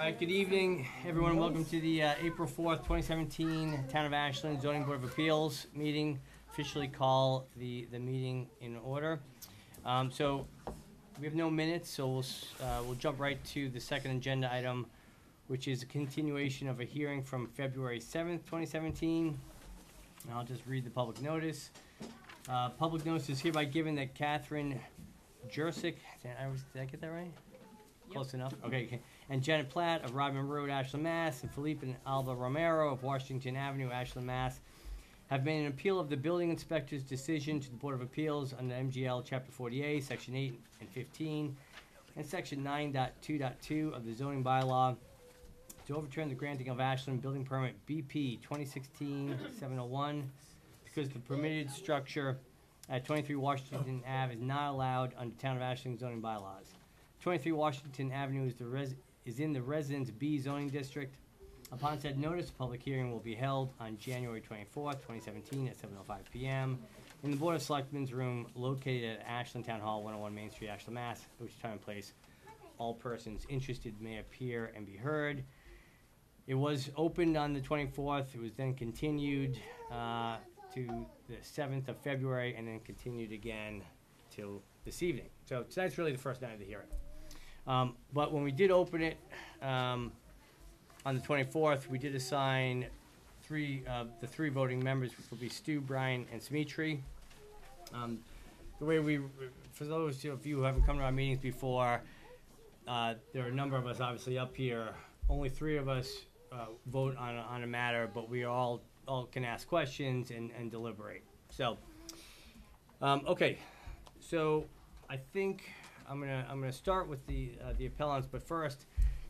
All right, good evening, everyone. Welcome to the uh, April 4th, 2017 Town of Ashland Zoning Board of Appeals meeting. Officially call the, the meeting in order. Um, So we have no minutes, so we'll, s- uh, we'll jump right to the second agenda item, which is a continuation of a hearing from February 7th, 2017. And I'll just read the public notice. Uh, Public notice is hereby given that Catherine Jursic, did I, was- did I get that right? Close enough, okay, okay. And Janet Platt of Rodman Road, Ashland, Mass, and Philippe and Alba Romero of Washington Avenue, Ashland, Mass, have made an appeal of the building inspector's decision to the Board of Appeals under MGL Chapter 48, Section 8 and 15, and Section 9.2.2 of the zoning bylaw to overturn the granting of Ashland Building Permit BP 2016-701 because the permitted structure at 23 Washington Ave is not allowed under Town of Ashland zoning bylaws. 23 Washington Avenue is the res, is in the Residence B zoning district. Upon said notice, a public hearing will be held on January 24th, 2017 at 7:05 PM in the Board of Selectmen's room located at Ashland Town Hall, 101 Main Street, Ashland, Mass, at which time and place all persons interested may appear and be heard. It was opened on the 24th, it was then continued uh, to the 7th of February, and then continued again till this evening. So tonight's really the first night of the hearing. Um, But when we did open it um, on the 24th, we did assign three, uh, the three voting members, which will be Stu, Brian, and Smitry. Um, The way we, for those of you who haven't come to our meetings before, uh, there are a number of us obviously up here. Only three of us uh, vote on, a- on a matter, but we all, all can ask questions and, and deliberate. So, um, okay, so I think I'm gonna, I'm gonna start with the, uh, the appellants, but first,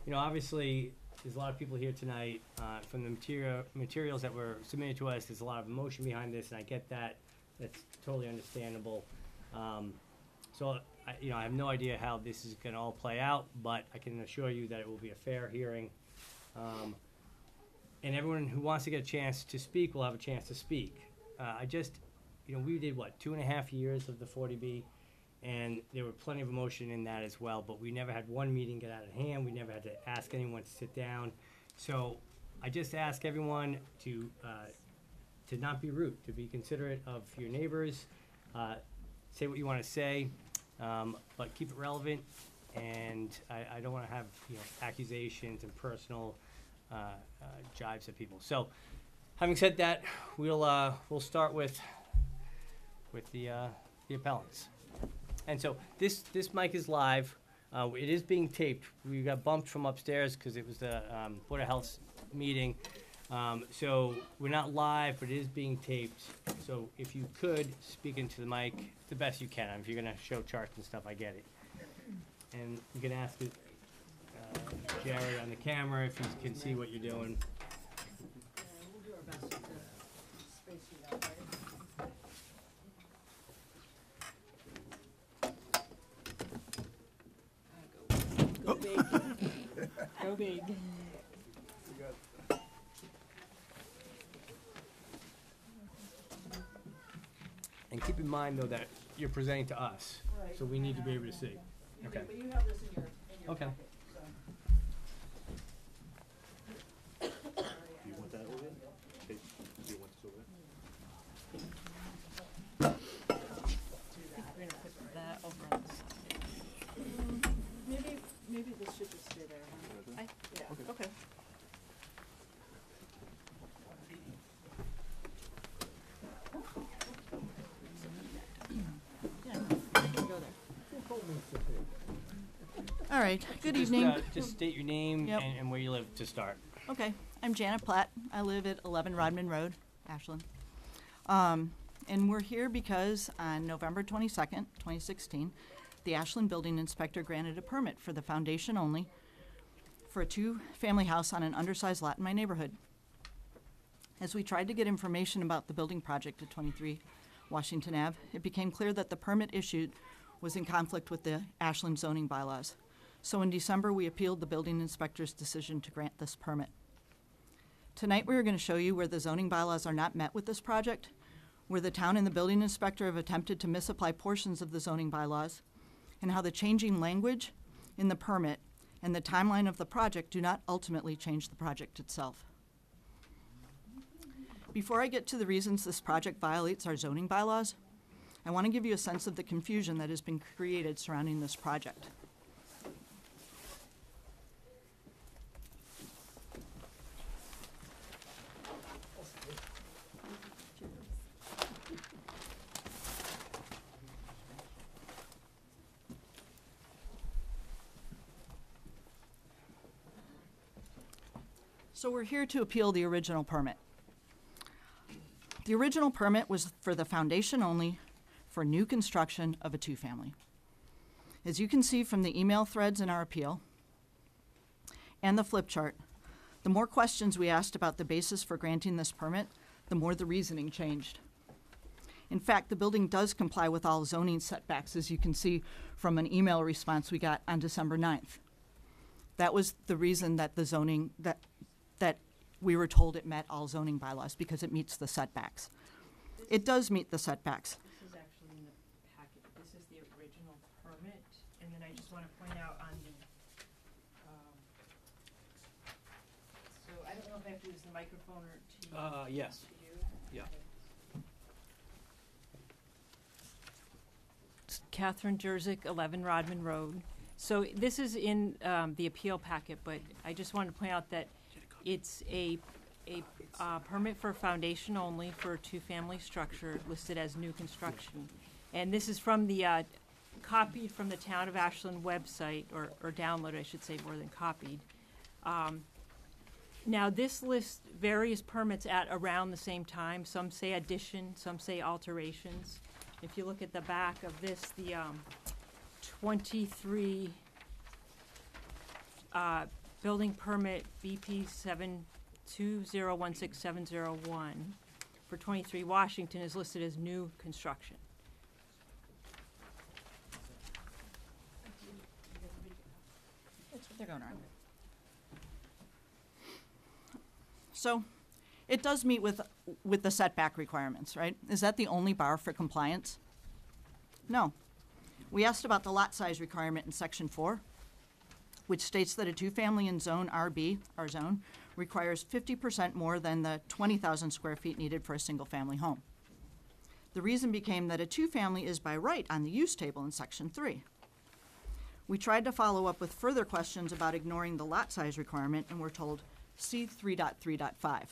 you know, obviously, there's a lot of people here tonight, uh, from the material, materials that were submitted to us, there's a lot of emotion behind this, and I get that, that's totally understandable. Um, so, I, you know, I have no idea how this is gonna all play out, but I can assure you that it will be a fair hearing. Um, and everyone who wants to get a chance to speak will have a chance to speak. Uh, I just, you know, we did what, two and a half years of the forty B? And there were plenty of emotion in that as well, but we never had one meeting get out of hand, we never had to ask anyone to sit down. So I just ask everyone to, uh, to not be rude, to be considerate of your neighbors, uh, say what you wanna say, um, but keep it relevant. And I, I don't wanna have, you know, accusations and personal, uh, uh, jibes at people. So, having said that, we'll, uh, we'll start with, with the, uh, the appellants. And so this, this mic is live. Uh, it is being taped. We got bumped from upstairs because it was the um, Board of Health's meeting. Um, so we're not live, but it is being taped. So if you could speak into the mic the best you can. If you're gonna show charts and stuff, I get it. And you can ask it, uh, Jared on the camera if he can see what you're doing. We'll do our best to space it out, right? Go big. Go big. And keep in mind though that you're presenting to us, Right. so we need to be able to see. Okay. But you have this in your, in your Okay. packet, so. Do you want that over there? Okay, do you want this over there? We're gonna put that over on the side. Maybe, maybe this should just stay there, huh? I, Yeah. okay. Yeah, I can go there. All right, good Just, evening. uh, Just state your name Yep. and, and where you live to start. Okay, I'm Janet Platt. I live at 11 Rodman Road, Ashland. Um, and we're here because on November 22nd, 2016, the Ashland Building Inspector granted a permit for the foundation only for a two-family house on an undersized lot in my neighborhood. As we tried to get information about the building project at 23 Washington Ave, it became clear that the permit issued was in conflict with the Ashland zoning bylaws. So in December, we appealed the building inspector's decision to grant this permit. Tonight, we are going to show you where the zoning bylaws are not met with this project, where the town and the building inspector have attempted to misapply portions of the zoning bylaws, and how the changing language in the permit and the timeline of the project do not ultimately change the project itself. Before I get to the reasons this project violates our zoning bylaws, I want to give you a sense of the confusion that has been created surrounding this project. So we're here to appeal the original permit. The original permit was for the foundation only for new construction of a two-family. As you can see from the email threads in our appeal and the flip chart, the more questions we asked about the basis for granting this permit, the more the reasoning changed. In fact, the building does comply with all zoning setbacks, as you can see from an email response we got on December 9th. That was the reason that the zoning, that, that we were told it met all zoning bylaws, because it meets the setbacks. It does meet the setbacks. This is actually in the packet, this is the original permit, and then I just wanna point out on the, um, so I don't know if I have to use the microphone or to. Uh, yes. to you? Yeah. Catherine Jerzik, eleven Rodman Road. So this is in, um, the appeal packet, but I just wanted to point out that it's a, a, uh, permit for foundation only for a two-family structure listed as new construction. And this is from the, uh, copied from the Town of Ashland website, or, or downloaded, I should say, more than copied. Um, now, this lists various permits at around the same time. Some say addition, some say alterations. If you look at the back of this, the, um, twenty-three, uh, building permit BP seven two zero one six seven zero one for twenty-three Washington is listed as new construction. So, it does meet with, with the setback requirements, right? Is that the only bar for compliance? No. We asked about the lot size requirement in section four, which states that a two-family in zone RB, our zone, requires fifty percent more than the twenty thousand square feet needed for a single-family home. The reason became that a two-family is by right on the use table in section three. We tried to follow up with further questions about ignoring the lot size requirement and were told, see 3.3.5,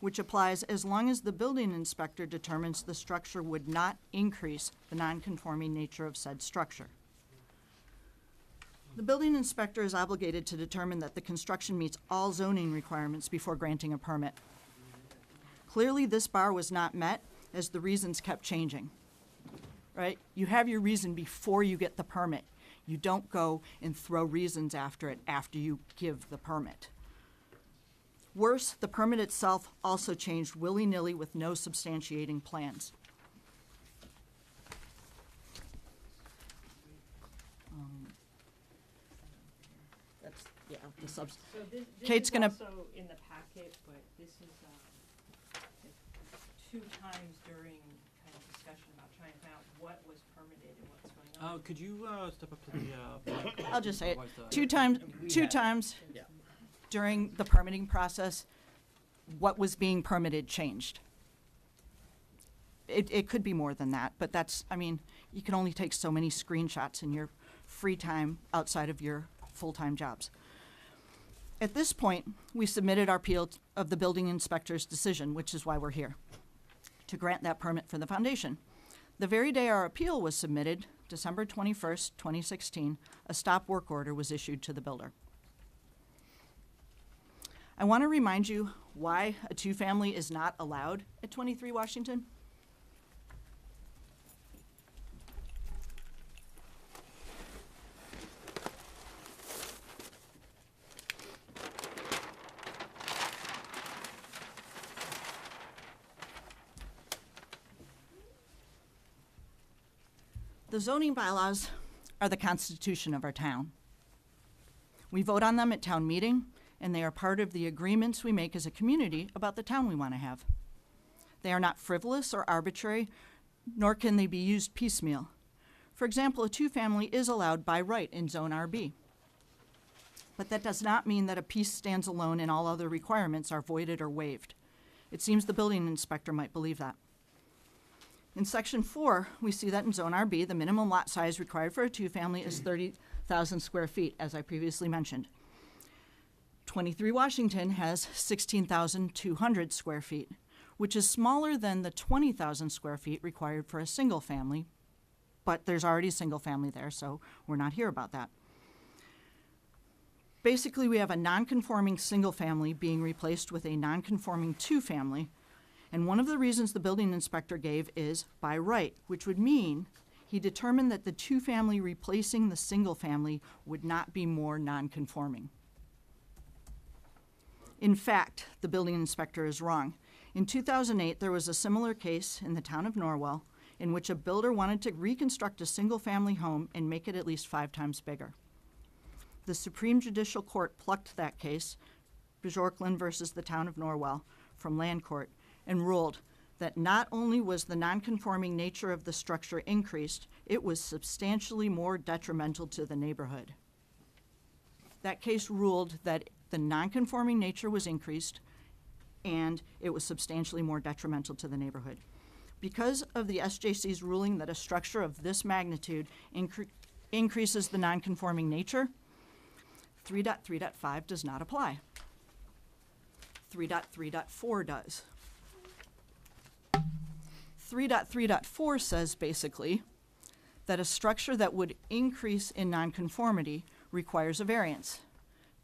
which applies as long as the building inspector determines the structure would not increase the nonconforming nature of said structure. The building inspector is obligated to determine that the construction meets all zoning requirements before granting a permit. Clearly, this bar was not met as the reasons kept changing. Right? You have your reason before you get the permit. You don't go and throw reasons after it after you give the permit. Worse, the permit itself also changed willy-nilly with no substantiating plans. Um, That's, yeah, the subs, So this, this Kate's is gonna- also in the packet, but this is, um, two times during kind of discussion about trying to find out what was permitted and what's going on. Uh, could you, uh, step up to the, uh, mic? I'll just say it, Otherwise the- two times, We two had- times Yeah. during the permitting process, what was being permitted changed. It, it could be more than that, but that's, I mean, you can only take so many screenshots in your free time outside of your full-time jobs. At this point, we submitted our appeal of the building inspector's decision, which is why we're here, to grant that permit for the foundation. The very day our appeal was submitted, December twenty-first, twenty sixteen, a stop work order was issued to the builder. I want to remind you why a two-family is not allowed at 23 Washington. The zoning bylaws are the constitution of our town. We vote on them at town meeting, and they are part of the agreements we make as a community about the town we want to have. They are not frivolous or arbitrary, nor can they be used piecemeal. For example, a two-family is allowed by right in Zone RB. But that does not mean that a piece stands alone and all other requirements are voided or waived. It seems the building inspector might believe that. In section four, we see that in zone RB, the minimum lot size required for a two-family is hmm. thirty thousand square feet, as I previously mentioned. Twenty-three Washington has sixteen thousand two hundred square feet, which is smaller than the twenty thousand square feet required for a single family. But there's already a single family there, so we're not here about that. Basically, we have a non-conforming single family being replaced with a non-conforming two-family. And one of the reasons the building inspector gave is by right, which would mean he determined that the two-family replacing the single family would not be more non-conforming. In fact, the building inspector is wrong. In 2008, there was a similar case in the town of Norwell in which a builder wanted to reconstruct a single-family home and make it at least five times bigger. The Supreme Judicial Court plucked that case, Bjorklund versus the town of Norwell, from land court and ruled that not only was the nonconforming nature of the structure increased, it was substantially more detrimental to the neighborhood. That case ruled that the nonconforming nature was increased and it was substantially more detrimental to the neighborhood. Because of the SJC's ruling that a structure of this magnitude incre- increases the nonconforming nature, 3.3.5 does not apply. 3.3.4 does. 3.3.4 says basically that a structure that would increase in nonconformity requires a variance.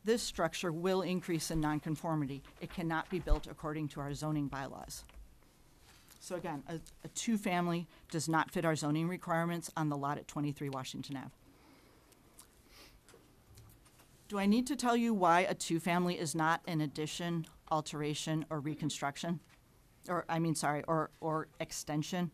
This structure will increase in nonconformity. It cannot be built according to our zoning bylaws. So again, a, a two-family does not fit our zoning requirements on the lot at 23 Washington Ave. Do I need to tell you why a two-family is not an addition, alteration, or reconstruction? Or, I mean, sorry, or, or extension?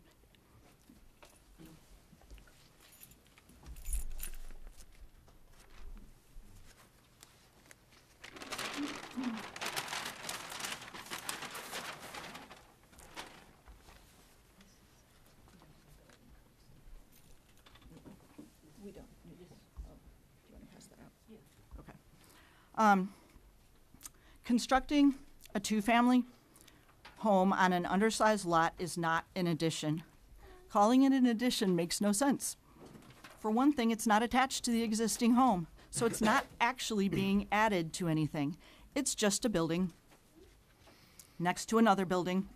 We don't, you just, oh, do you wanna pass that out? Yeah. Okay. Um, constructing a two-family home on an undersized lot is not an addition. Calling it an addition makes no sense. For one thing, it's not attached to the existing home, so it's not actually being added to anything. It's just a building next to another building,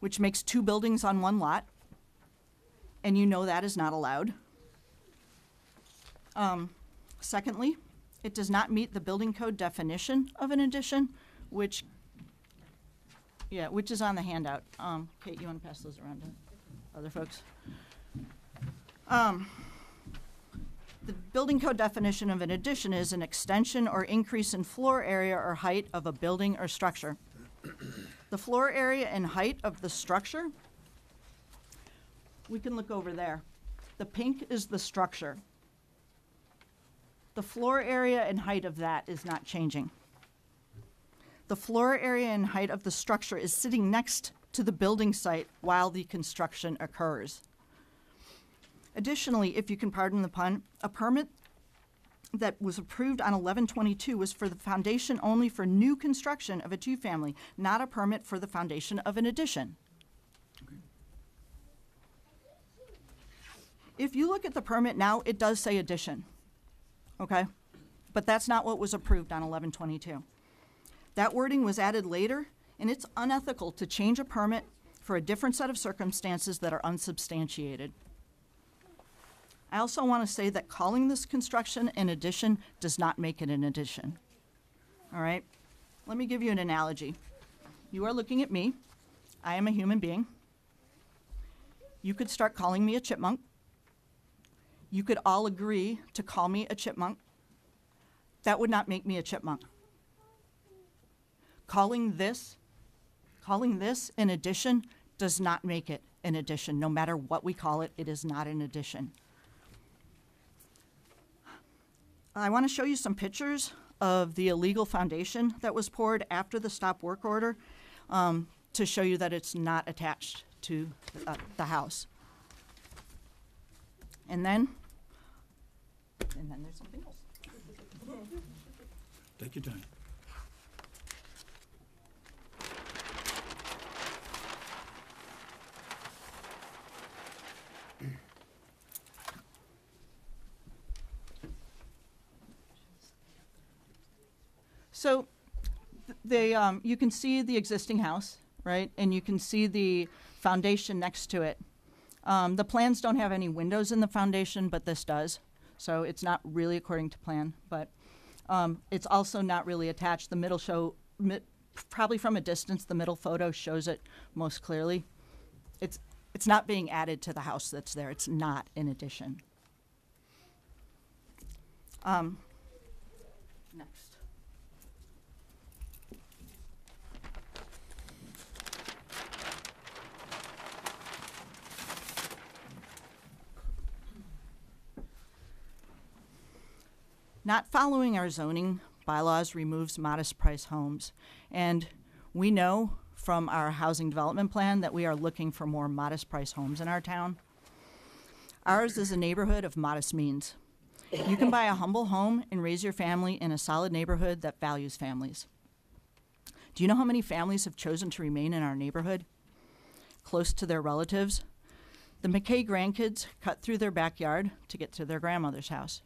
which makes two buildings on one lot, and you know that is not allowed. Um, secondly, it does not meet the building code definition of an addition, which, yeah, which is on the handout. Um, Kate, you wanna pass those around to other folks? Um, the building code definition of an addition is an extension or increase in floor area or height of a building or structure. The floor area and height of the structure, we can look over there. The pink is the structure. The floor area and height of that is not changing. The floor area and height of the structure is sitting next to the building site while the construction occurs. Additionally, if you can pardon the pun, a permit that was approved on eleven twenty-two was for the foundation only for new construction of a two-family, not a permit for the foundation of an addition. If you look at the permit now, it does say addition, okay? But that's not what was approved on eleven twenty-two. That wording was added later, and it's unethical to change a permit for a different set of circumstances that are unsubstantiated. I also want to say that calling this construction an addition does not make it an addition. All right? Let me give you an analogy. You are looking at me. I am a human being. You could start calling me a chipmunk. You could all agree to call me a chipmunk. That would not make me a chipmunk. Calling this, calling this an addition does not make it an addition. No matter what we call it, it is not an addition. I want to show you some pictures of the illegal foundation that was poured after the stop work order um, to show you that it's not attached to uh, the house. And then, and then there's something else. Take your time. So, they, um, you can see the existing house, right? And you can see the foundation next to it. Um, the plans don't have any windows in the foundation, but this does. So it's not really according to plan, but, um, it's also not really attached. The middle show, mi- probably from a distance, the middle photo shows it most clearly. It's, it's not being added to the house that's there. It's not in addition. Um, next. Not following our zoning bylaws removes modest price homes. And we know from our housing development plan that we are looking for more modest price homes in our town. Ours is a neighborhood of modest means. You can buy a humble home and raise your family in a solid neighborhood that values families. Do you know how many families have chosen to remain in our neighborhood? Close to their relatives? The McKay grandkids cut through their backyard to get to their grandmother's house.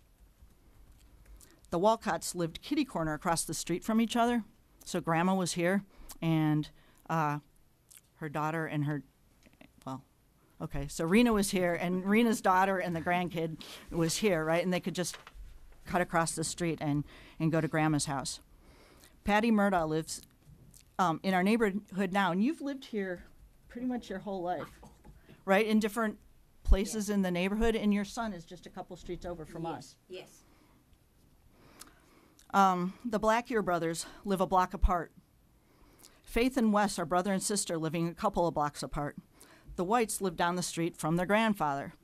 The Walcotts lived kitty corner across the street from each other, so grandma was here, and uh, her daughter and her, well, okay, so Rena was here, and Rena's daughter and the grandkid was here, right? And they could just cut across the street and, and go to grandma's house. Patty Murdaugh lives um, in our neighborhood now, and you've lived here pretty much your whole life, right? In different places in the neighborhood, and your son is just a couple streets over from us. Yes. Um, the Blackier brothers live a block apart. Faith and Wes are brother and sister living a couple of blocks apart. The Whites live down the street from their grandfather.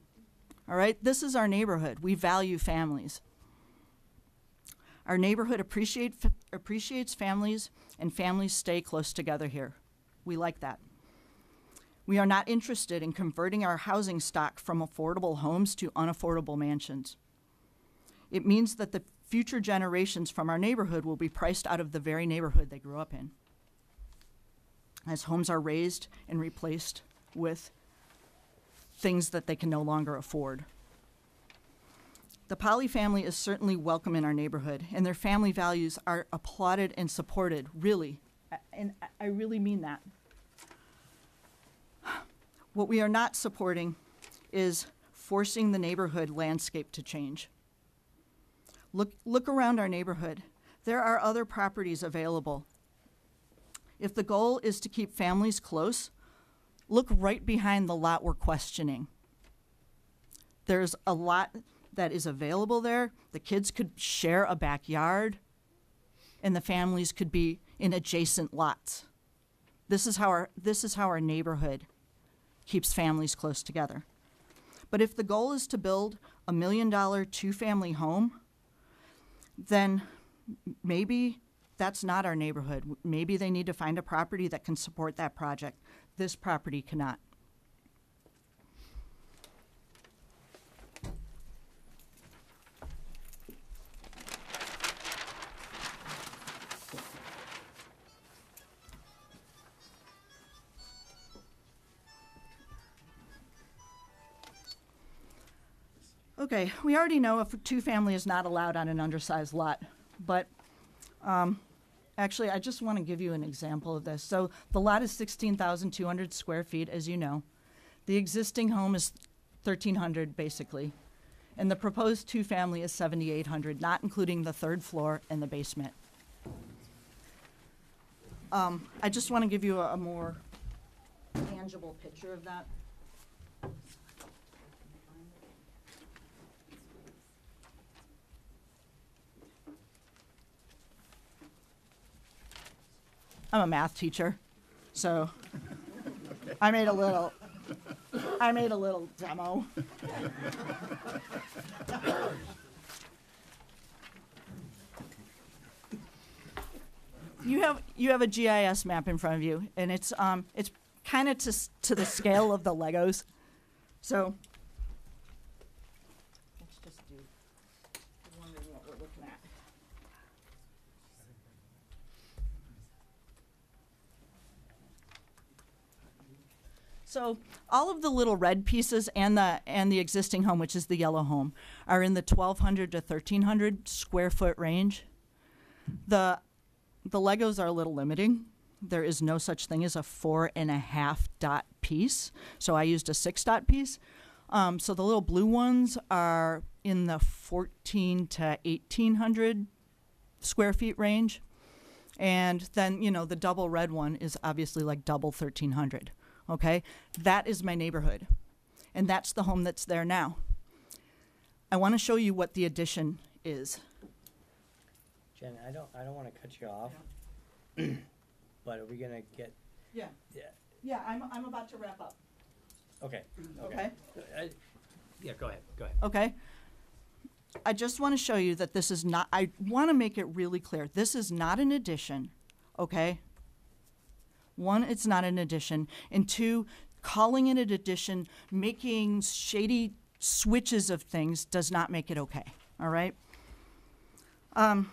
All right, this is our neighborhood. We value families. Our neighborhood appreciate, appreciates families, and families stay close together here. We like that. We are not interested in converting our housing stock from affordable homes to unaffordable mansions. It means that the future generations from our neighborhood will be priced out of the very neighborhood they grew up in. As homes are razed and replaced with things that they can no longer afford. The Polly family is certainly welcome in our neighborhood, and their family values are applauded and supported, really. And I- really mean that. What we are not supporting is forcing the neighborhood landscape to change. Look, look around our neighborhood. There are other properties available. If the goal is to keep families close, look right behind the lot we're questioning. There's a lot that is available there. The kids could share a backyard, and the families could be in adjacent lots. This is how our, this is how our neighborhood keeps families close together. But if the goal is to build a million dollar two family home, then maybe that's not our neighborhood. Maybe they need to find a property that can support that project. This property cannot. Okay, we already know a two-family is not allowed on an undersized lot, but, um, actually, I just want to give you an example of this. So the lot is sixteen thousand two hundred square feet, as you know. The existing home is thirteen hundred, basically. And the proposed two-family is seventy-eight hundred, not including the third floor and the basement. Um, I just want to give you a, a more tangible picture of that. I'm a math teacher, so I made a little, I made a little demo. You have, you have a GIS map in front of you, and it's, um, it's kind of to, to the scale of the Legos. So, let's just do, wondering what we're looking at. So all of the little red pieces and the and the existing home, which is the yellow home, are in the 1,200 to 1,300 square foot range. The the Legos are a little limiting. There is no such thing as a four and a half dot piece, so I used a six dot piece. Um, so the little blue ones are in the 14 to 1800 square feet range. And then, you know, the double red one is obviously like double 1300. Okay? That is my neighborhood. And that's the home that's there now. I want to show you what the addition is. Jen, I don't, I don't wanna cut you off. But are we gonna get, Yeah. yeah, Yeah, I'm, I'm about to wrap up. okay, Okay? okay. Yeah, go ahead, go ahead. Okay? I just want to show you that this is not, I want to make it really clear. This is not an addition, okay? One, it's not an addition. And two, calling it an addition, making shady switches of things does not make it okay, all right? Um,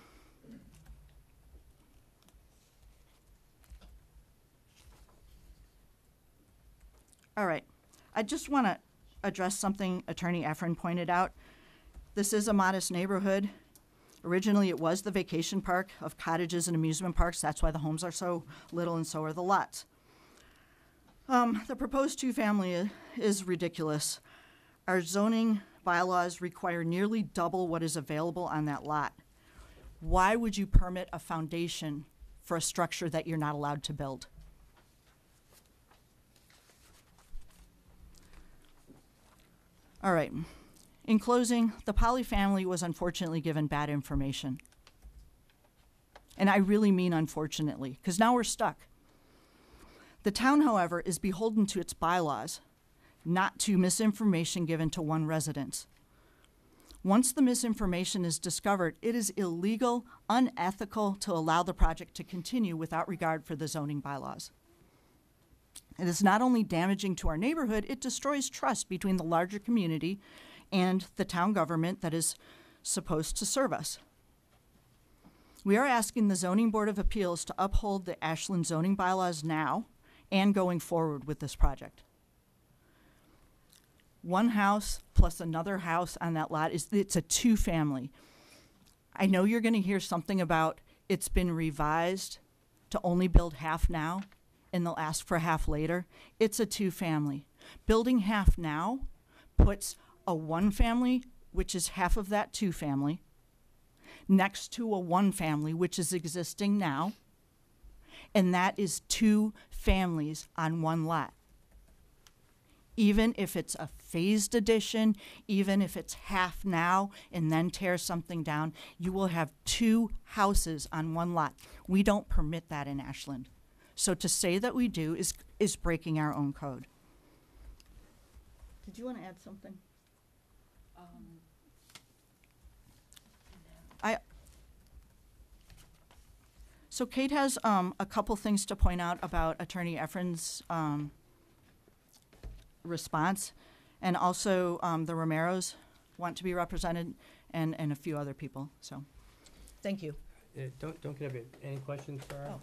all right. I just want to address something Attorney Efron pointed out. This is a modest neighborhood. Originally, it was the vacation park of cottages and amusement parks. That's why the homes are so little and so are the lots. Um, the proposed two-family is ridiculous. Our zoning bylaws require nearly double what is available on that lot. Why would you permit a foundation for a structure that you're not allowed to build? All right. In closing, the Polly family was unfortunately given bad information. And I really mean unfortunately, because now we're stuck. The town, however, is beholden to its bylaws, not to misinformation given to one resident. Once the misinformation is discovered, it is illegal, unethical to allow the project to continue without regard for the zoning bylaws. It is not only damaging to our neighborhood, it destroys trust between the larger community and the town government that is supposed to serve us. We are asking the Zoning Board of Appeals to uphold the Ashland zoning bylaws now and going forward with this project. One house plus another house on that lot is it's a two-family. I know you're gonna hear something about it's been revised to only build half now and they'll ask for half later. It's a two-family. Building half now puts a one-family, which is half of that two-family, next to a one-family, which is existing now, and that is two families on one lot. Even if it's a phased addition, even if it's half now and then tear something down, you will have two houses on one lot. We don't permit that in Ashland. So to say that we do is, is breaking our own code. Did you want to add something? I, so Kate has, um, a couple things to point out about Attorney Efron's, um, response. And also, um, the Romeros want to be represented and, and a few other people, so, thank you. Uh, Don't, don't get up yet. Any questions for her? Oh.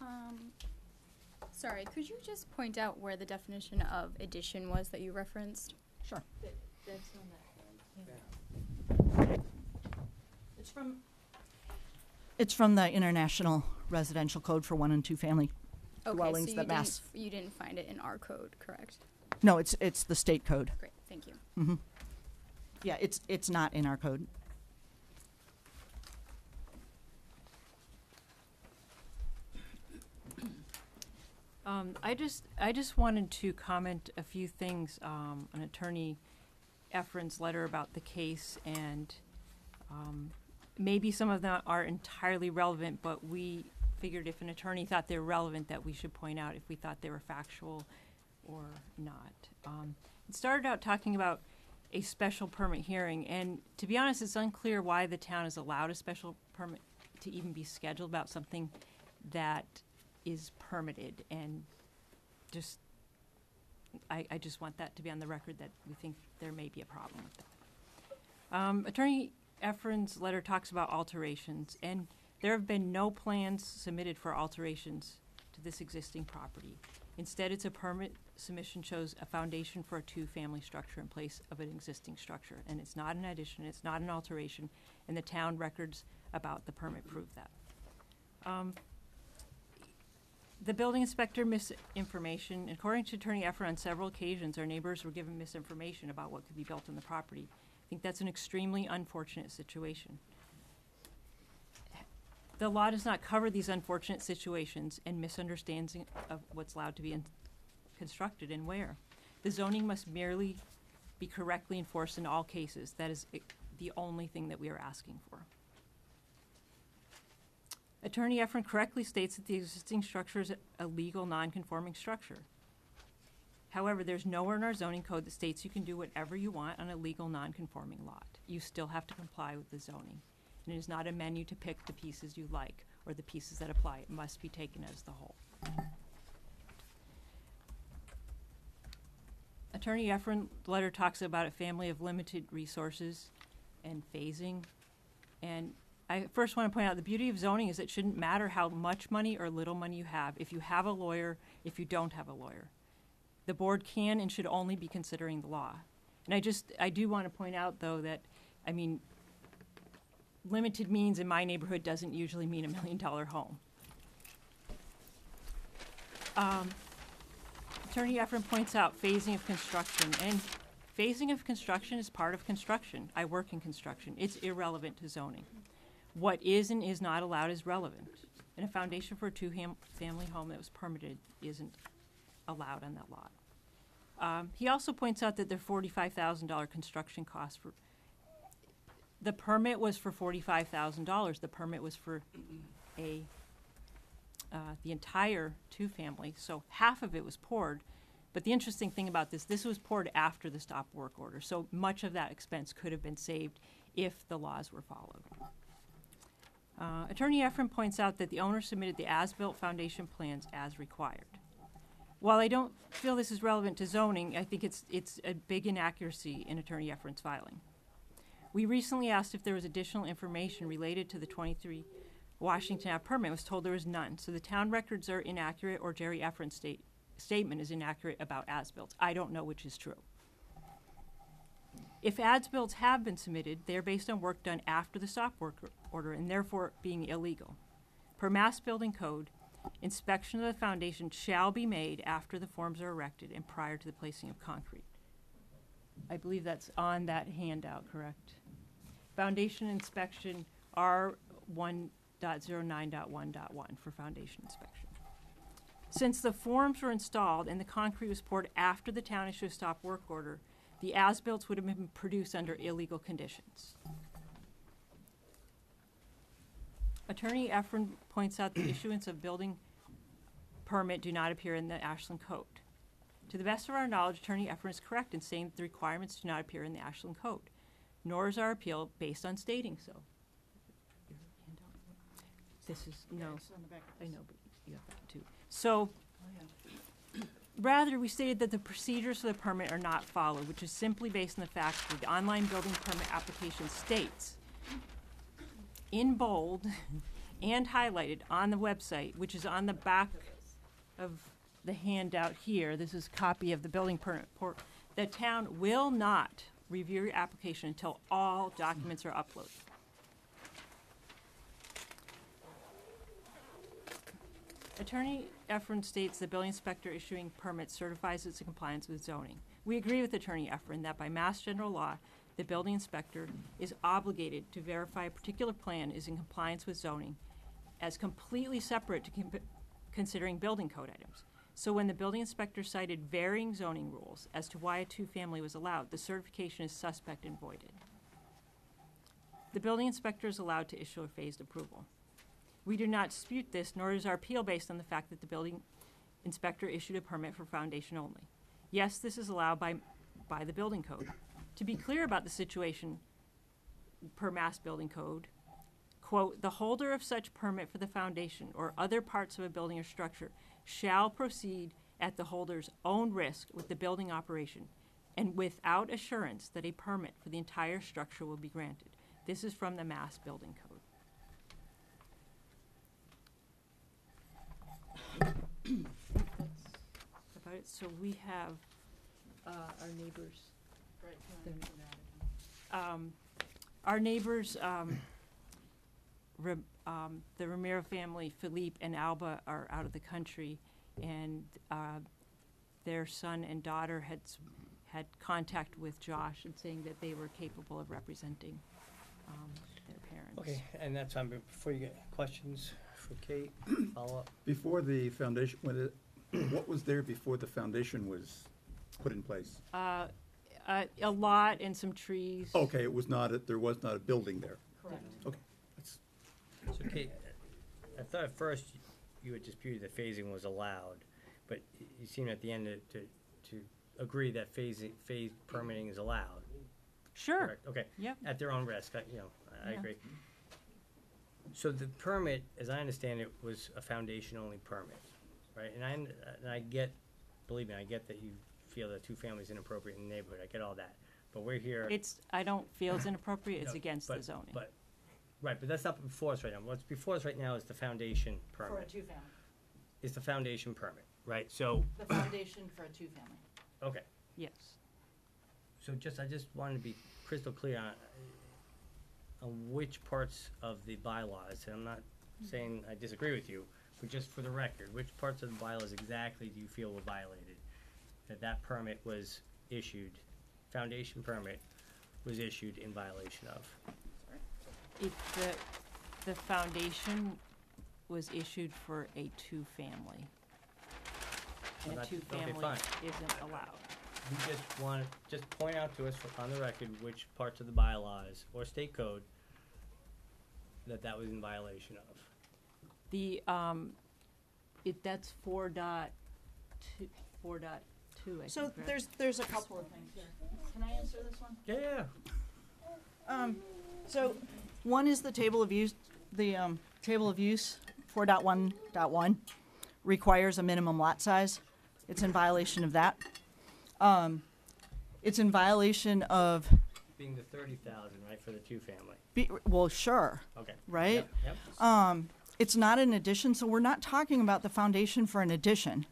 Um, sorry, could you just point out where the definition of addition was that you referenced? Sure. That's on that. It's from. It's from the International Residential Code for one and two family. Okay, Dwellings so you that didn't, mass- you didn't find it in our code, correct? No, it's, it's the state code. Great, thank you. hmm Yeah, it's, it's not in our code. Um, I just, I just wanted to comment a few things, um, on Attorney Efron's letter about the case and, um, maybe some of them are entirely relevant, but we figured if an attorney thought they're relevant, that we should point out if we thought they were factual or not. Um, it started out talking about a special permit hearing, and to be honest, it's unclear why the town is allowed a special permit to even be scheduled about something that is permitted and just, I, I just want that to be on the record that we think there may be a problem with that. Um, Attorney Efron's letter talks about alterations, and there have been no plans submitted for alterations to to this existing property. Instead, it's a permit submission shows a foundation for a two-family structure in place of an existing structure. And it's not an addition, it's not an alteration, and the town records about the permit prove that. Um, the building inspector misinformation, according to Attorney Efron, on several occasions, our neighbors were given misinformation about what could be built on the property. I think that's an extremely unfortunate situation. The law does not cover these unfortunate situations and misunderstandings of what's allowed to be constructed and where. The zoning must merely be correctly enforced in all cases. That is the only thing that we are asking for. Attorney Efron correctly states that the existing structure is a legal, non-conforming structure. However, there's nowhere in our zoning code that states you can do whatever you want on a legal, non-conforming lot. You still have to comply with the zoning. And it is not a menu to pick the pieces you like or the pieces that apply. It must be taken as the whole. Attorney Efron letter talks about a family of limited resources and phasing. And I first want to point out, the beauty of zoning is it shouldn't matter how much money or little money you have, if you have a lawyer, if you don't have a lawyer. The board can and should only be considering the law. And I just, I do want to point out, though, that, I mean, limited means in my neighborhood doesn't usually mean a million-dollar home. Um, Attorney Efron points out phasing of construction, and phasing of construction is part of construction. I work in construction. It's irrelevant to zoning. What is and is not allowed is relevant. And a foundation for a two-family home that was permitted isn't allowed on that lot. Um, he also points out that are forty-five thousand dollar construction costs for, the permit was for forty-five thousand dollars. The permit was for a, uh, the entire two-family, so half of it was poured. But the interesting thing about this, this was poured after the stop work order, so much of that expense could have been saved if the laws were followed. Uh, Attorney Efron points out that the owner submitted the as-built foundation plans as required. While I don't feel this is relevant to zoning, I think it's, it's a big inaccuracy in Attorney Efron's filing. We recently asked if there was additional information related to the twenty-three Washington Ave permit, was told there was none. So the town records are inaccurate, or Jerry Efron's state, statement is inaccurate about as-built. I don't know which is true. If as-built have been submitted, they are based on work done after the stop work order and therefore being illegal. Per Mass Building Code, inspection of the foundation shall be made after the forms are erected and prior to the placing of concrete. I believe that's on that handout, correct? Foundation inspection R one dot zero nine dot one dot one for foundation inspection. Since the forms were installed and the concrete was poured after the town issued a stop work order, the as-builts would have been produced under illegal conditions. Attorney Efron points out the issuance of building permit do not appear in the Ashland Code. To the best of our knowledge, Attorney Efron is correct in saying that the requirements do not appear in the Ashland Code, nor is our appeal based on stating so. This is, no, It's on the back of I this. know, but you have that too. So, rather, we stated that the procedures for the permit are not followed, which is simply based on the fact that the online building permit application states in bold and highlighted on the website, which is on the back of the handout here, this is a copy of the building permit, por- the town will not review your application until all documents are uploaded. Attorney Efron states the building inspector issuing permits certifies its compliance with zoning. We agree with Attorney Efron that by mass general law, the building inspector is obligated to verify a particular plan is in compliance with zoning as completely separate to com- considering building code items. So when the building inspector cited varying zoning rules as to why a two-family was allowed, the certification is suspect and voided. The building inspector is allowed to issue a phased approval. We do not dispute this, nor is our appeal based on the fact that the building inspector issued a permit for foundation only. Yes, this is allowed by, by the building code. To be clear about the situation, per Mass Building Code, quote, "The holder of such permit for the foundation or other parts of a building or structure shall proceed at the holder's own risk with the building operation and without assurance that a permit for the entire structure will be granted." This is from the Mass Building Code. About it. so we have, uh, our neighbors. Um, our neighbors, um, Ram- um, the Romero family, Felipe and Alba are out of the country, and, uh, their son and daughter had, s- had contact with Josh and saying that they were capable of representing, um, their parents. Okay, and that's, um, before you get questions for Kate, follow up. Before the foundation, when it, what was there before the foundation was put in place? Uh, a, a lot and some trees. Okay, it was not, a- there was not a building there. Correct. Okay. That's- So Kate, I thought at first you had disputed that phasing was allowed, but you seem at the end to, to, to agree that phasing, phase permitting is allowed. Sure, Correct, okay. Yep. At their own risk, I, you know, I- I Yeah. agree. So the permit, as I understand it, was a foundation-only permit, right? And I, and I get, believe me, I get that you feel that two families inappropriate in the neighborhood, I get all that. But we're here. it's, I don't feel it's inappropriate, it's No, against the but- zoning. But, right, but that's not before us right now. What's before us right now is the foundation permit. For a permit, two-family. is the foundation permit, right? So, The foundation for a two-family. okay, Yes, so just, I just wanted to be crystal clear on, uh, on which parts of the bylaws, and I'm not mm-hmm. saying I disagree with you, but just for the record, which parts of the bylaws exactly do you feel were violated? That that permit was issued, foundation permit was issued in violation of? it, the, the foundation was issued for a two-family. And a Well, that- okay, two-family fine. isn't allowed. We just want, just point out to us for- on the record which parts of the bylaws or state code that that was in violation of. The, um, it, that's four dot two, four dot two, I think, So right? there's, there's a couple of things here. Can I answer this one? Yeah, yeah, Um, so, one is the table of use, the, um, table of use, four dot one dot one, requires a minimum lot size. It's in violation of that. Um, it's in violation of, being the thirty thousand, right, for the two-family, be, well, sure, okay. right? Yep, Yep, Um, it's not an addition, so we're not talking about the foundation for an addition,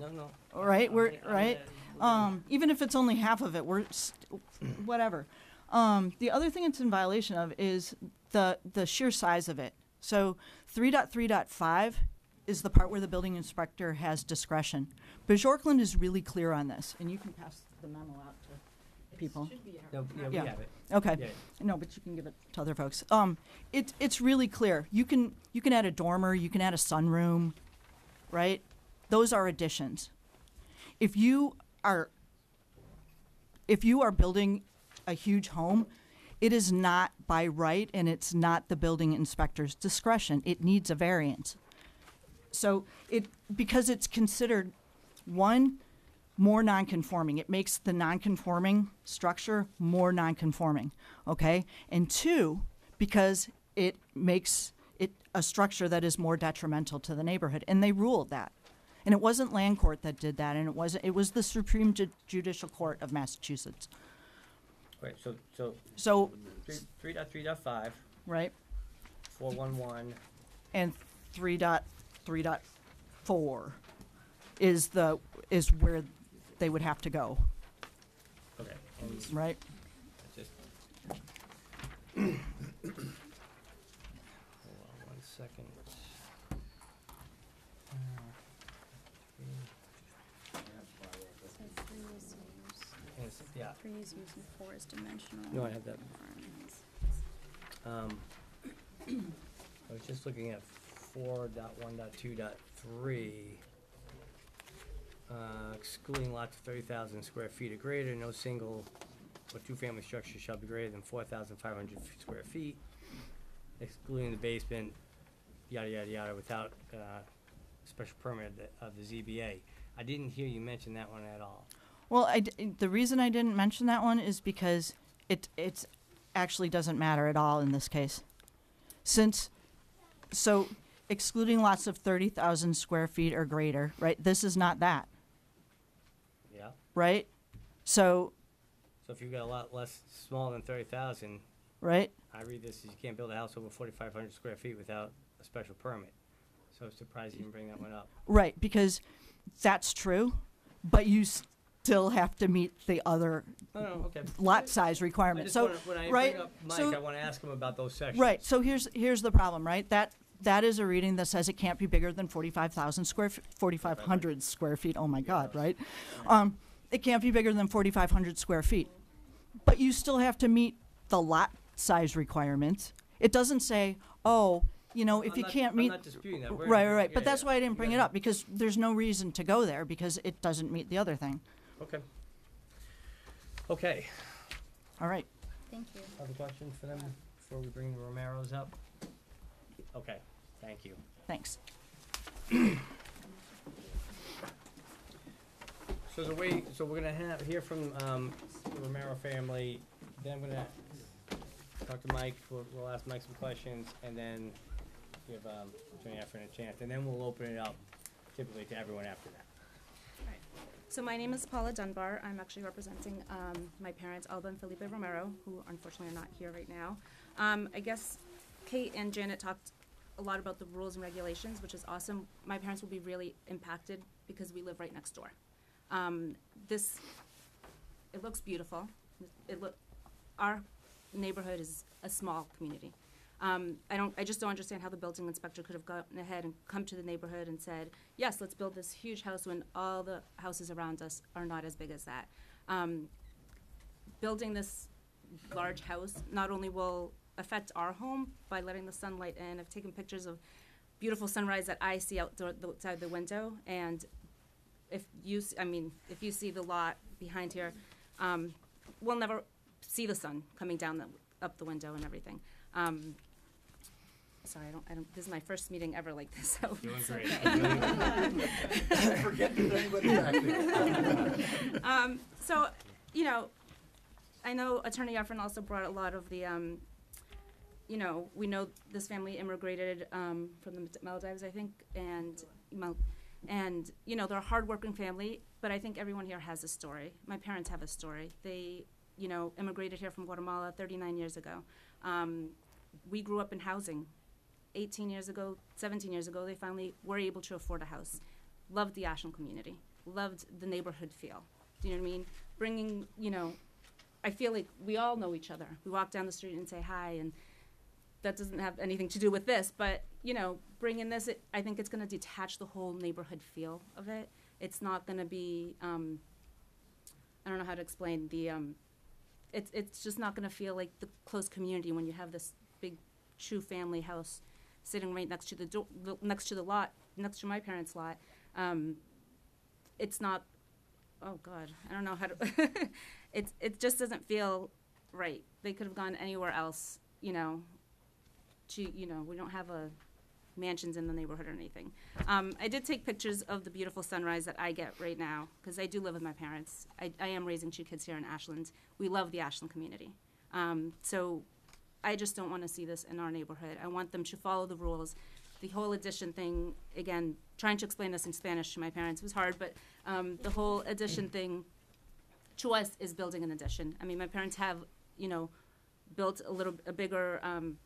no, no. all right? We're, I'm- I'm- right? Um, even if it's only half of it, we're, st- whatever. Um, the other thing it's in violation of is the, the sheer size of it. So three dot three dot five is the part where the building inspector has discretion. Bjorklund is really clear on this, and you can pass the memo out to people. No, yeah, we Yeah. have it, Okay. yeah. No, but you can give it to other folks. Um, it, it's really clear. You can you can add a dormer, you can add a sunroom, right? Those are additions. If you are if you are building a huge home, it is not by right and it's not the building inspector's discretion. It needs a variance. So it because it's considered one more nonconforming. It makes the nonconforming structure more nonconforming. Okay? And two, because it makes it a structure that is more detrimental to the neighborhood. And they ruled that. And it wasn't land court that did that, and it wasn't it was the Supreme Ju- Judicial Court of Massachusetts. Right, so, so, So, three, three dot three dot five, right? four one one, And three dot three dot four is the is where they would have to go, okay, and right? just. Hold on one second. So three is use, And it's- Yeah, three is four is dimensional. No, I have that. requirements. Um, I was just looking at four dot one dot two dot three. Uh, excluding lots of thirty thousand square feet or greater, no single or two-family structure shall be greater than four thousand five hundred square feet. Excluding the basement, yada, yada, yada, without, uh, special permit of the, of the ZBA. I didn't hear you mention that one at all. Well, I d- the reason I didn't mention that one is because it it's actually doesn't matter at all in this case. Since so excluding lots of 30,000 square feet or greater, right? This is not that, Yeah? right? So, So if you've got a lot less, smaller than thirty thousand, right? I read this as you can't build a house over forty-five hundred square feet without a special permit. So I'm surprised you didn't bring that one up. Right, because that's true, but you still have to meet the other No, no, okay. lot size I requirement. just So, wanna, when I right, bring up Mike, so- I wanna ask him about those sections. right, so here's, here's the problem, right? That, that is a reading that says it can't be bigger than forty-five thousand square, forty-five hundred square feet, oh my God, right? Um, it can't be bigger than forty-five hundred square feet. But you still have to meet the lot size requirement. It doesn't say, oh, you know, if I'm you not- can't I'm meet. not disputing that. We're- Right, right, right, but that's yeah. why I didn't bring it Yeah. up, because there's no reason to go there, because it doesn't meet the other thing. Okay. Okay, All right, Thank you. other questions for them before we bring the Romeros up? Okay, thank you. thanks. So the way, so we're gonna have, hear from, um, the Romero family, then I'm gonna talk to Mike, we'll, we'll ask Mike some questions, and then give, um, Attorney Efron a chance, and then we'll open it up typically to everyone after that. So my name is Paula Dunbar. I'm actually representing um, my parents, Alba and Felipe Romero, who unfortunately are not here right now. Um, I guess Kate and Janet talked a lot about the rules and regulations, which is awesome. My parents will be really impacted because we live right next door. Um, this, it looks beautiful. It look, our neighborhood is a small community. Um, I don't, I just don't understand how the building inspector could have gone ahead and come to the neighborhood and said, yes, let's build this huge house when all the houses around us are not as big as that. Um, building this large house not only will affect our home by letting the sunlight in. I've taken pictures of beautiful sunrise that I see out outside the window, and if you, I mean, if you see the lot behind here, um, we'll never see the sun coming down the, up the window and everything. Um, sorry, I don't, I don't, this is my first meeting ever like this, so. Doing great. Forget there's anybody back there. Um, so, you know, I know Attorney Efron also brought a lot of the, um, you know, we know this family immigrated um, from the Maldives, I think, and Mal- and you know they're a hardworking family. But I think everyone here has a story. My parents have a story. They, you know, immigrated here from Guatemala 39 years ago. Um, we grew up in housing. 18 years ago, 17 years ago, they finally were able to afford a house. Loved the Ashland community. Loved the neighborhood feel. Do you know what I mean? Bringing, you know, I feel like we all know each other. We walk down the street and say hi, and that doesn't have anything to do with this, but you know, bringing this, it, I think it's going to detach the whole neighborhood feel of it. It's not going to be, um, I don't know how to explain the, um, it's it's just not going to feel like the close community when you have this big, true family house sitting right next to the door, next to the lot, next to my parents' lot. Um, it's not. Oh God, I don't know how to. it it just doesn't feel right. They could have gone anywhere else, you know, to, you know, we don't have a mansions in the neighborhood or anything. Um, I did take pictures of the beautiful sunrise that I get right now, because I do live with my parents. I, I am raising two kids here in Ashland. We love the Ashland community. Um, so I just don't want to see this in our neighborhood. I want them to follow the rules. The whole addition thing, again, trying to explain this in Spanish to my parents was hard, but um, the whole addition thing to us is building an addition. I mean, my parents have, you know, built a little, a bigger um,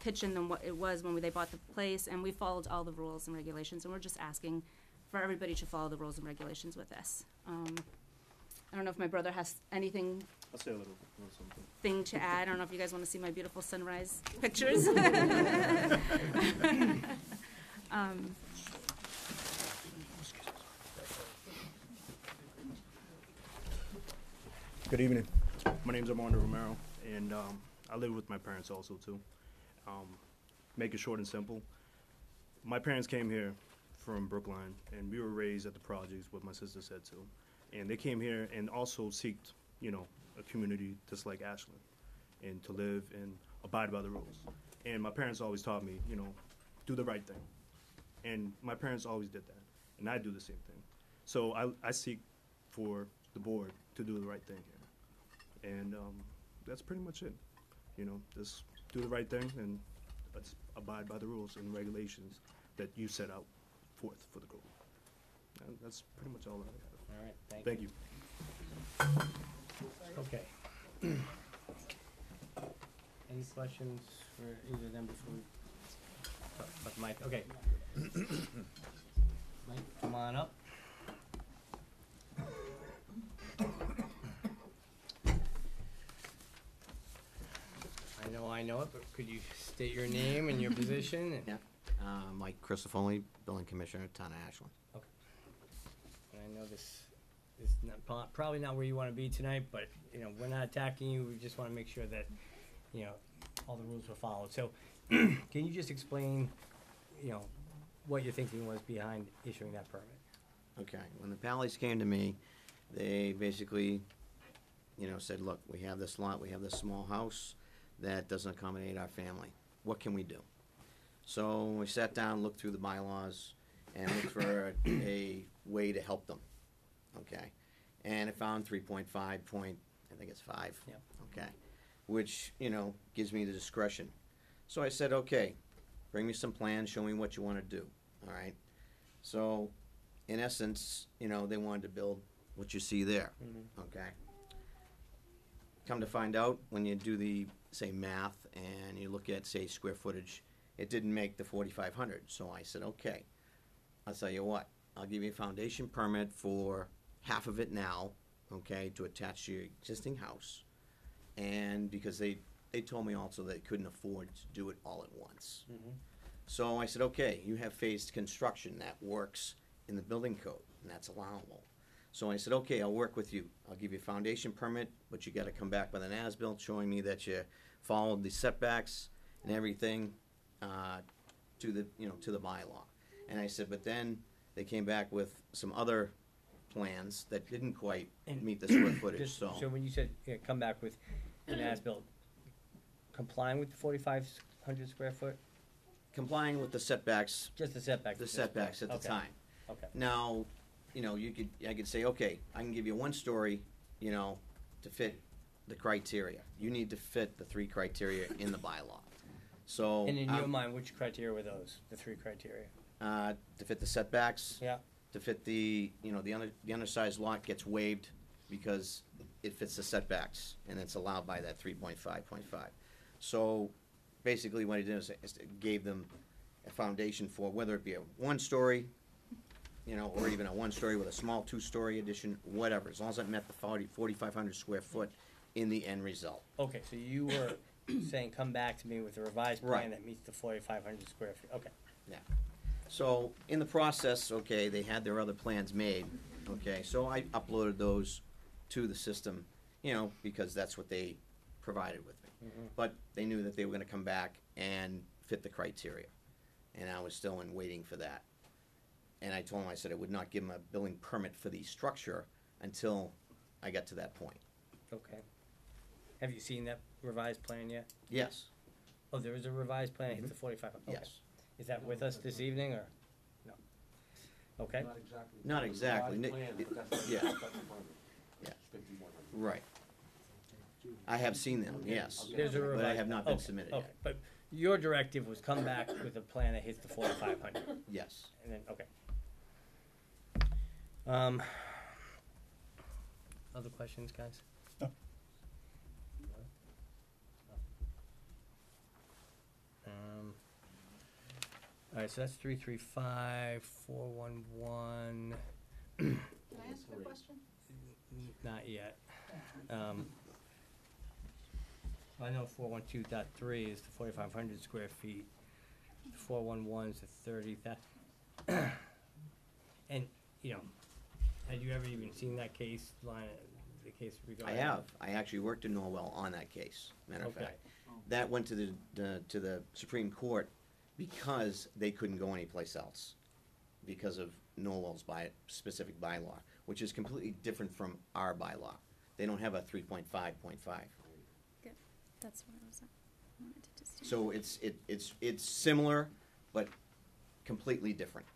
kitchen than what it was when we, they bought the place, and we followed all the rules and regulations, and we're just asking for everybody to follow the rules and regulations with this. Um, I don't know if my brother has anything I'll say a little, little something. thing to add. I don't know if you guys want to see my beautiful sunrise pictures. um, Good evening. My name's Armando Romero, and um, I live with my parents also too. Um, make it short and simple. My parents came here from Brookline, and we were raised at the projects. What my sister said too, and they came here and also seeked, you know, a community just like Ashland, and to live and abide by the rules. And my parents always taught me, you know, do the right thing, and my parents always did that, and I do the same thing. So I, I seek for the board to do the right thing here. And um, that's pretty much it. You know, just do the right thing and abide by the rules and regulations that you set out forth for the group. And that's pretty much all I have. All right, thank you. Thank you. Okay. Any questions for either of them before we talk about Mike? Okay. Mike, come on up. I know I know it, but could you state your name and your position? and- Yeah, uh, Mike Christopher, building commissioner, town of Ashland. Okay. And I know this is not, pro- probably not where you wanna be tonight, but, you know, we're not attacking you, we just wanna make sure that, you know, all the rules were followed. So, can you just explain, you know, what your thinking was behind issuing that permit? Okay, when the Palleys came to me, they basically, you know, said, look, we have this lot, we have this small house that doesn't accommodate our family. What can we do? So we sat down, looked through the bylaws, and looked for a way to help them, okay? And I found three point five point, I think it's five. Yep. Okay, which, you know, gives me the discretion. So I said, okay, bring me some plans, show me what you wanna do, all right? So, in essence, you know, they wanted to build what you see there, mm-hmm. okay? Come to find out, when you do the, say, math and you look at, say, square footage, it didn't make the forty-five hundred, so I said, okay, I'll tell you what, I'll give you a foundation permit for half of it now, okay, to attach to your existing house. And because they, they told me also they couldn't afford to do it all at once. So I said, okay, you have phased construction that works in the building code, and that's allowable. So I said, okay, I'll work with you. I'll give you a foundation permit, but you gotta come back with an as-built showing me that you followed the setbacks and everything, uh, to the, you know, to the bylaw. And I said, but then they came back with some other plans that didn't quite And meet the square footage, Just, so. so when you said, yeah, come back with an as-built, complying with the forty-five hundred square foot, Complying with the setbacks, just the setbacks? the setbacks at the Okay. time. Okay, Now, you know, you could, I could say, okay, I can give you one story, you know, to fit the criteria. You need to fit the three criteria in the bylaw. So, and in your um, mind, which criteria were those, the three criteria? uh, to fit the setbacks, Yeah, to fit the, you know, the under, the undersized lot gets waived because it fits the setbacks, and it's allowed by that three point five point five. So, basically what he did is, is it gave them a foundation for whether it be a one-story, you know, or even a one-story with a small two-story addition, whatever, as long as it met the forty, forty-five hundred square foot in the end result. okay, so you were saying, come back to me with a revised plan Right. that meets the forty-five hundred square feet, okay. So, in the process, okay, they had their other plans made, okay, so I uploaded those to the system, you know, because that's what they provided with me. Mm-hmm. But they knew that they were gonna come back and fit the criteria, and I was still in waiting for that. And I told them, I said I would not give them a building permit for the structure until I got to that point. Okay. Have you seen that revised plan yet? Yes, Oh, there is a revised plan, it's the mm-hmm. forty-five, okay. yes, Is that with us this evening, or? No. Okay, Not exactly. Not exactly. Ni- plan, but that's the yeah. special permit. Yeah. 5100. right. I have seen them, yes, there's a but I have not been okay, submitted Okay, yet, but your directive was come back with a plan that hits the forty-five hundred, yes. and then, okay. Um, other questions, guys? All right, so that's three, three, five, four, one, one, Can I ask a question? not yet. Um, I know four one two dot three is the forty-five hundred square feet. Four one one is the thirty, that. And, you know, had you ever even seen that case line, the case I regarding? have. I actually worked in Norwell on that case, matter of Okay. fact. That went to the, the, to the Supreme Court because they couldn't go anyplace else. Because of Norwell's by, specific bylaw, which is completely different from our bylaw. They don't have a three point five point five. Good, That's what I was, wanted to distinguish. So it's, it, it's, it's similar, but completely different.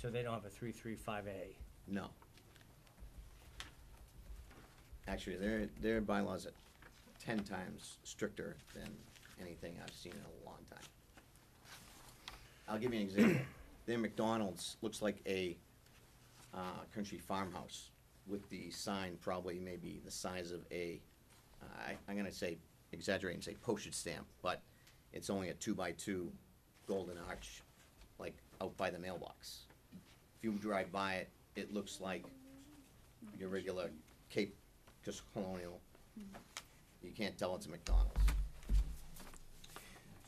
So they don't have a three, three, five A. No. Actually, their, their bylaws are ten times stricter than anything I've seen in a long time. I'll give you an example. Their McDonald's looks like a, uh, country farmhouse with the sign probably maybe the size of a, I, I'm gonna say, exaggerate and say postage stamp, but it's only a two by two golden arch, like out by the mailbox. If you drive by it, it looks like your regular Cape just colonial. You can't tell it's a McDonald's.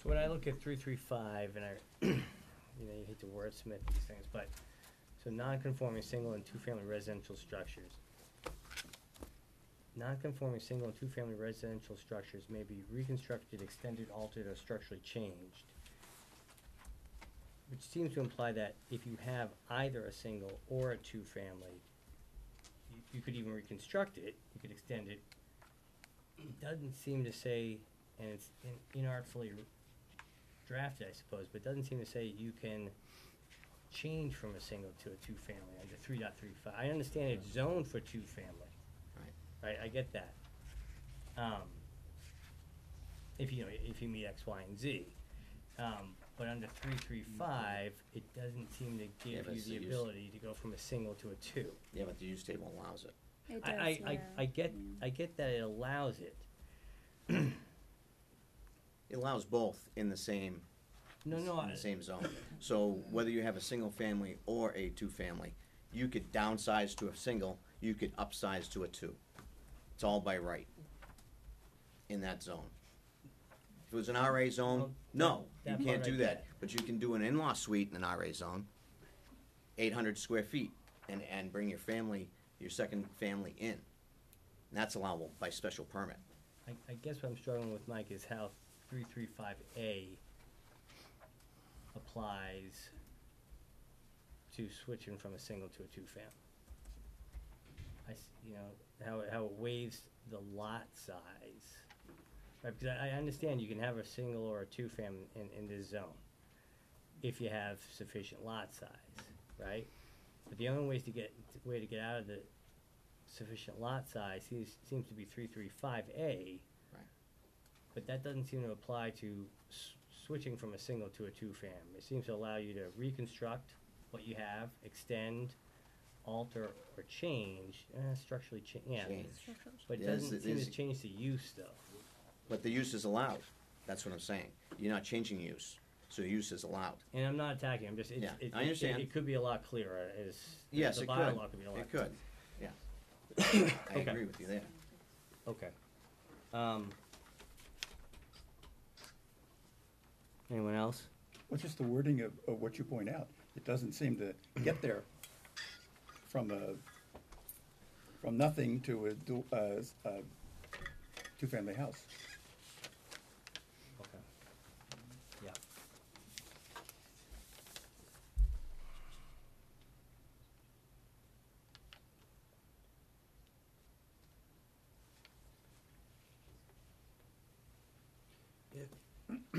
So when I look at three three five, and I, you know, you hate to wordsmith these things, but, so non-conforming single and two-family residential structures. Non-conforming single and two-family residential structures may be reconstructed, extended, altered, or structurally changed. Which seems to imply that if you have either a single or a two-family, you, you could even reconstruct it, you could extend it. It doesn't seem to say, and it's in- inartfully drafted, I suppose, but it doesn't seem to say you can change from a single to a two-family under three dot. I understand it's zoned for two-family. Right. Right, I get that. Um, if you know, if you meet X, Y, and Z. Um, but under three three five, it doesn't seem to Yeah, give but you it's the the use. ability to go from a single to a two. Yeah, but the use table allows it. It I, does, I, I, yeah. I get, I get that it allows it. It allows both in the same, No, no, in I, the same zone. So whether you have a single family or a two-family, you could downsize to a single, you could upsize to a two. It's all by right in that zone. If it was an RA zone, oh, no, you that can't part do that. But you can do an in-law suite in an RA zone, eight hundred square feet, and, and bring your family, your second family in. And that's allowable by special permit. I, I guess what I'm struggling with, Mike, is how three three five A applies to switching from a single to a two-family. I, s- you know, how, it- how it waives the lot size. Right, because I, I understand you can have a single or a two-family in, in this zone, if you have sufficient lot size, right? But the only ways to get, way to get out of the sufficient lot size seems, seems to be three three five A. Right. But that doesn't seem to apply to s- switching from a single to a two-fam. It seems to allow you to reconstruct what you have, extend, alter, or change, eh, structurally cha- yeah. Change. But it Yes, doesn't it seem is- to change the use though. But the use is allowed. That's what I'm saying. You're not changing use, so use is allowed. And I'm not attacking, I'm just, it's, Yeah, it, I it- understand. it could be a lot clearer, is, the Yes, the it could. bylaw could be a lot. It could, yeah. I Okay. agree with you there. Okay. Um. Anyone else? Well, just the wording of, of what you point out, it doesn't seem to get there from a, from nothing to a, du- uh, s- a two-family house. Okay. Yeah.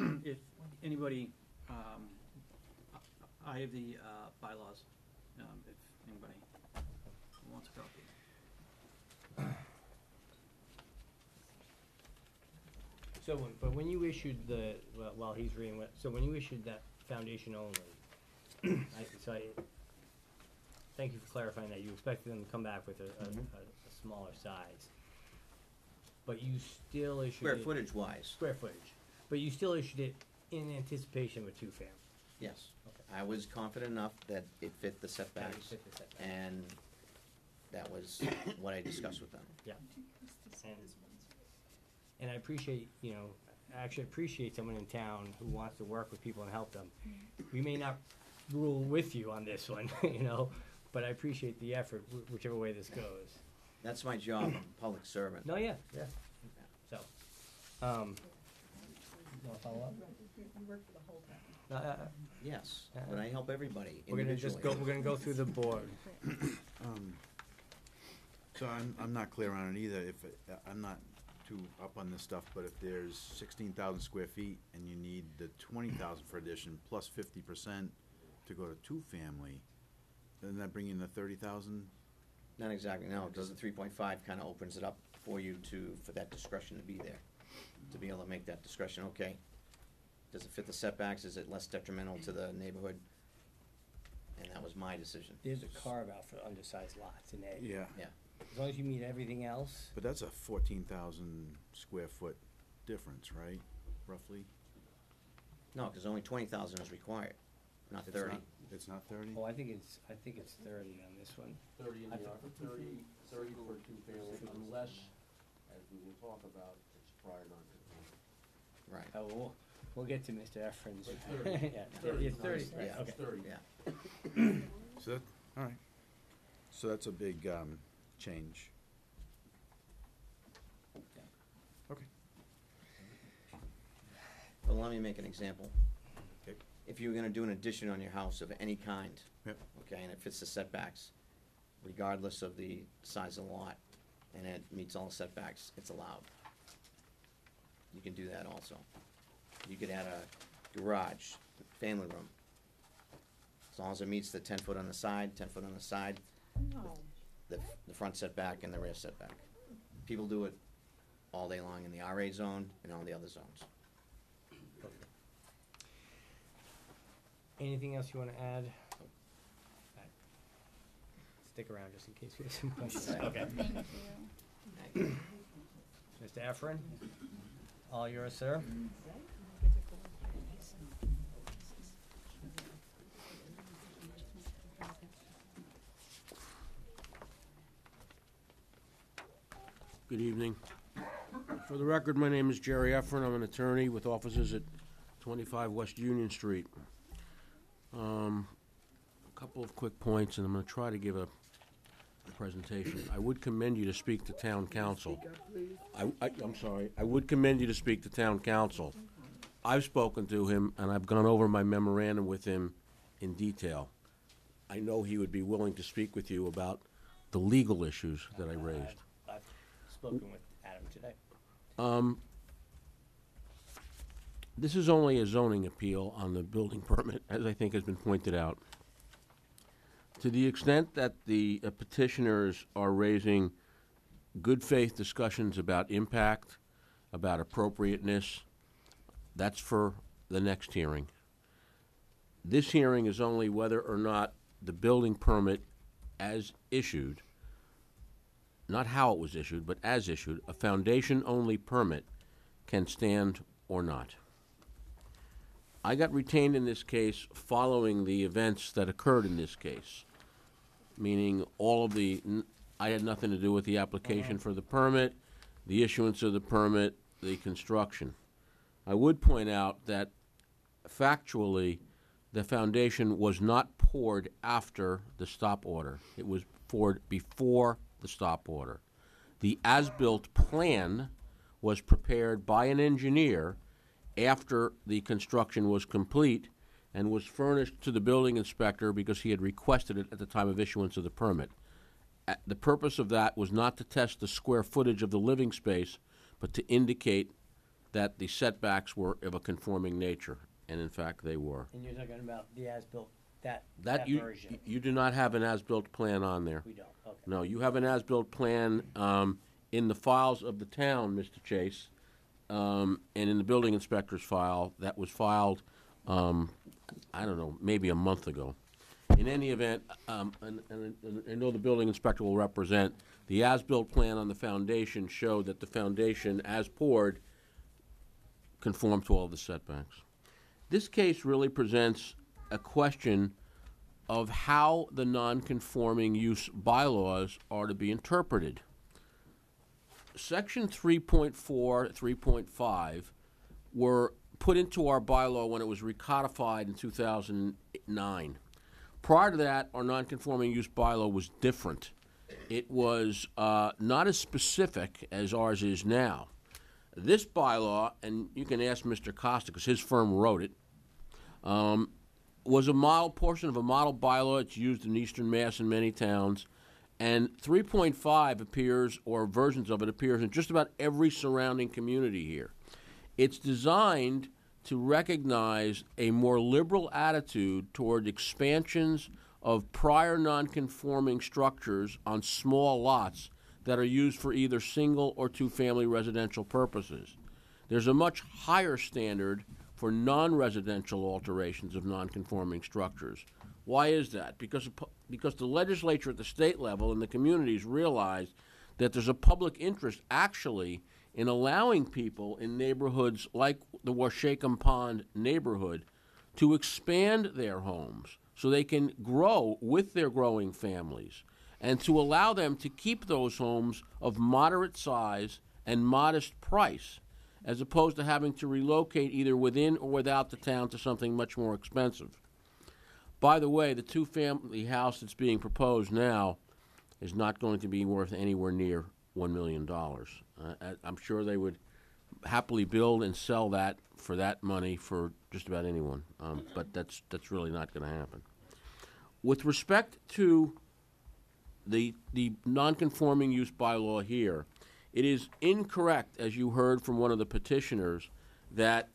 If anybody, um, I have the uh, bylaws, um, if anybody wants a copy. So, when- but when you issued the, well, while he's reading what, so when you issued that foundation only, I, so I, thank you for clarifying that, you expected them to come back with a, a, Mhm. a, a smaller size. But you still issued Square it- footage wise, Square footage, but you still issued it in anticipation with two-family. yes. Okay. I was confident enough that it fit the setbacks, Fit the setback. and that was what I discussed with them. Yeah. And, and I appreciate, you know, I actually appreciate someone in town who wants to work with people and help them. We may not rule with you on this one, you know, but I appreciate the effort, wh- whichever way this goes. That's my job, I'm a public servant. No, yeah, yeah, so, um, you wanna follow up? You work for the whole town. Uh, uh, Yes, but I help everybody We're gonna just go, we're gonna go through the board. Um, So I'm, I'm not clear on it either, if, it- I'm not too up on this stuff, but if there's sixteen thousand square feet and you need the twenty thousand for addition plus fifty percent to go to two-family, doesn't that bring in the thirty thousand? Not exactly, no, because the three point five kinda opens it up for you to, for that discretion to be there, to be able to make that discretion, okay? Does it fit the setbacks, is it less detrimental to the neighborhood? And that was my decision. There's a carve out for undersized lots in A. Yeah. Yeah. As long as you meet everything else, But that's a fourteen thousand square foot difference, right, roughly? No, because only twenty thousand is required, not It's thirty. not- It's not thirty? Oh, I think it's, I think it's thirty on this one. Thirty in I the, thought- R- thirty, thirty for two family, unless, as we will talk about, it's prior non-conforming. Right, Oh, we'll, we'll get to Mr. Efron's. But 30. Yeah, Thirty, it's thirty, right, yeah. okay. Thirty. yeah. So that, all right. So that's a big, um, change. Okay. But let me make an example. Okay. If you were gonna do an addition on your house of any kind. Yep. Okay, and it fits the setbacks, regardless of the size of the lot, and it meets all the setbacks, it's allowed. You can do that also. You could add a garage, family room. As long as it meets the ten foot on the side, ten foot on the side, No. the, the front setback and the rear setback. People do it all day long in the RA zone and all the other zones. Anything else you wanna add? Alright. Stick around just in case we have some questions. Okay. Thank you. Mr. Efron? All yours, sir. Good evening. For the record, my name is Jerry Efron. I'm an attorney with offices at 25 West Union Street. Um, A Couple of quick points, and I'm going to try to give a presentation. I would commend you to speak to town counsel. I, I, I'm sorry, I would commend you to speak to town counsel. I've spoken to him, and I've gone over my memorandum with him in detail. I know he would be willing to speak with you about the legal issues that I raised. Spoken with Adam today. Um, this is only a zoning appeal on the building permit, as I think has been pointed out. To the extent that the uh, petitioners are raising good faith discussions about impact, about appropriateness, that's for the next hearing. This hearing is only whether or not the building permit as issued not how it was issued, but as issued, a foundation-only permit can stand or not. I got retained in this case following the events that occurred in this case, meaning all of the, n- I had nothing to do with the application for the permit, the issuance of the permit, the construction. I would point out that factually, the foundation was not poured after the stop order. It was poured before the stop order. The as-built plan was prepared by an engineer after the construction was complete and was furnished to the building inspector because he had requested it at the time of issuance of the permit. The purpose of that was not to test the square footage of the living space, but to indicate that the setbacks were of a conforming nature, and in fact, they were. And you're talking about the as-built, that, That that you, version? you do not have an as-built plan on there. We don't, okay. No, you have an as-built plan, um, in the files of the town, Mr. Chase, um, and in the building inspector's file that was filed, um, I don't know, maybe a month ago. In any event, um, and, and, and I know the building inspector will represent, the as-built plan on the foundation showed that the foundation, as poured, conformed to all the setbacks. This case really presents a question of how the non-conforming use bylaws are to be interpreted. Section 3.4, 3.5 were put into our bylaw when it was recodified in 2009. Prior to that, our non-conforming use bylaw was different. It was uh, not as specific as ours is now. This bylaw, and you can ask Mr. Costa, because his firm wrote it, um, was a model portion of a model bylaw. It's used in eastern Mass in many towns. And 3.5 appears, or versions of it appears in just about every surrounding community here. It's designed to recognize a more liberal attitude toward expansions of prior nonconforming structures on small lots that are used for either single or two-family residential purposes. There's a much higher standard for non-residential alterations of non-conforming structures. Why is that? Because, because the legislature at the state level and the communities realize that there's a public interest actually in allowing people in neighborhoods like the Waushakum Pond neighborhood to expand their homes so they can grow with their growing families and to allow them to keep those homes of moderate size and modest price as opposed to having to relocate either within or without the town to something much more expensive. By the way, the two family house that's being proposed now is not going to be worth anywhere near $1 million. Uh, I- I'm sure they would happily build and sell that for that money for just about anyone, um, but that's, that's really not going to happen. With respect to the, the non-conforming use bylaw here, it is incorrect, as you heard from one of the petitioners, that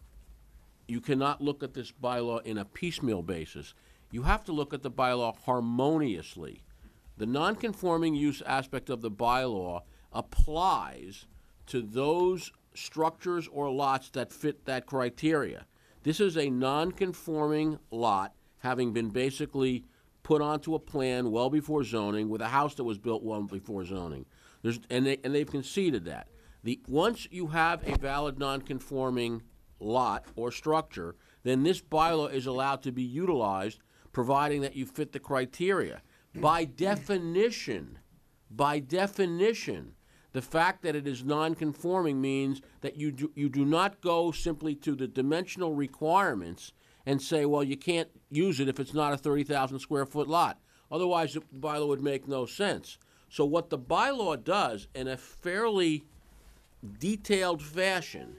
you cannot look at this bylaw in a piecemeal basis. You have to look at the bylaw harmoniously. The non-conforming use aspect of the bylaw applies to those structures or lots that fit that criteria. This is a non-conforming lot, having been basically put onto a plan well before zoning with a house that was built well before zoning. There's, and they, and they've conceded that. The, once you have a valid non-conforming lot or structure, then this bylaw is allowed to be utilized, providing that you fit the criteria. By definition, by definition, the fact that it is non-conforming means that you do, you do not go simply to the dimensional requirements and say, well, you can't use it if it's not a thirty thousand square foot lot. Otherwise, the bylaw would make no sense. So what the bylaw does, in a fairly detailed fashion,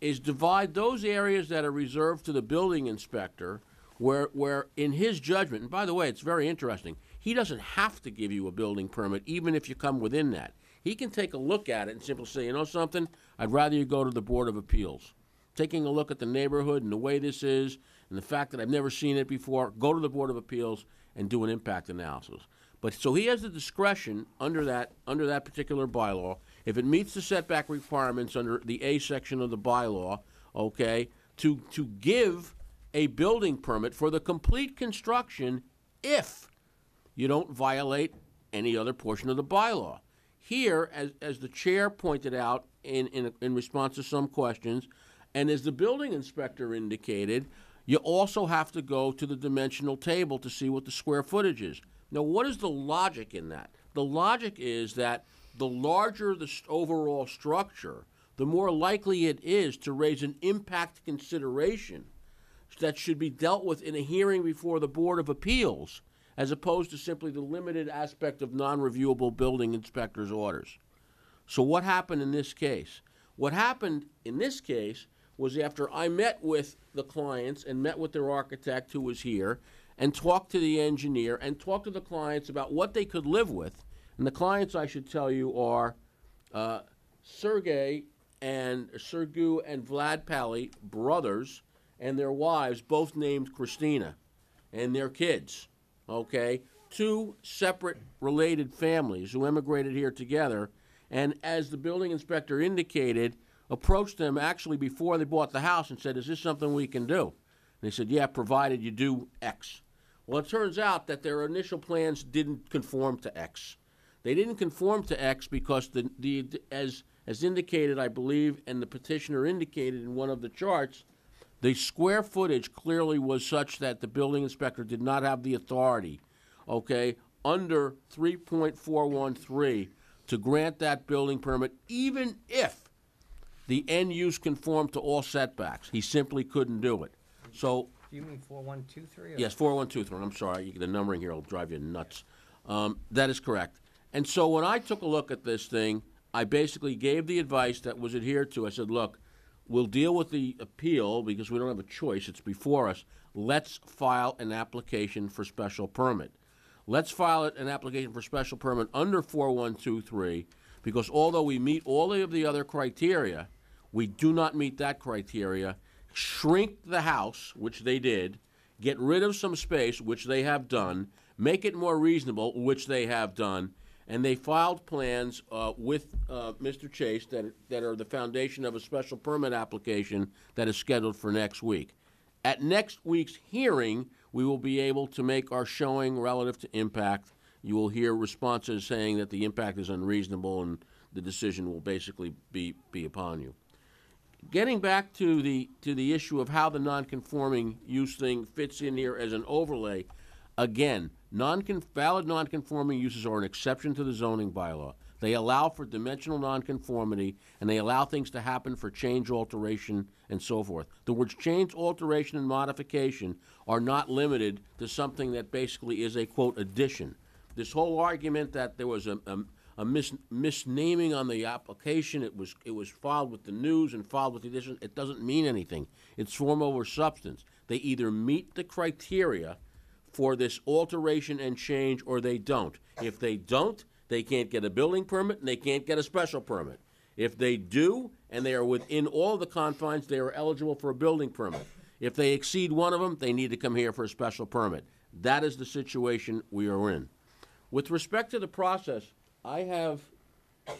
is divide those areas that are reserved to the building inspector, where, where in his judgment, and by the way, it's very interesting, he doesn't have to give you a building permit, even if you come within that. He can take a look at it and simply say, you know something, I'd rather you go to the Board of Appeals. Taking a look at the neighborhood and the way this is, and the fact that I've never seen it before, go to the Board of Appeals and do an impact analysis. But, so he has the discretion under that, under that particular bylaw, if it meets the setback requirements under the A section of the bylaw, okay, to, to give a building permit for the complete construction if you don't violate any other portion of the bylaw. Here, as, as the chair pointed out in, in, in response to some questions, and as the building inspector indicated, you also have to go to the dimensional table to see what the square footage is. Now, what is the logic in that? The logic is that the larger the overall structure, the more likely it is to raise an impact consideration that should be dealt with in a hearing before the Board of Appeals, as opposed to simply the limited aspect of non-reviewable building inspector's orders. So what happened in this case? What happened in this case was after I met with the clients and met with their architect who was here and talked to the engineer and talked to the clients about what they could live with. And the clients, I should tell you, are uh, Sergey and Sergu and Vlad Pally, brothers, and their wives, both named Christina, and their kids. Okay? Two separate related families who emigrated here together, and as the building inspector indicated, approached them actually before they bought the house and said, Is this something we can do? And they said, Yeah, provided you do X. Well, it turns out that their initial plans didn't conform to X. They didn't conform to X because the, the as as indicated, I believe, and the petitioner indicated in one of the charts, the square footage clearly was such that the building inspector did not have the authority, okay, under 3.413 to grant that building permit, even if the end use conformed to all setbacks. He simply couldn't do it. So Do you mean four one two three? Yes, one two three. I'm sorry, you- the numbering here will drive you nuts. Um, that is correct. And so when I took a look at this thing, I basically gave the advice that was adhered to. I said, look, we'll deal with the appeal because we don't have a choice. It's before us. Let's file an application for special permit. Let's file it- an application for special permit under four one two three because although we meet all of the other criteria, we do not meet that criteria. Shrink the house, which they did, get rid of some space, which they have done, make it more reasonable, which they have done, and they filed plans uh, with uh, Mr. Chase that, that are the foundation of a special permit application that is scheduled for next week. At next week's hearing, we will be able to make our showing relative to impact. You will hear responses saying that the impact is unreasonable and the decision will basically be, be upon you. Getting back to the, to the issue of how the non-conforming use thing fits in here as an overlay, again, non valid non-conforming uses are an exception to the zoning bylaw. They allow for dimensional nonconformity, and they allow things to happen for change, alteration, and so forth. The words change, alteration, and modification are not limited to something that basically is a quote addition. This whole argument that there was a, a, a mis, misnaming on the application, it was it was filed with the news and filed with the addition. It doesn't mean anything. It's form over substance. They either meet the criteria for this alteration and change, or they don't. If they don't, they can't get a building permit and they can't get a special permit. If they do, and they are within all the confines, they are eligible for a building permit. If they exceed one of them, they need to come here for a special permit. That is the situation we are in. With respect to the process, I have, how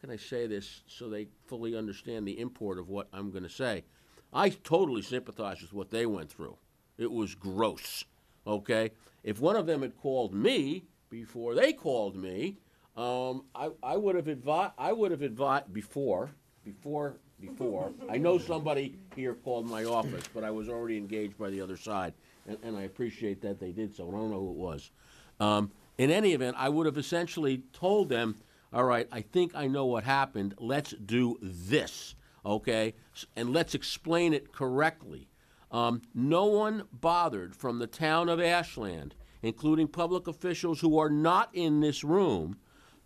can I say this so they fully understand the import of what I'm going to say? I totally sympathize with what they went through. It was gross, okay? If one of them had called me before they called me, um, I, I would have advised, I would have advised, before, before, before, I know somebody here called my office, but I was already engaged by the other side, and, and I appreciate that they did so, and I don't know who it was. Um, in any event, I would have essentially told them, all right, I think I know what happened, let's do this, okay? And let's explain it correctly. Um, no one bothered from the town of Ashland, including public officials who are not in this room,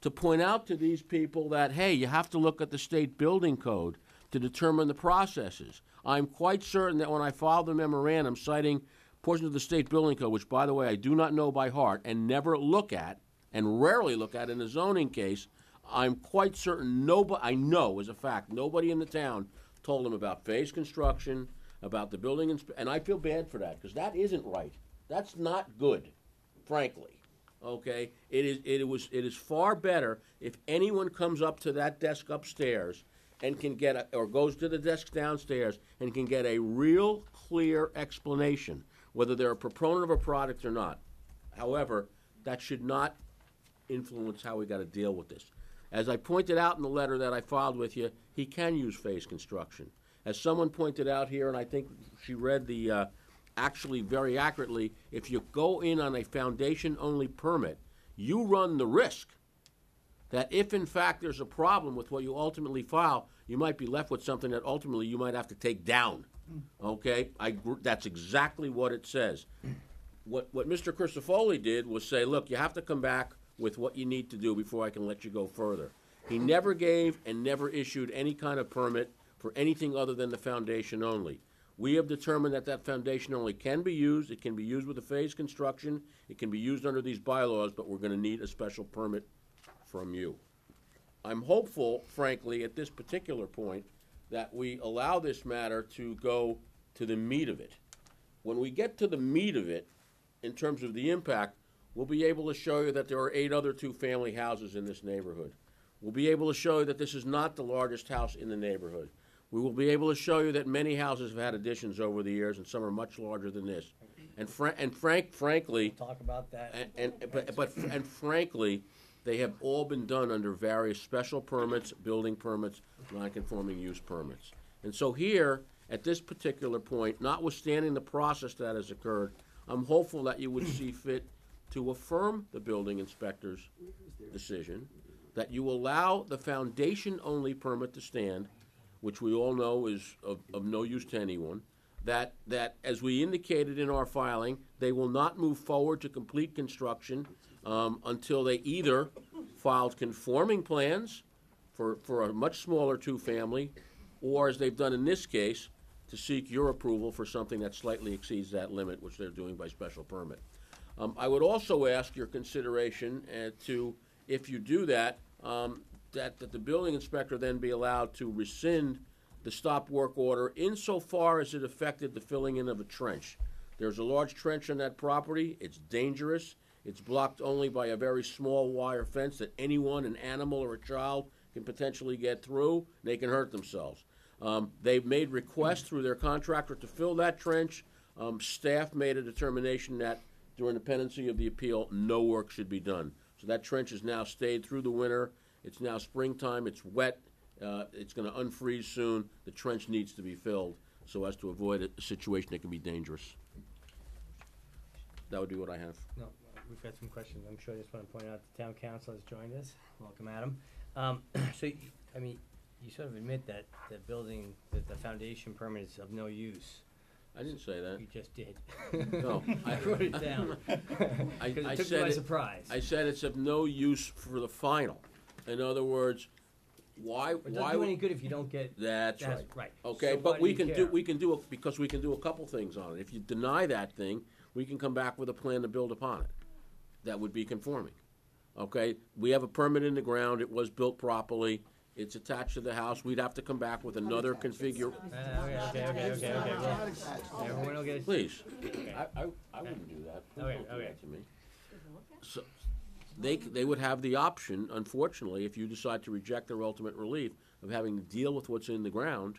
to point out to these people that, hey, you have to look at the state building code to determine the processes. I'm quite certain that when I filed the memorandum citing portions of the state building code, which, by the way, I do not know by heart and never look at, and rarely look at in a zoning case, I'm quite certain nobody, I know as a fact, nobody in the town told them about phase construction, about the building, and I feel bad for that, because that isn't right. That's not good, frankly. Okay, it is. It was. It is far better if anyone comes up to that desk upstairs and can get a, or goes to the desk downstairs and can get a real clear explanation whether they're a proponent of a product or not. However, that should not influence how we got to deal with this. As I pointed out in the letter that I filed with you, he can use phase construction. As someone pointed out here, and I think she read the uh, actually very accurately, if you go in on a foundation only permit, you run the risk that if in fact there's a problem with what you ultimately file, you might be left with something that ultimately you might have to take down. Okay, I that's exactly what it says. What what Mr. Christofoli did was say, look, you have to come back with what you need to do before I can let you go further. He never gave and never issued any kind of permit for anything other than the foundation only. We have determined that that foundation only can be used. It can be used with a phase construction. It can be used under these bylaws, but we're going to need a special permit from you. I'm hopeful, frankly, at this particular point, that we allow this matter to go to the meat of it. When we get to the meat of it, in terms of the impact, we'll be able to show you that there are eight other two-family houses in this neighborhood. We'll be able to show you that this is not the largest house in the neighborhood. We will be able to show you that many houses have had additions over the years, and some are much larger than this. And and frank, frankly, Talk about that. and, and, but, but, and frankly, they have all been done under various special permits, building permits, non-conforming use permits. And so here, at this particular point, notwithstanding the process that has occurred, I'm hopeful that you would see fit to affirm the building inspector's decision, that you allow the foundation-only permit to stand, which we all know is of, of no use to anyone, that, that, as we indicated in our filing, they will not move forward to complete construction um, until they either filed conforming plans for, for a much smaller two-family, or as they've done in this case, to seek your approval for something that slightly exceeds that limit, which they're doing by special permit. Um, I would also ask your consideration uh, to, if you do that, um, that, that the building inspector then be allowed to rescind the stop work order insofar as it affected the filling in of a trench. There's a large trench on that property, it's dangerous, it's blocked only by a very small wire fence that anyone, an animal or a child, can potentially get through, they can hurt themselves. Um, they've made requests through their contractor to fill that trench. Um, staff made a determination that during the pendency of the appeal, no work should be done. So that trench has now stayed through the winter, It's now springtime, it's wet, uh, it's gonna unfreeze soon, the trench needs to be filled so as to avoid a a situation that can be dangerous. That would be what I have. No, we've got some questions. I'm sure I just want to point out the town counsel has joined us. Welcome, Adam. Um, so, I mean, you sort of admit that the building, that the foundation permit is of no use. I didn't say that. You just did. No, I- wrote it down. I- Because I it took me said by it- surprise. I said it's of no use for the final. In other words, why, It why? doesn't do any good if you don't get. That's That's right. right. Okay, So why but do we you can do, care? we can do, a- because we can do a couple things on it. If you deny that thing, we can come back with a plan to build upon it. That would be conforming. Okay, we have a permit in the ground, it was built properly, it's attached to the house, we'd have to come back with another configure, Uh, okay, okay, okay, okay, okay, well, everyone will get it. please. I, I, I wouldn't do that. Please Okay, don't do okay. that to me. So, they, c- they would have the option, unfortunately, if you decide to reject their ultimate relief, of having to deal with what's in the ground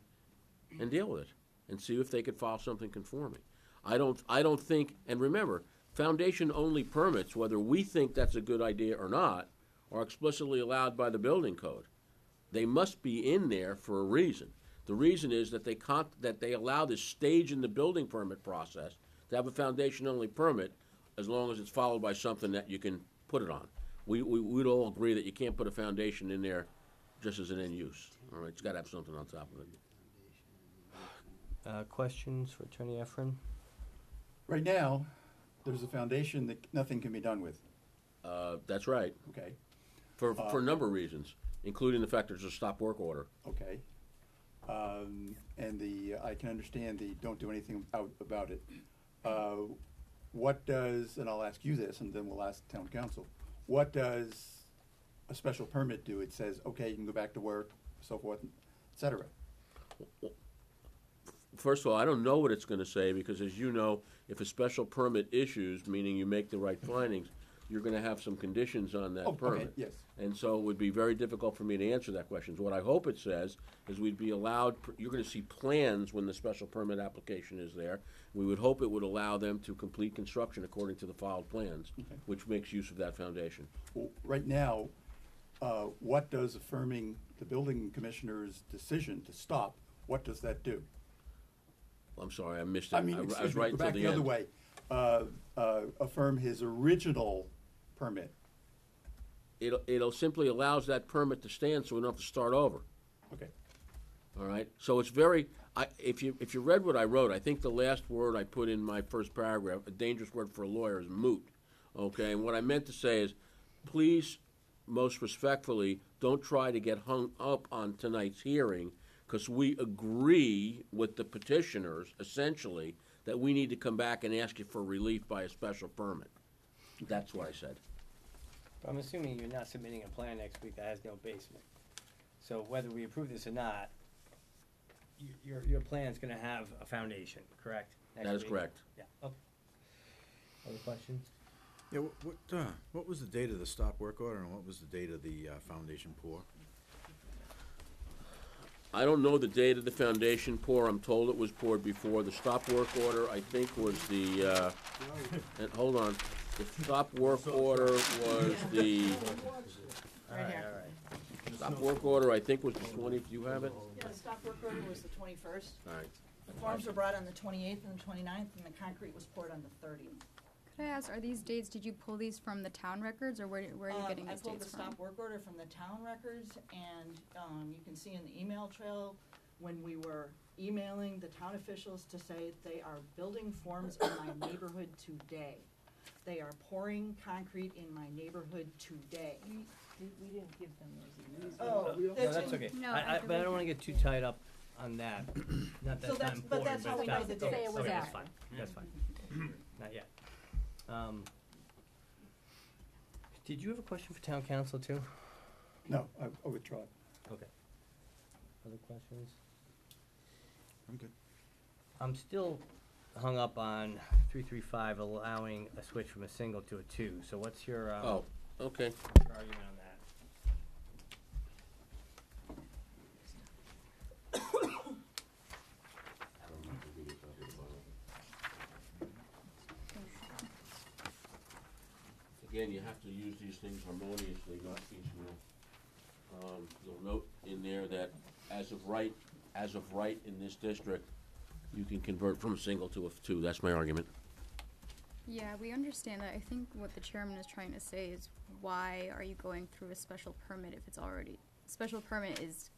and deal with it, and see if they could file something conforming. I don't, I don't think, and remember, foundation-only permits, whether we think that's a good idea or not, are explicitly allowed by the building code. They must be in there for a reason. The reason is that they con, that they allow this stage in the building permit process to have a foundation-only permit, as long as it's followed by something that you can put it on. We, we, we'd all agree that you can't put a foundation in there just as an end use, all right? It's gotta have something on top of it. Uh, questions for Attorney Efron? Right now, there's a foundation that nothing can be done with, Uh, that's right, okay? for, for a number of reasons, including the fact there's a stop work order. Okay. Um, and the, I can understand the don't do anything out about it. Uh, what does, and I'll ask you this, and then we'll ask town counsel, what does a special permit do? It says, okay, you can go back to work, so forth, et cetera. First of all, I don't know what it's gonna say, because as you know, if a special permit issues, meaning you make the right findings, you're gonna have some conditions on Oh, that okay, permit. yes. And so it would be very difficult for me to answer that question. What I hope it says is we'd be allowed, you're gonna see plans when the special permit application is there. We would hope it would allow them to complete construction according to the filed plans, which makes use of that foundation. Well, Right now, uh, what does affirming the building commissioner's decision to stop, what does that do? I'm sorry, I missed it. I mean, I was right go back the the other way. Uh, uh, affirm his original permit. It'll, it'll simply allows that permit to stand, so we don't have to start over. Okay. All right, so it's very, I, if you, if you read what I wrote, I think the last word I put in my first paragraph, a dangerous word for a lawyer is moot. Okay, and what I meant to say is, please, most respectfully, don't try to get hung up on tonight's hearing, because we agree with the petitioners, essentially, that we need to come back and ask you for relief by a special permit. That's what I said. I'm assuming you're not submitting a plan next week that has no basement. So whether we approve this or not, y- your, your plan's gonna have a foundation, correct? next That is week? correct. Yeah, okay. Other questions? Yeah, what, what, uh, what was the date of the stop work order and what was the date of the, uh, foundation pour? I don't know the date of the foundation pour, I'm told it was poured before. The stop work order, I think, was the, uh, and, hold on, the stop work order was the, Alright, alright. stop work order, I think, was the twentieth, do you have it? Yeah, the stop work order was the twenty-first. Alright, The forms were brought on the twenty-eighth and the 29th, and the concrete was poured on the thirtieth. Could I ask, are these dates, did you pull these from the town records, or where, where are you getting these Um, I pulled dates the from? stop work order from the town records, and, um, you can see in the email trail, when we were emailing the town officials to say they are building forms in my neighborhood today. They are pouring concrete in my neighborhood today. We, we didn't give them those emails. Oh, No, that's that's okay. No, I, I, I but I don't wanna get too tied up on that. Not that So it's not that's- but that's but how we know got- the okay, dates. Say it was okay, that's accurate. fine, that's fine. Not yet. Um, did you have a question for town counsel too? No, I, I withdraw. Okay. Other questions? I'm good. I'm still hung up on three three five allowing a switch from a single to a two, so what's your, um, oh, okay. your argument on that? Again, you have to use these things harmoniously, not piecemeal. Um, you'll note in there that as of right, as of right in this district, you can convert from a single to a f- two, that's my argument. Yeah, we understand that. I think what the chairman is trying to say is why are you going through a special permit if it's already, special permit is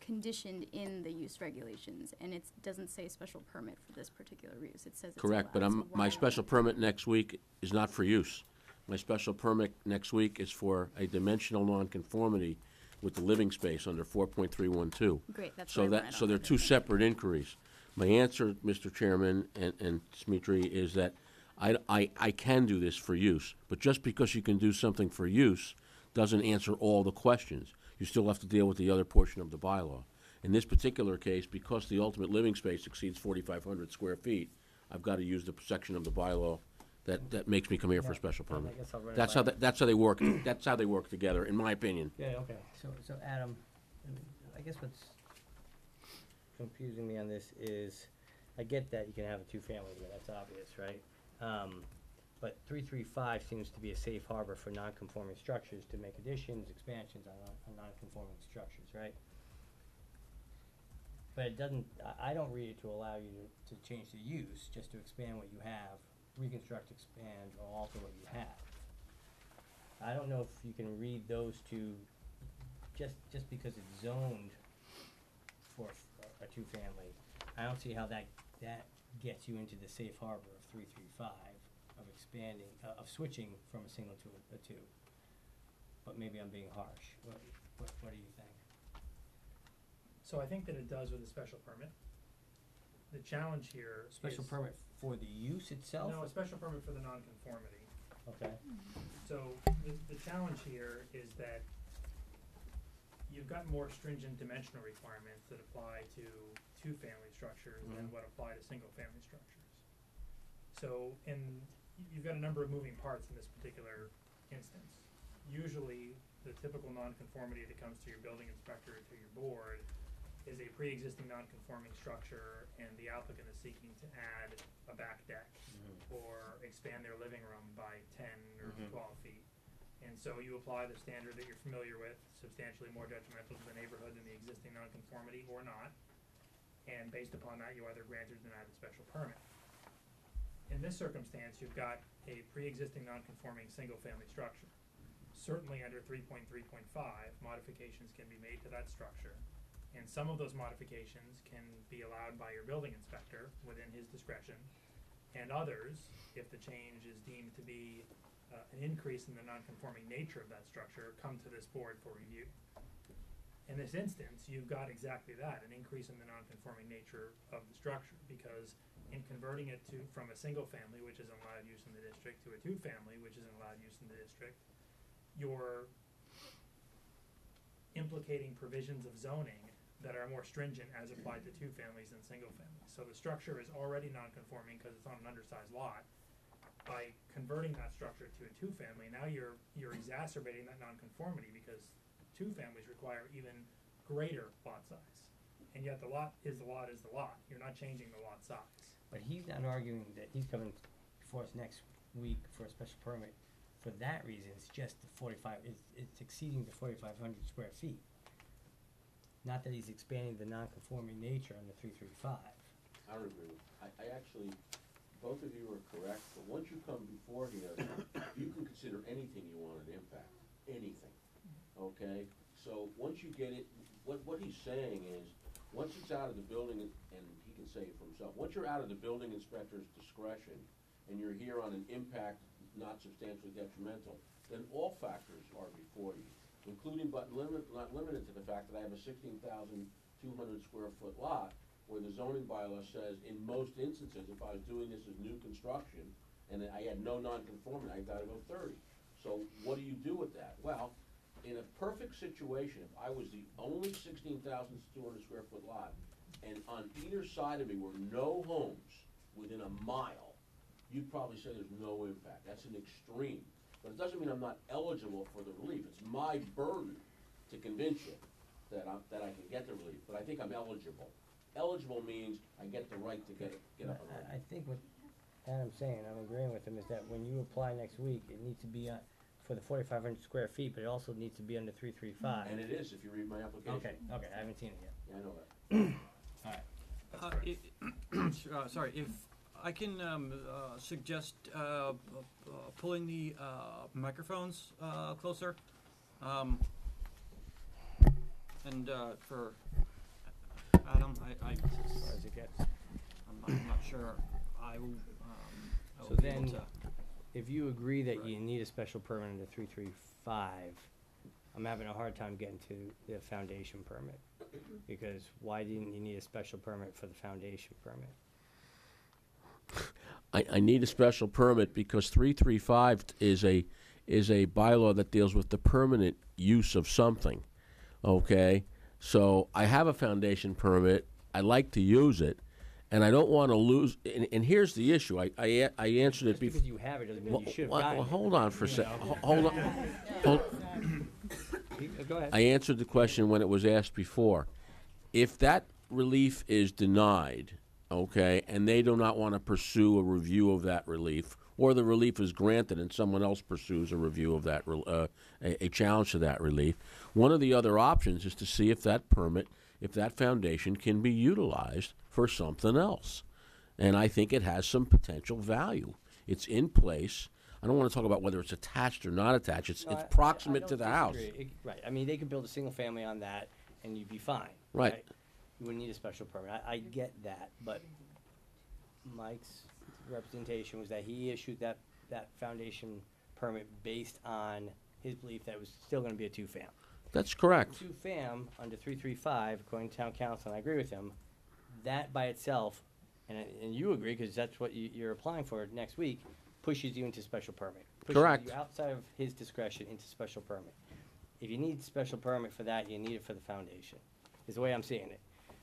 conditioned in the use regulations, and it doesn't say special permit for this particular use. It says it's Correct, but allowed, I'm, my why- special permit next week is not for use. My special permit next week is for a dimensional nonconformity with the living space under four point three one two. Great, that's So what I that, wanted so on they're two separate inquiries. My answer, Mr. Chairman and, and Smitri, is that I, I, I can do this for use, but just because you can do something for use doesn't answer all the questions. You still have to deal with the other portion of the bylaw. In this particular case, because the ultimate living space exceeds forty-five hundred square feet, I've got to use the section of the bylaw that, that makes me come here for a special I permit. guess I'll run it That's how, you. that- that's how they work, that's how they work together, in my opinion. Yeah, okay, so, so Adam, I guess what's confusing me on this is, I get that you can have a two-family, but that's obvious, right? Um, but three-three-five seems to be a safe harbor for non-conforming structures to make additions, expansions on, non- on non-conforming structures, right? But it doesn't, I, I don't read it to allow you to, to change the use, just to expand what you have, reconstruct, expand, or alter what you have. I don't know if you can read those two just, just because it's zoned for a two-family, I don't see how that, that gets you into the safe harbor of three-three-five, of expanding, uh, of switching from a single to a, a two. But maybe I'm being harsh, what, what, what do you think? So I think that it does with a special permit. The challenge here is. Special permit for the use itself? No, a special permit for the nonconformity. Okay, So the, the challenge here is that you've got more stringent dimensional requirements that apply to two-family structures than Mhm. what apply to single-family structures. So, and y- you've got a number of moving parts in this particular instance. Usually, the typical nonconformity that comes to your building inspector or to your board is a pre-existing non-conforming structure and the applicant is seeking to add a back deck or expand their living room by ten or Mhm. twelve feet. And so you apply the standard that you're familiar with, substantially more detrimental to the neighborhood than the existing nonconformity or not. And based upon that, you either grant or deny the special permit. In this circumstance, you've got a pre-existing non-conforming single-family structure. Certainly under three point three point five, modifications can be made to that structure. And some of those modifications can be allowed by your building inspector within his discretion. And others, if the change is deemed to be uh, an increase in the non-conforming nature of that structure, come to this board for review. In this instance, you've got exactly that, an increase in the non-conforming nature of the structure, because in converting it to, from a single family, which isn't allowed use in the district, to a two-family, which isn't allowed use in the district, you're implicating provisions of zoning that are more stringent as applied to two families than single families. So the structure is already non-conforming because it's on an undersized lot. By converting that structure to a two-family, now you're, you're exacerbating that non-conformity because two families require even greater lot size. And yet the lot is the lot is the lot. You're not changing the lot size. but he's not arguing that he's coming before us next week for a special permit. For that reason, it's just the forty-five, it's, it's exceeding the forty-five hundred square feet. Not that he's expanding the non-conforming nature on the three-three-five. I don't agree with, I, I actually, both of you are correct, but once you come before here, you can consider anything you want an impact, anything, okay? So, once you get it, what, what he's saying is, once it's out of the building, and he can say it for himself, once you're out of the building inspector's discretion, and you're here on an impact not substantially detrimental, then all factors are before you, including but limit, not limited to the fact that I have a sixteen thousand two hundred square foot lot, where the zoning bylaw says, in most instances, if I was doing this as new construction, and I had no nonconformity, I gotta go thirty. So what do you do with that? Well, in a perfect situation, if I was the only sixteen thousand two hundred square foot lot, and on either side of me were no homes within a mile, you'd probably say there's no impact. That's an extreme. But it doesn't mean I'm not eligible for the relief. It's my burden to convince you that I'm, that I can get the relief, but I think I'm eligible. Eligible means I get the right to get it, get up and I, I think what Adam's saying, I'm agreeing with him, is that when you apply next week, it needs to be on, for the forty-five hundred square feet, but it also needs to be under three three five. And it is, if you read my application. Okay, okay, I haven't seen it yet. Yeah, I know that. Uh, i- uh, sorry, if I can, um, uh, suggest, uh, uh, pulling the, uh, microphones, uh, closer. Um, and, uh, for Adam, I, I, As far as it gets. I'm not, I'm not sure I will, um, I So will be able then-. If you agree that you need a special permit under three three five, I'm having a hard time getting to the foundation permit. Because why didn't you need a special permit for the foundation permit? I, I need a special permit because three three five is a, is a bylaw that deals with the permanent use of something, okay? So I have a foundation permit, I like to use it, and I don't wanna lose, and, and here's the issue, I I, I answered it before. because you have it doesn't mean you should have Well, gotten well, hold on for a you sec, know? ho- hold on, hold, uh, Go ahead. I answered the question when it was asked before. If that relief is denied, okay, and they do not want to pursue a review of that relief, or the relief is granted and someone else pursues a review of that, uh, a, a challenge to that relief, one of the other options is to see if that permit, if that foundation can be utilized for something else. And I think it has some potential value. It's in place. I don't want to talk about whether it's attached or not attached. It's, No, I- I- it's I proximate don't to the house. disagree. It- Right, I mean, they could build a single family on that and you'd be fine. Right. You wouldn't need a special permit, I, I get that, but Mike's representation was that he issued that, that foundation permit based on his belief that it was still gonna be a two-fam. That's correct. Two-fam, under three-three-five, according to town counsel, and I agree with him, that by itself, and, I- and you agree, cause that's what you, you're applying for next week, pushes you into special permit. Correct. Pushes you outside of his discretion into special permit. If you need special permit for that, you need it for the foundation, is the way I'm seeing it.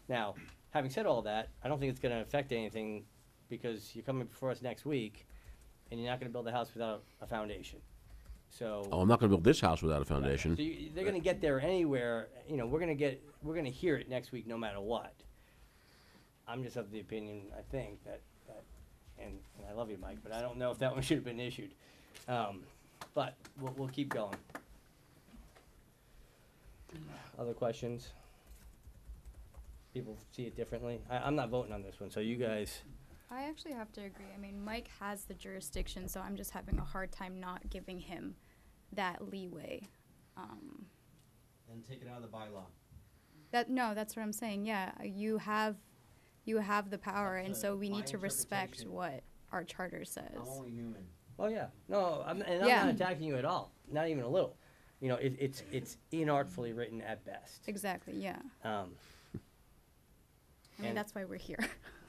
Now, having said all that, I don't think it's gonna affect anything, because you're coming before us next week, and you're not gonna build a house without a foundation. So. Oh, I'm not going to build this house without a foundation. So you, they're gonna get there anywhere, you know, we're gonna get, we're gonna hear it next week no matter what. I'm just of the opinion, I think, that, that, and, and I love you, Mike, but I don't know if that one should have been issued. Um, but we'll, we'll keep going. Other questions? People see it differently? I, I'm not voting on this one, so you guys, I actually have to agree. I mean, Mike has the jurisdiction, so I'm just having a hard time not giving him that leeway. Um, And take it out of the bylaw. that no, that's what I'm saying. Yeah, you have, you have the power, and so we need to respect what our charter says. I'm only human. oh yeah, no, I'm, and I'm Yeah. not attacking you at all, not even a little. You know, it, it's, it's inartfully written at best. Exactly. Yeah. Um, I mean, And- that's why we're here.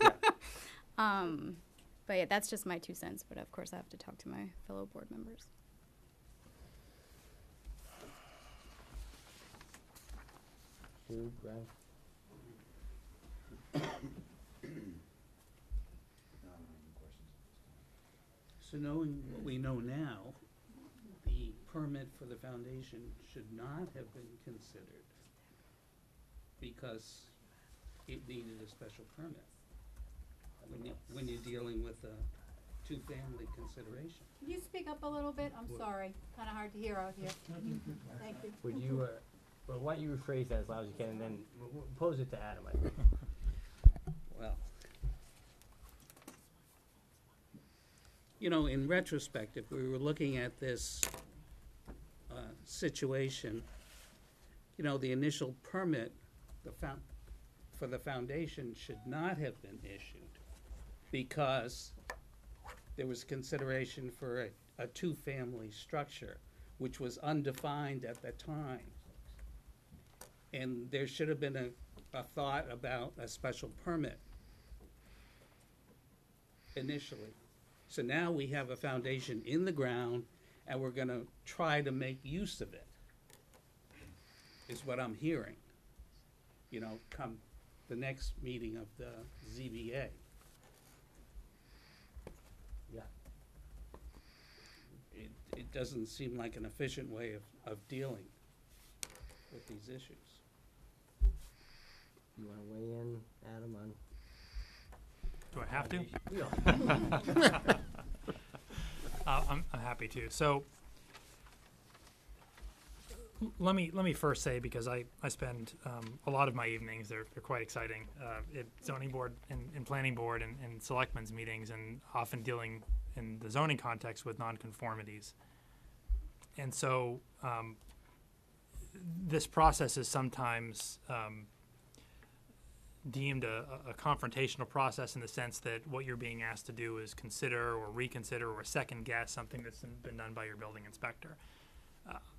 Yeah. um, but yeah, that's just my two cents. But of course, I have to talk to my fellow board members. Sue, Greg? So knowing what we know now, the permit for the foundation should not have been considered because it needed a special permit. When you, when you're dealing with a two-family consideration. Can you speak up a little bit? I'm sorry, kinda hard to hear out here. Thank you. Would you, uh, well, why don't you rephrase that as loud as you can, and then w- w- pose it to Adam, I think. Well, you know, in retrospect, if we were looking at this uh, situation, you know, the initial permit, the found, for the foundation should not have been issued because there was consideration for a, a two-family structure, which was undefined at the time. And there should have been a, a thought about a special permit initially. So now we have a foundation in the ground, and we're gonna try to make use of it, is what I'm hearing. You know, come the next meeting of the ZBA. Yeah. It, it doesn't seem like an efficient way of, of dealing with these issues. You wanna weigh in, Adam, on? Do I have to? Yeah. Uh, I'm, I'm happy to. So, let me let me first say because I I spend um, a lot of my evenings they're they're quite exciting uh, at zoning board and, and planning board and, and selectmen's meetings and often dealing in the zoning context with nonconformities. And so um, this process is sometimes um, deemed a, a a confrontational process in the sense that what you're being asked to do is consider or reconsider or second guess something that's been done by your building inspector.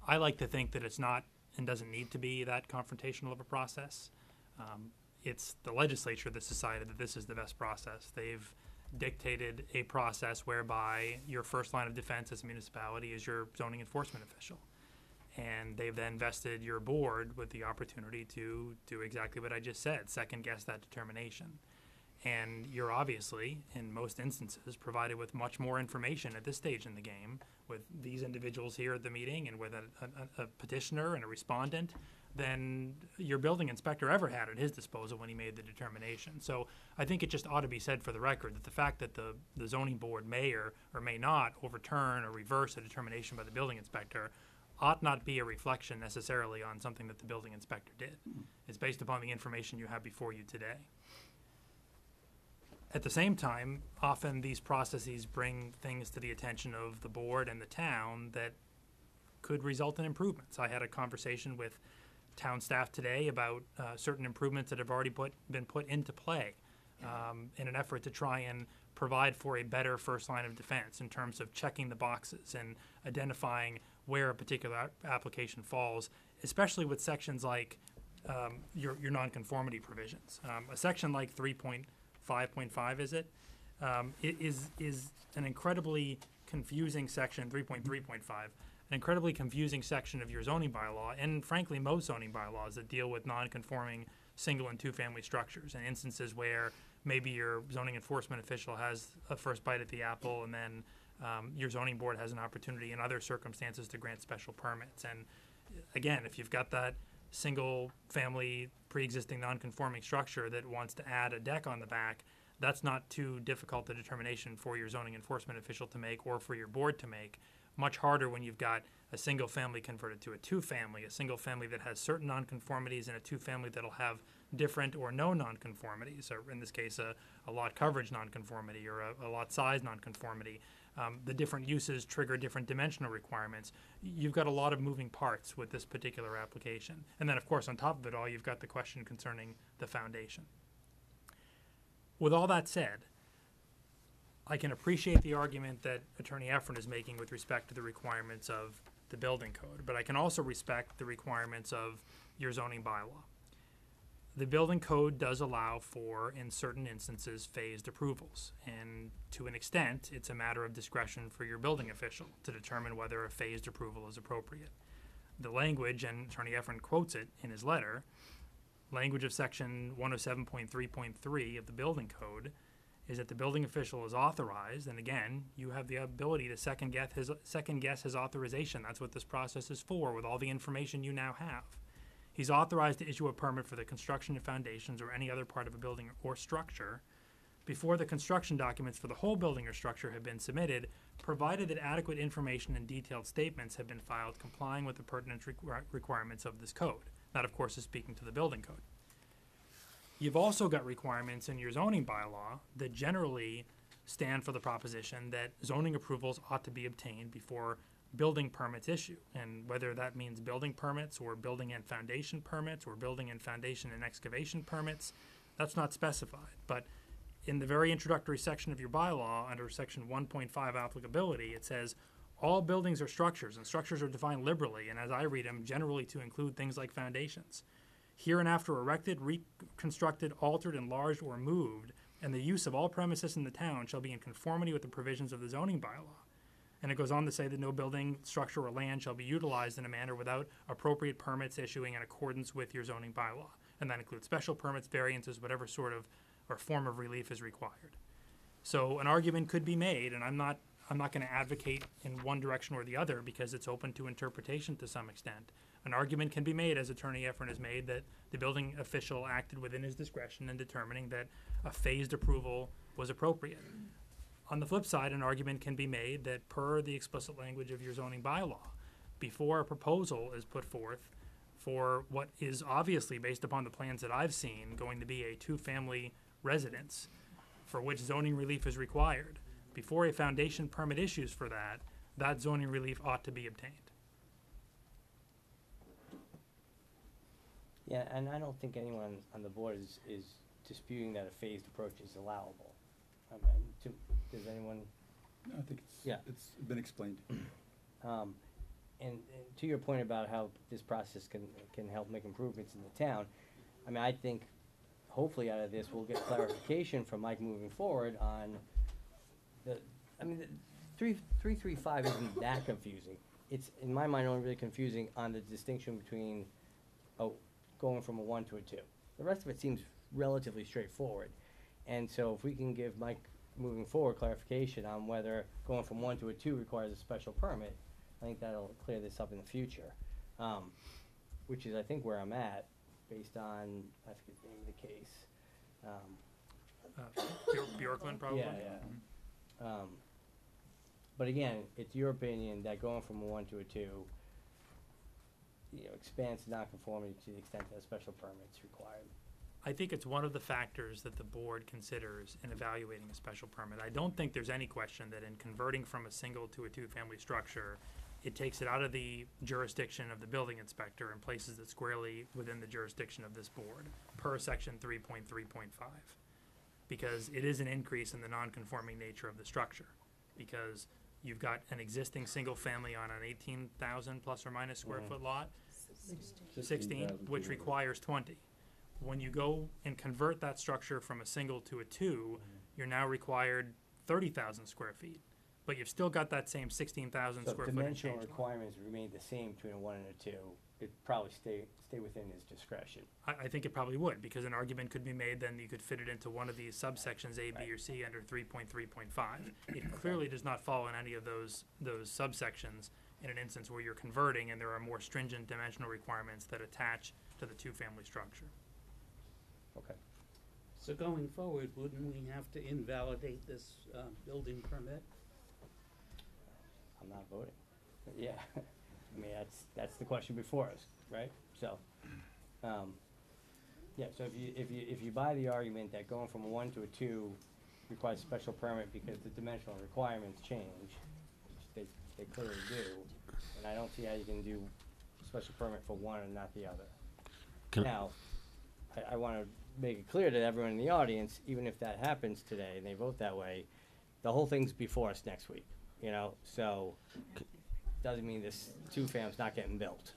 I like to think that it's not and doesn't need to be that confrontational of a process. Um, it's the legislature that's decided that this is the best process. They've dictated a process whereby your first line of defense as a municipality is your zoning enforcement official. And they've then vested your board with the opportunity to do exactly what I just said, second guess that determination. And you're obviously, in most instances, provided with much more information at this stage in the game with these individuals here at the meeting and with a, a, a petitioner and a respondent than your building inspector ever had at his disposal when he made the determination. So I think it just ought to be said for the record that the fact that the, the zoning board may or, or may not overturn or reverse a determination by the building inspector ought not be a reflection necessarily on something that the building inspector did. Hmm. It's based upon the information you have before you today. At the same time, often these processes bring things to the attention of the board and the town that could result in improvements. I had a conversation with town staff today about uh, certain improvements that have already put, been put into play um, in an effort to try and provide for a better first line of defense in terms of checking the boxes and identifying where a particular application falls, especially with sections like um, your, your nonconformity provisions. Um, a section like 3.5.5, is it? Um, it is, is an incredibly confusing section, 3.3.5, an incredibly confusing section of your zoning bylaw, and frankly, most zoning bylaws that deal with non-conforming single and two-family structures, and instances where maybe your zoning enforcement official has a first bite at the apple, and then um, your zoning board has an opportunity in other circumstances to grant special permits. And again, if you've got that single-family pre-existing non-conforming structure that wants to add a deck on the back, that's not too difficult a determination for your zoning enforcement official to make or for your board to make. Much harder when you've got a single family converted to a two family, a single family that has certain nonconformities, and a two family that'll have different or no nonconformities, or in this case, a, a lot coverage nonconformity or a, a lot size nonconformity. Um, the different uses trigger different dimensional requirements. You've got a lot of moving parts with this particular application. And then, of course, on top of it all, you've got the question concerning the foundation. With all that said, I can appreciate the argument that Attorney Efron is making with respect to the requirements of the building code, but I can also respect the requirements of your zoning bylaw. The building code does allow for, in certain instances, phased approvals, and to an extent, it's a matter of discretion for your building official to determine whether a phased approval is appropriate. The language, and Attorney Efron quotes it in his letter, language of section one oh seven point three point three of the building code is that the building official is authorized, and again, you have the ability to second guess his, second guess his authorization. That's what this process is for, with all the information you now have. He's authorized to issue a permit for the construction of foundations or any other part of a building or structure before the construction documents for the whole building or structure have been submitted, provided that adequate information and detailed statements have been filed complying with the pertinent requi- requirements of this code. That, of course, is speaking to the building code. You've also got requirements in your zoning bylaw that generally stand for the proposition that zoning approvals ought to be obtained before building permits issue. And whether that means building permits or building and foundation permits or building and foundation and excavation permits, that's not specified. But in the very introductory section of your bylaw, under section one point five applicability, it says, all buildings are structures, and structures are defined liberally, and as I read them, generally to include things like foundations. Hereinafter erected, reconstructed, altered, enlarged, or moved, and the use of all premises in the town shall be in conformity with the provisions of the zoning bylaw. And it goes on to say that no building, structure, or land shall be utilized in a manner without appropriate permits issuing in accordance with your zoning bylaw. And that includes special permits, variances, whatever sort of or form of relief is required. So an argument could be made, and I'm not I'm not going to advocate in one direction or the other because it's open to interpretation to some extent. An argument can be made, as Attorney Efron has made, that the building official acted within his discretion in determining that a phased approval was appropriate. On the flip side, an argument can be made that per the explicit language of your zoning bylaw, before a proposal is put forth for what is obviously, based upon the plans that I've seen, going to be a two-family residence for which zoning relief is required. Before a foundation permit issues for that, that zoning relief ought to be obtained. Yeah, and I don't think anyone on the board is, is disputing that a phased approach is allowable. To, does anyone, No, I think it's, Yeah. it's been explained. um, and, and to your point about how this process can, can help make improvements in the town, I mean, I think hopefully out of this, we'll get clarification from Mike moving forward on the, I mean, the three, three, three, five isn't that confusing. It's, in my mind, only really confusing on the distinction between, oh, going from a one to a two. The rest of it seems relatively straightforward. And so if we can give Mike, moving forward, clarification on whether going from one to a two requires a special permit, I think that'll clear this up in the future. Um, which is, I think, where I'm at, based on, I forget the name of the case. Um, Uh, Bjor- Bjorklund, probably? yeah, yeah. Um, but again, it's your opinion that going from a one to a two, you know, expands nonconformity to the extent that a special permit's required. I think it's one of the factors that the board considers in evaluating a special permit. I don't think there's any question that in converting from a single to a two-family structure, it takes it out of the jurisdiction of the building inspector and places it squarely within the jurisdiction of this board, per section three point three point five. Because it is an increase in the non-conforming nature of the structure, because you've got an existing single family on an eighteen thousand plus or minus square Mhm. foot lot, sixteen, which requires twenty. When you go and convert that structure from a single to a two, mm-hmm. you're now required thirty thousand square feet. But you've still got that same sixteen thousand So square foot and dimensional change. requirements remain the same between a one and a two, it'd probably stay, stay within his discretion. I, I think it probably would, because an argument could be made, then you could fit it into one of these subsections, A, B, or C, under three point three point five. It clearly does not fall in any of those, those subsections in an instance where you're converting and there are more stringent dimensional requirements that attach to the two-family structure. Okay. So going forward, wouldn't we have to invalidate this, uh, building permit? I'm not voting. Yeah, I mean, that's, that's the question before us, right? So, um, yeah, so if you, if you, if you buy the argument that going from a one to a two requires a special permit because the dimensional requirements change, which they, they clearly do, and I don't see how you can do special permit for one and not the other. Can- Now, I, I wanna make it clear to everyone in the audience, even if that happens today and they vote that way, the whole thing's before us next week, you know, so doesn't mean this two fam's not getting built.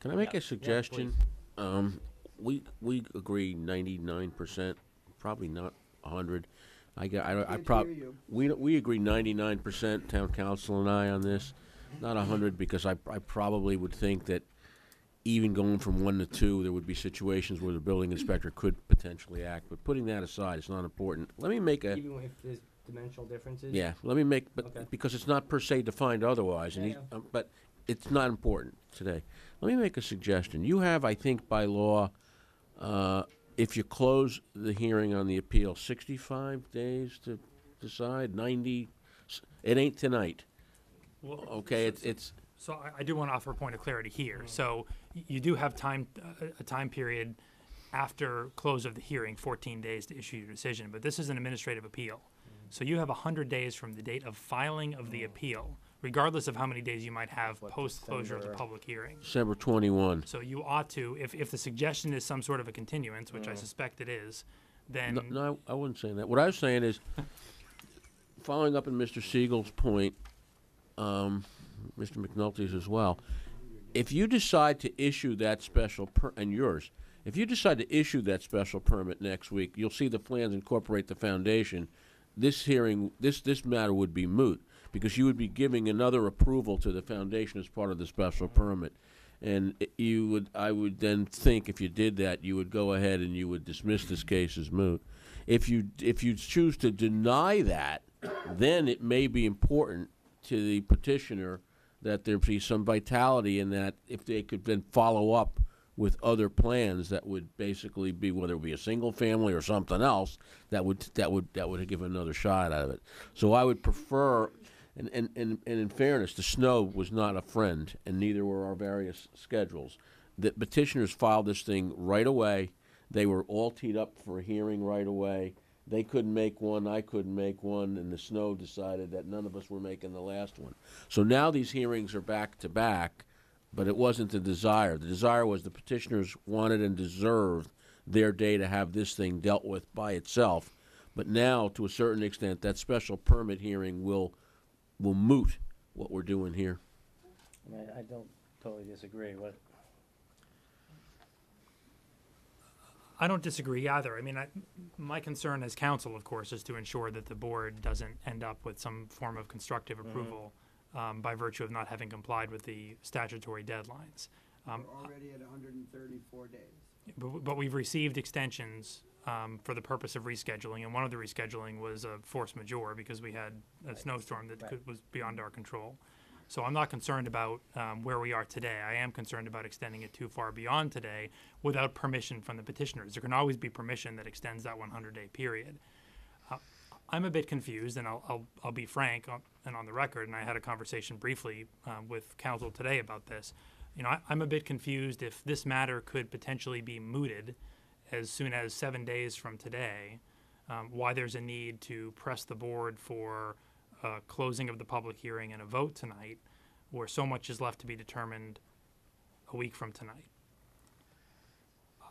Can I make Yeah, a suggestion? Um, we, we agree ninety-nine percent, probably not a hundred. I got, I, I prob, we, we agree ninety-nine percent, town counsel and I on this, not a hundred, because I, I probably would think that even going from one to two, there would be situations where the building inspector could potentially act, but putting that aside, it's not important. Let me make a, Even if there's dimensional differences? yeah, let me make, Okay. but, because it's not per se defined otherwise, and Yeah, he, yeah. um, but it's not important today. Let me make a suggestion. You have, I think, by law, uh, if you close the hearing on the appeal, sixty-five days to decide, ninety, s- it ain't tonight, Well, okay? It's, it's, So I, I do want to offer a point of clarity here. So y- you do have time, uh, a time period after close of the hearing, 14 days to issue your decision, but this is an administrative appeal. So you have 100 days from the date of filing of the appeal, regardless of how many days you might have post-closure of the public hearing. December twenty-one. So you ought to, if, if the suggestion is some sort of a continuance, which I suspect it is, then No, no, I I wasn't saying that. What I was saying is, following up on Mr. Siegel's point, um, Mr. McNulty's as well, if you decide to issue that special per, and yours, if you decide to issue that special permit next week, you'll see the plans incorporate the foundation. This hearing, this, this matter would be moot, because you would be giving another approval to the foundation as part of the special permit. And you would, I would then think if you did that, you would go ahead and you would dismiss this case as moot. If you, if you choose to deny that, then it may be important to the petitioner that there be some vitality in that if they could then follow up with other plans that would basically be whether it be a single family or something else that would that would that would give another shot out of it. So I would prefer And, and, and, and in fairness, the snow was not a friend, and neither were our various schedules. The petitioners filed this thing right away. They were all teed up for a hearing right away. They couldn't make one, I couldn't make one, and the snow decided that none of us were making the last one. So now these hearings are back to back, but it wasn't the desire. The desire was the petitioners wanted and deserved their day to have this thing dealt with by itself. But now, to a certain extent, that special permit hearing will will moot what we're doing here. I mean, I don't totally disagree, what, I don't disagree either. I mean, I, my concern as counsel, of course, is to ensure that the board doesn't end up with some form of constructive approval um, by virtue of not having complied with the statutory deadlines. Um, We're already at hundred and thirty-four days. But, but we've received extensions um, for the purpose of rescheduling, and one of the rescheduling was a force majeure because we had a snowstorm that Right. could, was beyond our control. So I'm not concerned about um, where we are today. I am concerned about extending it too far beyond today without permission from the petitioners. There can always be permission that extends that 100-day period. Uh, I'm a bit confused, and I'll, I'll, I'll be frank on, and on the record, and I had a conversation briefly um, with counsel today about this. You know, I, I'm a bit confused if this matter could potentially be mooted as soon as seven days from today, um, why there's a need to press the board for uh, closing of the public hearing and a vote tonight, where so much is left to be determined a week from tonight.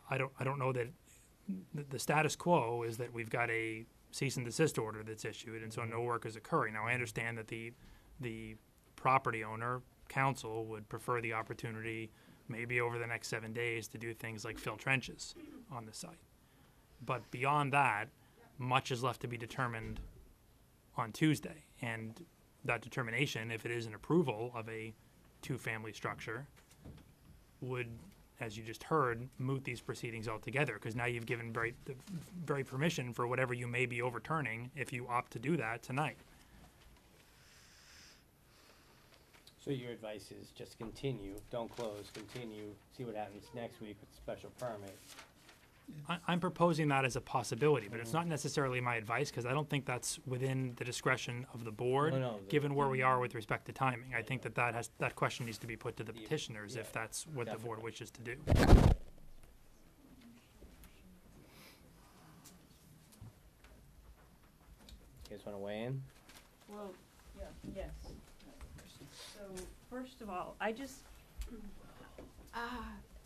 I don't, I don't know that, the, the status quo is that we've got a cease and desist order that's issued, and so no work is occurring. Now, I understand that the, the property owner, counsel, would prefer the opportunity, maybe over the next seven days, to do things like fill trenches on the site. But beyond that, much is left to be determined on Tuesday. And that determination, if it is an approval of a two-family structure, would, as you just heard, moot these proceedings altogether, because now you've given very, very permission for whatever you may be overturning if you opt to do that tonight. so your advice is just continue, don't close, continue, see what happens next week with special permit. I, I'm proposing that as a possibility, but it's not necessarily my advice, because I don't think that's within the discretion of the board, No, no, the- given where we are with respect to timing. I think that that has, that question needs to be put to the Yeah, petitioners if that's what the board wishes to do. You guys wanna weigh in? Well, yeah, yes. So, first of all, I just, ah,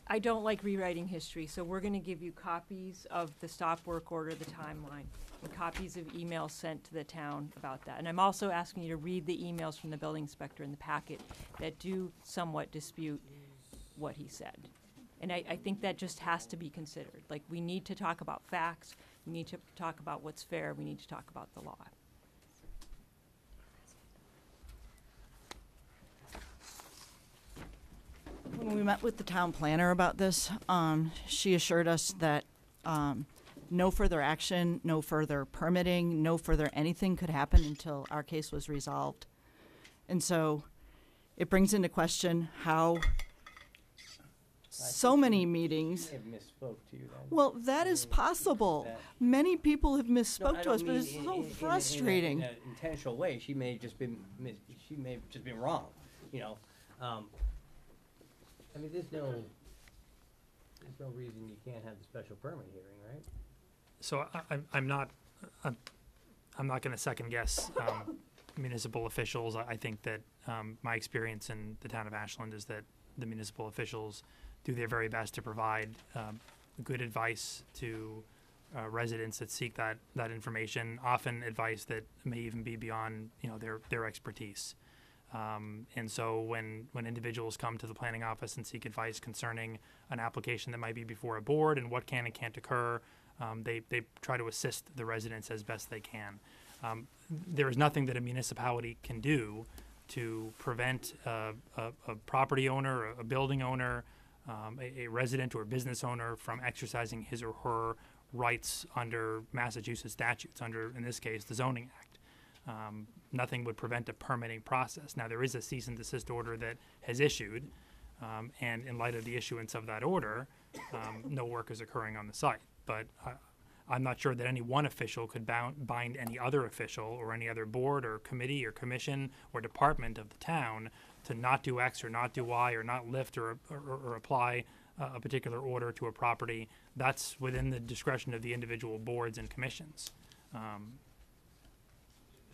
I don't like rewriting history, so we're gonna give you copies of the stop work order, the timeline, and copies of emails sent to the town about that. And I'm also asking you to read the emails from the building inspector in the packet that do somewhat dispute what he said. And I, I think that just has to be considered. Like, we need to talk about facts, we need to talk about what's fair, we need to talk about the law. When we met with the town planner about this, um, she assured us that, um, no further action, no further permitting, no further anything could happen until our case was resolved. And so it brings into question how so many meetings. May have misspoke to you then. Well, that is possible. That- Many people have No, I misspoke to don't us, but mean it's in- in- so in a- in a- frustrating. In an intentional way, she may have just been, mis- she may have just been wrong, you know? Um, I mean, there's no, there's no reason you can't have the special permit hearing, right? So I, I'm, I'm not, I'm, I'm not gonna second guess, um, municipal officials. I, I think that, um, my experience in the town of Ashland is that the municipal officials do their very best to provide, um, good advice to, uh, residents that seek that, that information, often advice that may even be beyond, you know, their, their expertise. Um, and so when, when individuals come to the planning office and seek advice concerning an application that might be before a board and what can and can't occur, um, they, they try to assist the residents as best they can. Um, there is nothing that a municipality can do to prevent a, a property owner, a, a building owner, um, a, a resident or business owner from exercising his or her rights under Massachusetts statutes, under, in this case, the zoning act. Um, nothing would prevent a permitting process. Now, there is a cease and desist order that has issued, um, and in light of the issuance of that order, um, no work is occurring on the site. But I, I'm not sure that any one official could bound, bind any other official or any other board or committee or commission or department of the town to not do X or not do Y or not lift or, or, or apply uh, a particular order to a property. That's within the discretion of the individual boards and commissions. Um,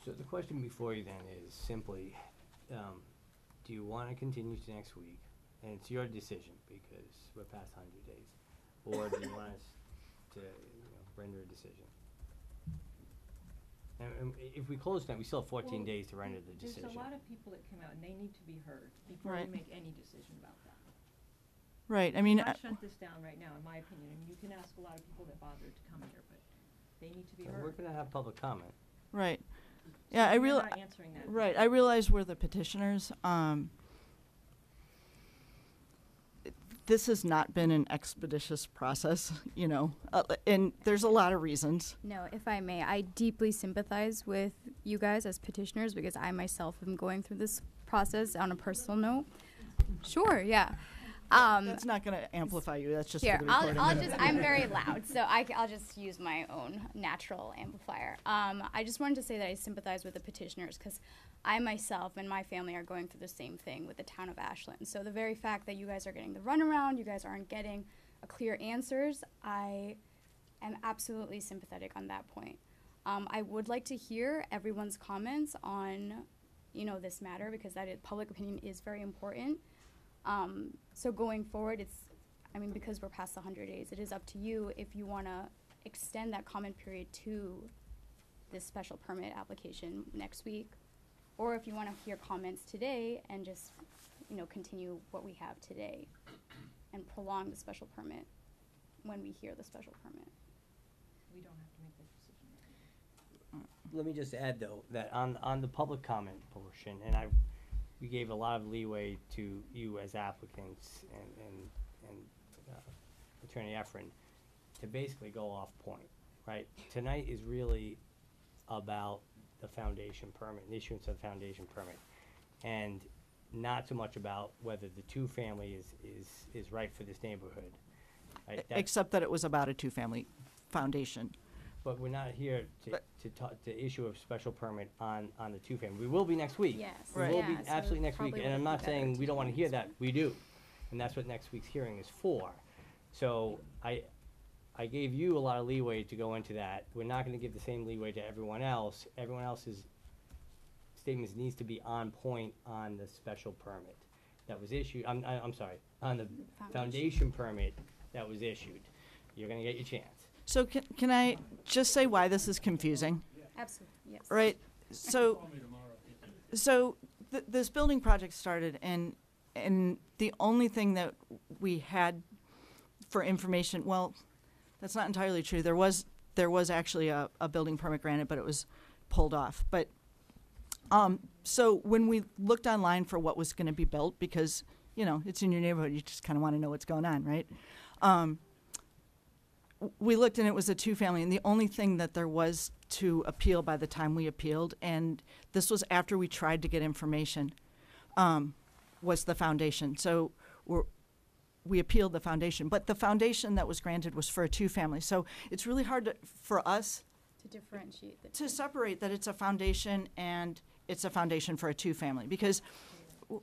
So the question before you then is simply, um, do you wanna continue to next week? And it's your decision because we're past hundred days. Or do you want us to, you know, render a decision? And, and if we close tonight, we still have fourteen Well, days to render the decision. There's a lot of people that come out and they need to be heard before we Right. make any decision about that. Right, I mean, Not I- shut this down right now, in my opinion, and you can ask a lot of people that bothered to come here, but they need to be And heard. We're gonna have public comment. right. Yeah, I You're real, not answering that. right, I realize we're the petitioners, um, it- this has not been an expeditious process, you know, uh, and there's a lot of reasons. No, if I may, I deeply sympathize with you guys as petitioners because I myself am going through this process on a personal note. Sure, yeah. Um, That's not gonna amplify you, that's just Here, for the I'll. I'll just, I'm very loud, so I, will just use my own natural amplifier. Um, I just wanted to say that I sympathize with the petitioners because I myself and my family are going through the same thing with the town of Ashland. So the very fact that you guys are getting the runaround, you guys aren't getting a clear answers, I am absolutely sympathetic on that point. Um, I would like to hear everyone's comments on, you know, this matter because that is, public opinion is very important. Um, so going forward, it's, I mean, because we're past the hundred days, it is up to you if you wanna extend that comment period to this special permit application next week, or if you wanna hear comments today and just, you know, continue what we have today and prolong the special permit when we hear the special permit. We don't have to make that decision. Let me just add though, that on, on the public comment portion, and I, we gave a lot of leeway to you as applicants and, and, and, uh, Attorney Efron to basically go off point, right? Tonight is really about the foundation permit, the issuance of the foundation permit. And not so much about whether the two-family is, is, is right for this neighborhood. right? That's- Except that it was about a two-family foundation. But we're not here to, But- to talk, to issue a special permit on, on the two-family. We will be next week. Yes, We Right. will be yeah, so absolutely next week, probably and I'm be not better saying to we don't do wanna hear this that, we do. And that's what next week's hearing is for. So I, I gave you a lot of leeway to go into that. We're not gonna give the same leeway to everyone else. Everyone else's statements needs to be on point on the special permit that was issued, I'm, I- I'm sorry, on the foundation permit that was issued. You're gonna get your chance. So can, can I just say why this is confusing? Absolutely, yes. Right, so, so th- this building project started and, and the only thing that we had for information, well, that's not entirely true. There was, there was actually a, a building permit granted, but it was pulled off. But, um, so when we looked online for what was gonna be built, because, you know, it's in your neighborhood, you just kinda wanna know what's going on, right? Um, we looked and it was a two-family, and the only thing that there was to appeal by the time we appealed, and this was after we tried to get information, um, was the foundation. So we're, we appealed the foundation, but the foundation that was granted was for a two-family. So it's really hard to, for us To differentiate the to separate that it's a foundation and it's a foundation for a two-family, because w-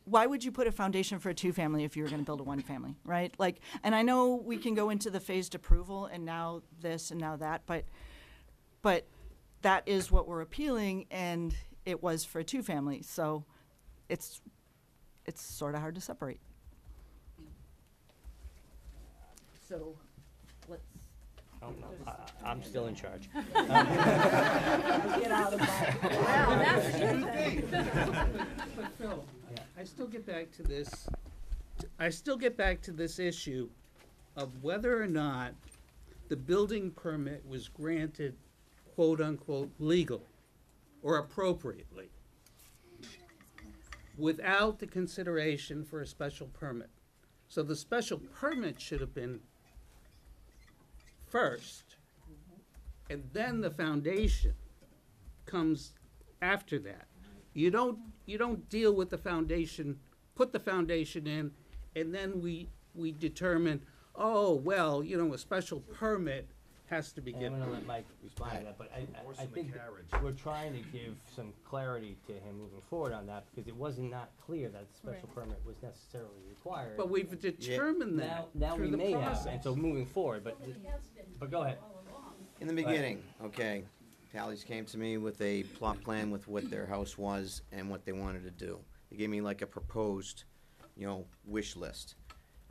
why would you put a foundation for a two-family if you were gonna build a one-family, right? Like, and I know we can go into the phased approval and now this and now that, but, but that is what we're appealing and it was for a two-family, so it's, it's sorta hard to separate. So, let's oh, I don't know. I, I'm still in charge. get out of my. Well, that's a good thing. But Phil, I still get back to this, I still get back to this issue of whether or not the building permit was granted quote-unquote legally or appropriately without the consideration for a special permit. So the special permit should have been first, and then the foundation comes after that. You don't, you don't deal with the foundation, put the foundation in, and then we, we determine, oh, well, you know, a special permit has to be And I'm given. gonna let Mike respond to that, but I, Horse I, I in the think that we're trying to give some clarity to him moving forward on that, because it wasn't not clear that a special Right. permit was necessarily required. But we've determined Now, that now we through the may have, process. and so moving forward, but, but go ahead. In the beginning, okay, Tallies came to me with a plot plan with what their house was and what they wanted to do. They gave me like a proposed, you know, wish list.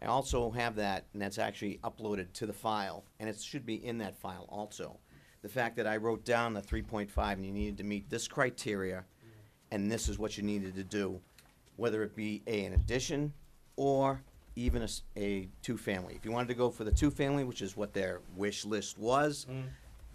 I also have that, and that's actually uploaded to the file, and it should be in that file also. The fact that I wrote down the three point five and you needed to meet this criteria, and this is what you needed to do, whether it be a, an addition or even a, two-family. If you wanted to go for the two-family, which is what their wish list was, mm.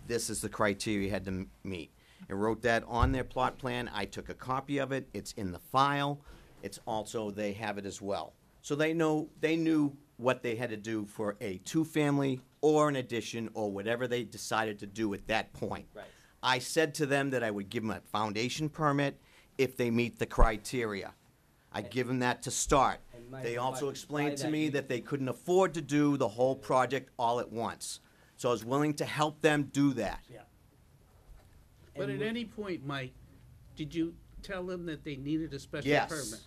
This is the criteria you had to m- meet. I wrote that on their plot plan, I took a copy of it, it's in the file, it's also, they have it as well. So they know, they knew what they had to do for a two-family or an addition or whatever they decided to do at that point. Right. I said to them that I would give them a foundation permit if they meet the criteria. I give them that to start. And Mike, They by- also by explained to that me you- that they couldn't afford to do the whole project all at once. So I was willing to help them do that. Yeah. But at any point, Mike, did you tell them that they needed a special Yes. permit?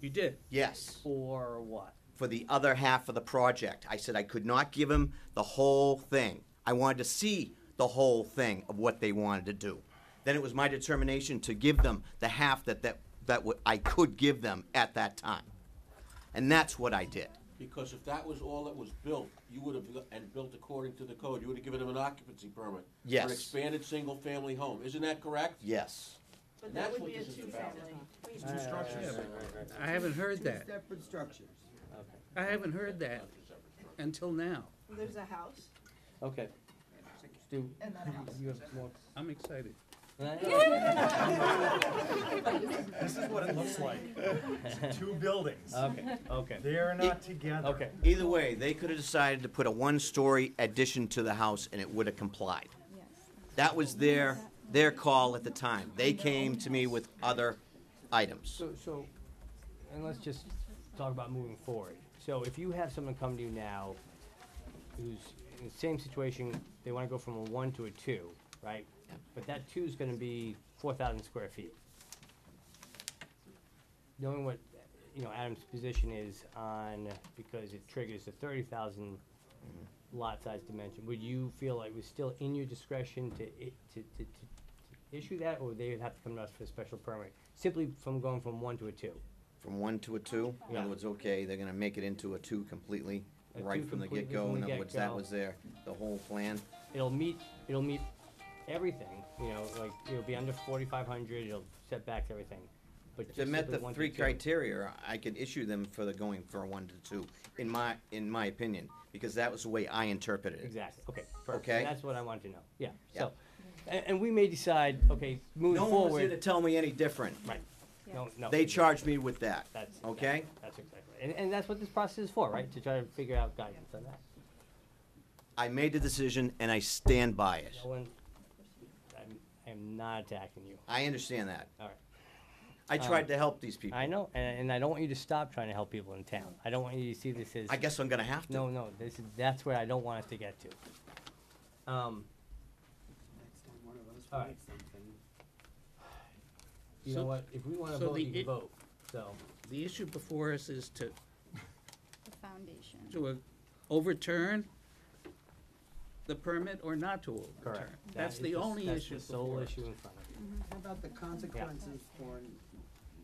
You did? Yes, For what? for the other half of the project. I said I could not give them the whole thing. I wanted to see the whole thing of what they wanted to do. Then it was my determination to give them the half that, that, that what I could give them at that time. And that's what I did. Because if that was all that was built, you would have, and built according to the code, you would have given them an occupancy permit. For Yes. an expanded single-family home, isn't that correct? Yes. But that would be a this is about. two-family. structures. I haven't heard Two that. separate structures. Okay, I haven't heard that until now. There's a house okay. Stu, and that house. you have more? I'm excited. This is what it looks like. Two buildings. Okay, okay, They're not together. okay. Either way, they could have decided to put a one-story addition to the house and it would have complied. Yes. That was their, their call at the time. They came to me with other items. So, so, and let's just talk about moving forward. So if you have someone come to you now who's in the same situation, they wanna go from a one to a two, right? But that two's gonna be four thousand square feet. Knowing what, you know, Adam's position is on, because it triggers the thirty thousand mm-hmm. lot size dimension, would you feel like it was still in your discretion to, i- to, to, to to issue that, or they would have to come to us for a special permit? Simply from going from one to a two? From one to a two, in Yeah. other words, okay, they're gonna make it into a two completely, A right two from the completely get-go. from In other words, that get-go. was their, the whole plan. it'll meet, it'll meet everything, you know, like, it'll be under forty-five hundred, it'll set back everything. But If they just met simply the one to three two. criteria, I could issue them for the going for a one to two, in my, in my opinion, because that was the way I interpreted it. Exactly, okay, perfect, Okay. And that's what I wanted to know, yeah, Yeah. so, and, and we may decide, okay, moving No one was here to tell me any different. right, no, no. They charged me with that, That's, okay? that's exactly, and, and that's what this process is for, right, to try to figure out guidance on that. I made the decision and I stand by it. No one, I'm, I'm not attacking you, I understand that. all right. I Um, tried to help these people. I know, and, and I don't want you to stop trying to help people in town. I don't want you to see this as. I guess I'm gonna have to. No, no, this is, that's where I don't want us to get to. Um, Next time one of us All right. writes something. you So- know what, if we wanna so vote, the you can i- vote, so. The issue before us is to, The foundation. to uh, overturn the permit or not to overturn. That That's is the s- only that's issue the sole before us. issue in front of you. How about the consequences for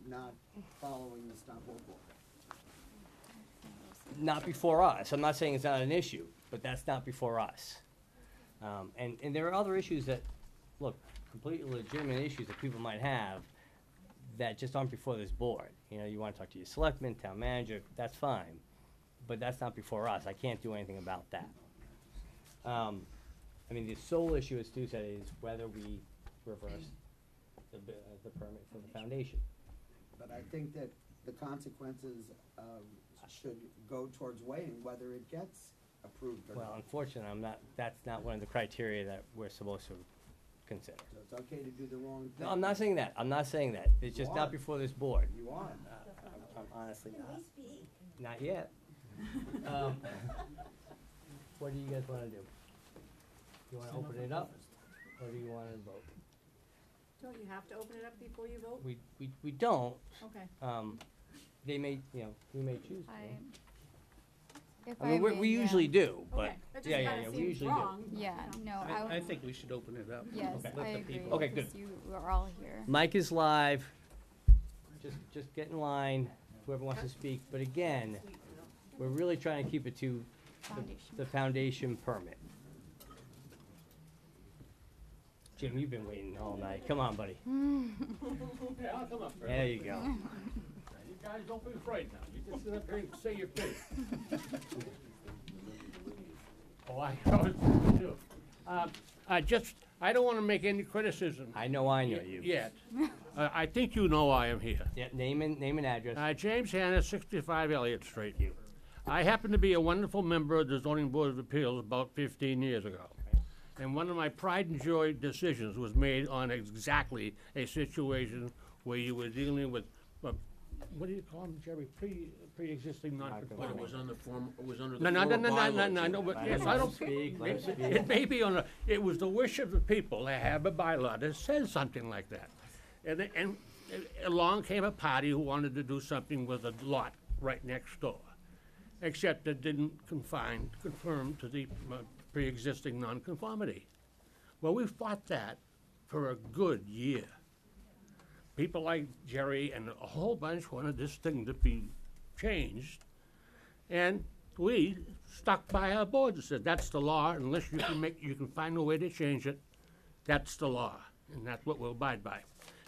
not following the stop work order? Not before us, I'm not saying it's not an issue, but that's not before us. Um, and, and there are other issues that, look, completely legitimate issues that people might have that just aren't before this board. You know, you wanna talk to your selectmen, town manager, that's fine, but that's not before us, I can't do anything about that. Um, I mean, the sole issue, as Stu said, is whether we reverse the, bi- uh, the permit for the foundation. But I think that the consequences, um, should go towards weighing whether it gets approved or Well, not. unfortunately, I'm not, that's not one of the criteria that we're supposed to consider. So it's okay to do the wrong thing. No, I'm not saying that, I'm not saying that, it's just You not before this board. You are. Uh, I'm, I'm honestly not. Not yet. Um, What do you guys wanna do? You wanna open it up, or do you wanna vote? Don't you have to open it up before you vote? We, we, we don't, Okay. um, they may, you know, we may choose. to. I, if I mean, we, may, we yeah. usually do, but, Okay. That just yeah, yeah, kinda yeah, we seems usually wrong, do. but, Yeah, know. no, I, I, I think we should open it up. yes, Okay. I Let the agree. people- Okay, because good. You are all here. Mic is live, just, just get in line, whoever wants to speak, but again, we're really trying to keep it to the- Foundation. the foundation permit. Jim, you've been waiting all night, come on, buddy. Yeah, I'll come up first. There you go. You guys don't be afraid now, you just sit up here and say your piece. Oh, I always do. Uh, I just, I don't wanna make any criticism. I know I know you. Yet. Uh, I think you know I am here. Yeah, name and, name and address. Uh, James Hanna, sixty-five Elliott Street. I happen to be a wonderful member of the zoning board of appeals about fifteen years ago. And one of my pride and joy decisions was made on exactly a situation where you were dealing with, uh, what do you call them, Jerry, pre, pre-existing But non-conforming? it was on the form, it was under the No, no, form no, no, no, no, no, but, yes, I don't. speak, let it-. It may be on a, it was the wish of the people to have a bylaw that says something like that. And, then- and along came a party who wanted to do something with a lot right next door. Except it didn't confine, confirm to the uh, pre-existing nonconformity. Well, we fought that for a good year. People like Jerry and a whole bunch wanted this thing to be changed. And we stuck by our board and said, that's the law, unless you can make, you can find a way to change it, that's the law, and that's what we'll abide by.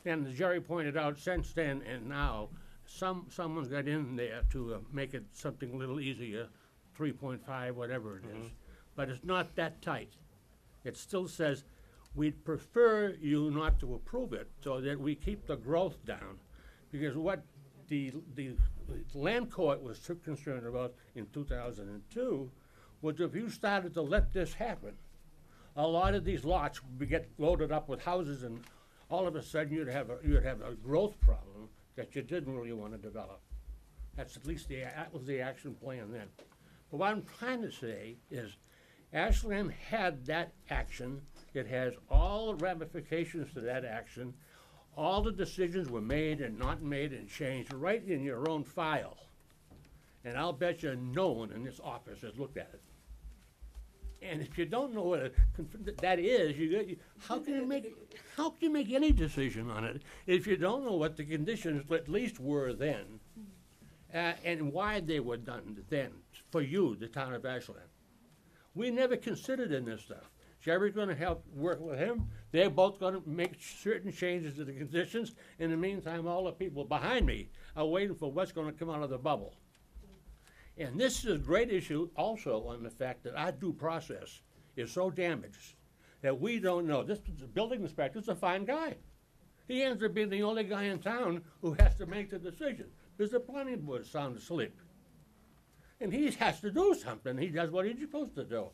And as Jerry pointed out, since then and now, some, someone's got in there to uh, make it something a little easier, three point five, whatever it is. But it's not that tight. It still says, we'd prefer you not to approve it so that we keep the growth down. Because what the, the land court was too concerned about in two thousand and two was if you started to let this happen, a lot of these lots would get loaded up with houses and all of a sudden you'd have a, you'd have a growth problem that you didn't really want to develop. That's at least the, that was the action plan then. But what I'm trying to say is Ashland had that action. It has all the ramifications to that action. All the decisions were made and not made and changed right in your own file. And I'll bet you no one in this office has looked at it. And if you don't know what a conf- that is, you, you how can you make how can you make any decision on it if you don't know what the conditions at least were then, uh, and why they were done then for you, the town of Ashland? We never considered in this stuff. Jerry's gonna help work with him. They're both gonna make certain changes to the conditions. In the meantime, all the people behind me are waiting for what's gonna come out of the bubble. And this is a great issue also on the fact that our due process is so damaged that we don't know. This building inspector is a fine guy. He ends up being the only guy in town who has to make the decision because the planning board sound asleep. And he has to do something. He does what he's supposed to do.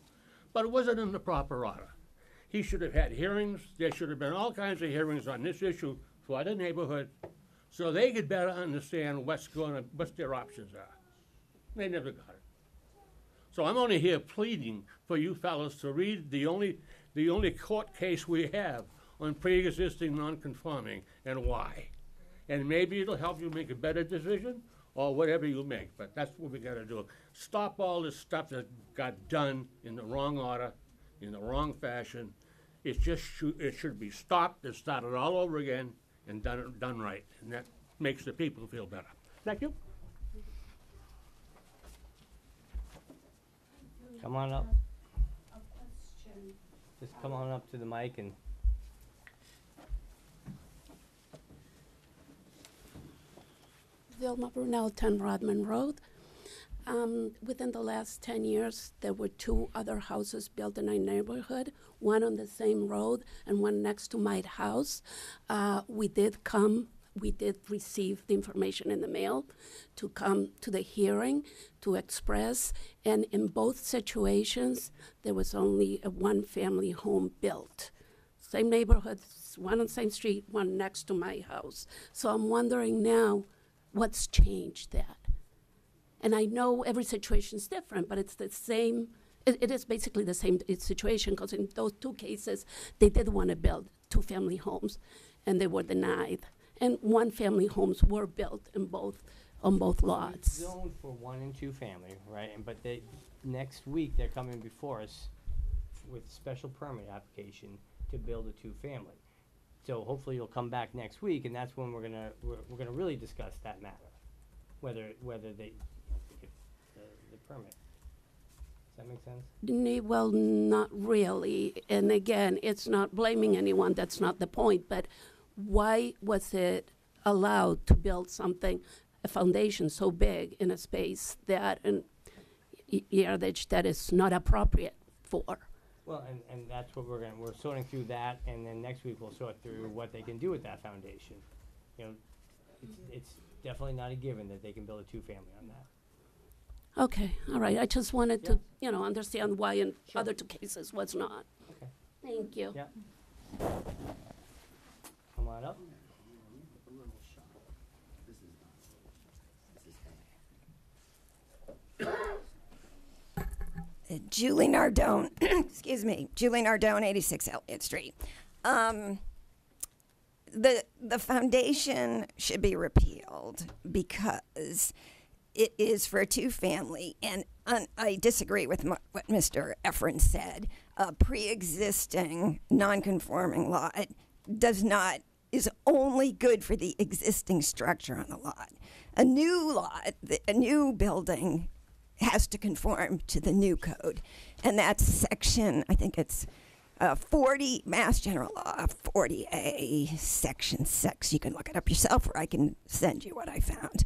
But it wasn't in the proper order. He should have had hearings. There should have been all kinds of hearings on this issue for the neighborhood so they could better understand what's going to, what their options are. They never got it. So I'm only here pleading for you fellows to read the only, the only court case we have on pre-existing non-conforming and why. And maybe it'll help you make a better decision or whatever you make, but that's what we gotta do. Stop all this stuff that got done in the wrong order, in the wrong fashion. It just should, it should be stopped and started all over again and done, done right. And that makes the people feel better. Thank you. Come on up. Just come on up to the mic and. Vilma Brunel, 10 Rodman Road. Um, within the last 10 years, there were two other houses built in our neighborhood, one on the same road and one next to my house. Uh, we did come, we did receive the information in the mail to come to the hearing to express, and in both situations, there was only a one family home built. Same neighborhood, one on the same street, one next to my house. So I'm wondering now what's changed that? And I know every situation is different, but it's the same it, it is basically the same situation because in those two cases, they did want to build two-family homes, and they were denied. And one-family homes were built in both on both lots. zoned for one and two family, right, and, but they, next week, they're coming before us with special permit application to build a two-family. So hopefully you'll come back next week, and that's when we're gonna, we're, we're gonna really discuss that matter, whether, whether they, the, the permit. Does that make sense? Well, not really. And again, it's not blaming anyone, that's not the point. But why was it allowed to build something, a foundation so big in a space that, an y- that is not appropriate for? Well, and, and that's what we're gonna, we're sorting through that, and then next week we'll sort through what they can do with that foundation. You know, it's, mm-hmm. it's definitely not a given that they can build a two-family on that. Okay, all right. I just wanted to, you know, understand why in other two cases was not. Okay. Thank you. Yeah. Come on up. Julie Nardone, excuse me, Julie Nardone, 86 Elliott Street. Um, the the foundation should be repealed because it is for a two family, and un- I disagree with what Mr. Efron said. A pre existing non conforming lot does not is only good for the existing structure on the lot. A new lot, a new building has to conform to the new code. And that's section, I think it's uh, 40, Mass General Law 40A, section 6. You can look it up yourself, or I can send you what I found.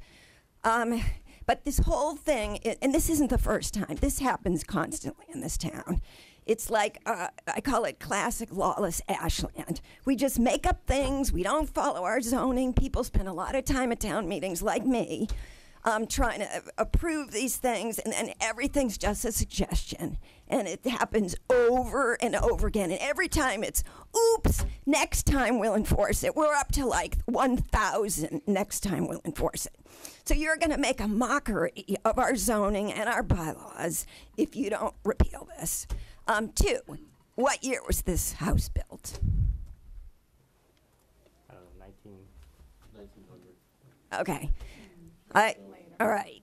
Um, but this whole thing, i- and this isn't the first time, this happens constantly in this town. It's like, uh, I call it classic lawless Ashland. We just make up things, we don't follow our zoning. People spend a lot of time at town meetings, like me, um, trying to approve these things, and then everything's just a suggestion. And it happens over and over again. And every time it's, oops, next time we'll enforce it. We're up to like 1,000 next time we'll enforce it. So you're going to make a mockery of our zoning and our bylaws if you don't repeal this. Um, two, what year was this house built? I don't know, nineteen, nineteen hundred. Okay. I, all right.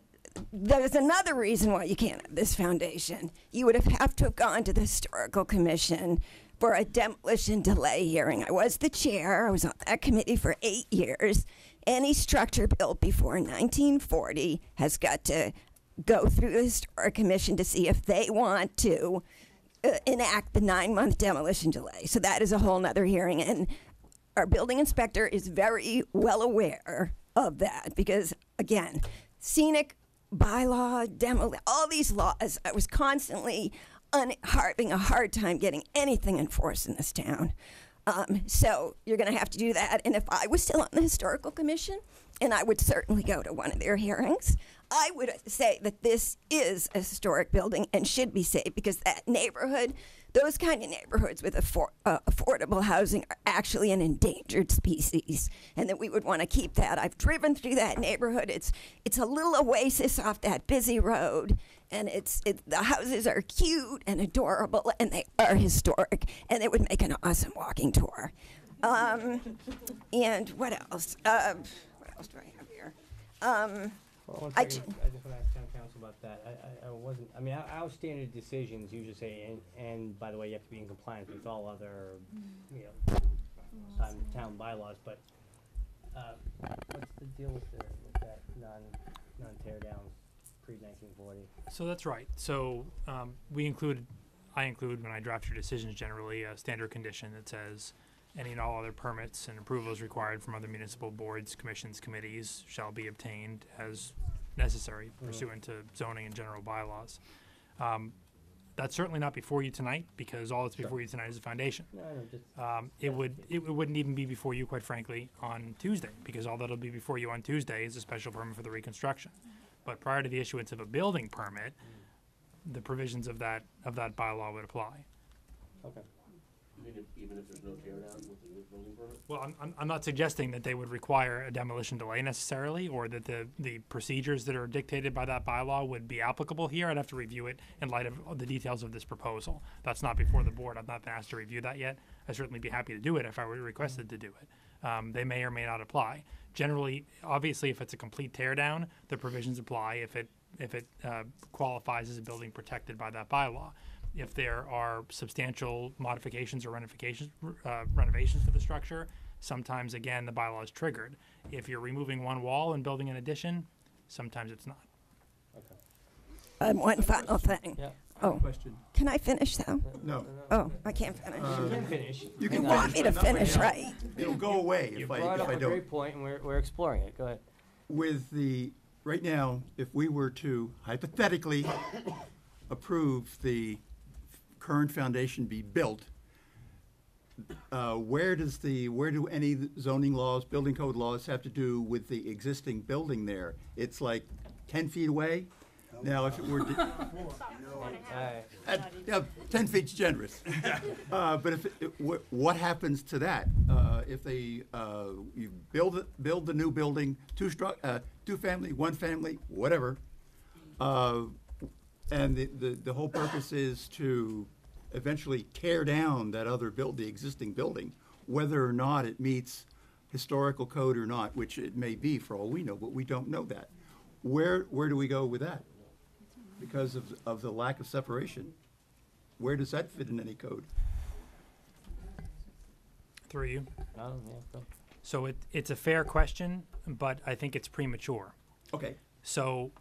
There's another reason why you can't have this foundation. You would have have to have gone to the historical commission for a demolition delay hearing. I was the chair. I was on that committee for eight years. Any structure built before 1940 has got to go through the historic commission to see if they want to uh, enact the nine-month demolition delay. So that is a whole nother hearing, and our building inspector is very well aware of that because, again, scenic bylaw, demo, all these laws, I was constantly un- having a hard time getting anything enforced in this town. Um, so you're going to have to do that. And if I was still on the historical commission, and I would certainly go to one of their hearings, I would say that this is a historic building and should be saved because that neighborhood, those kind of neighborhoods with affor- uh, affordable housing are actually an endangered species, and that we would want to keep that. I've driven through that neighborhood. It's it's a little oasis off that busy road, and it's it, the houses are cute and adorable, and they are historic, and it would make an awesome walking tour. Um, and what else? Uh, what else do I have here? Um, Well, I ch- I just want to ask about that. I, I, I wasn't, I mean, our, our standard decisions usually say, and, and by the way, you have to be in compliance with all other, you know, town, town bylaws, but, uh, what's the deal with the, with that non, non-tear down pre nineteen forty? So that's right. So um, we include, I include when I draft your decisions generally a standard condition that says any and all other permits and approvals required from other municipal boards, commissions, committees shall be obtained as necessary Mhm. pursuant to zoning and general bylaws. Um, that's certainly not before you tonight because all that's before you tonight is the foundation. No, no, just. Um, it would, it wouldn't even be before you, quite frankly, on Tuesday, because all that'll be before you on Tuesday is a special permit for the reconstruction. But prior to the issuance of a building permit, the provisions of that, of that bylaw would apply. Okay. Even if there's no tear down with the building permit? Well, I'm, I'm, not suggesting that they would require a demolition delay necessarily, or that the, the procedures that are dictated by that bylaw would be applicable here. I'd have to review it in light of of the details of this proposal. That's not before the board. I've not been asked to review that yet. I'd certainly be happy to do it if I were requested to do it. Um, they may or may not apply. Generally, obviously, if it's a complete tear down, the provisions apply if it, if it, uh, qualifies as a building protected by that bylaw. If there are substantial modifications or renovations, uh, renovations to the structure, sometimes again, the bylaw is triggered. If you're removing one wall and building an addition, sometimes it's not. Um, one final thing. Yeah. Oh, Question. can I finish though? No. Oh, I can't finish. You can finish. You can You want me to but not right finish, now. right? It'll go away You if I, brought if up I a don't. great point, and we're, we're exploring it. Go ahead. with the, right now, if we were to hypothetically approve the current foundation be built, uh, where does the, where do any zoning laws, building code laws have to do with the existing building there? It's like ten feet away? Now, if it were, Alright. at, yeah, ten feet's generous. Uh, but if, it- what, what happens to that? Uh, if they, uh, you build, it- build the new building, two stru, uh, two family, one family, whatever. Uh, and the, the, the whole purpose is to eventually tear down that other build, the existing building, whether or not it meets historical code or not, which it may be for all we know, but we don't know that. Where, where do we go with that? Because of, of the lack of separation. Where does that fit in any code? Through you. Yeah, go. So it, it's a fair question, but I think it's premature. Okay. So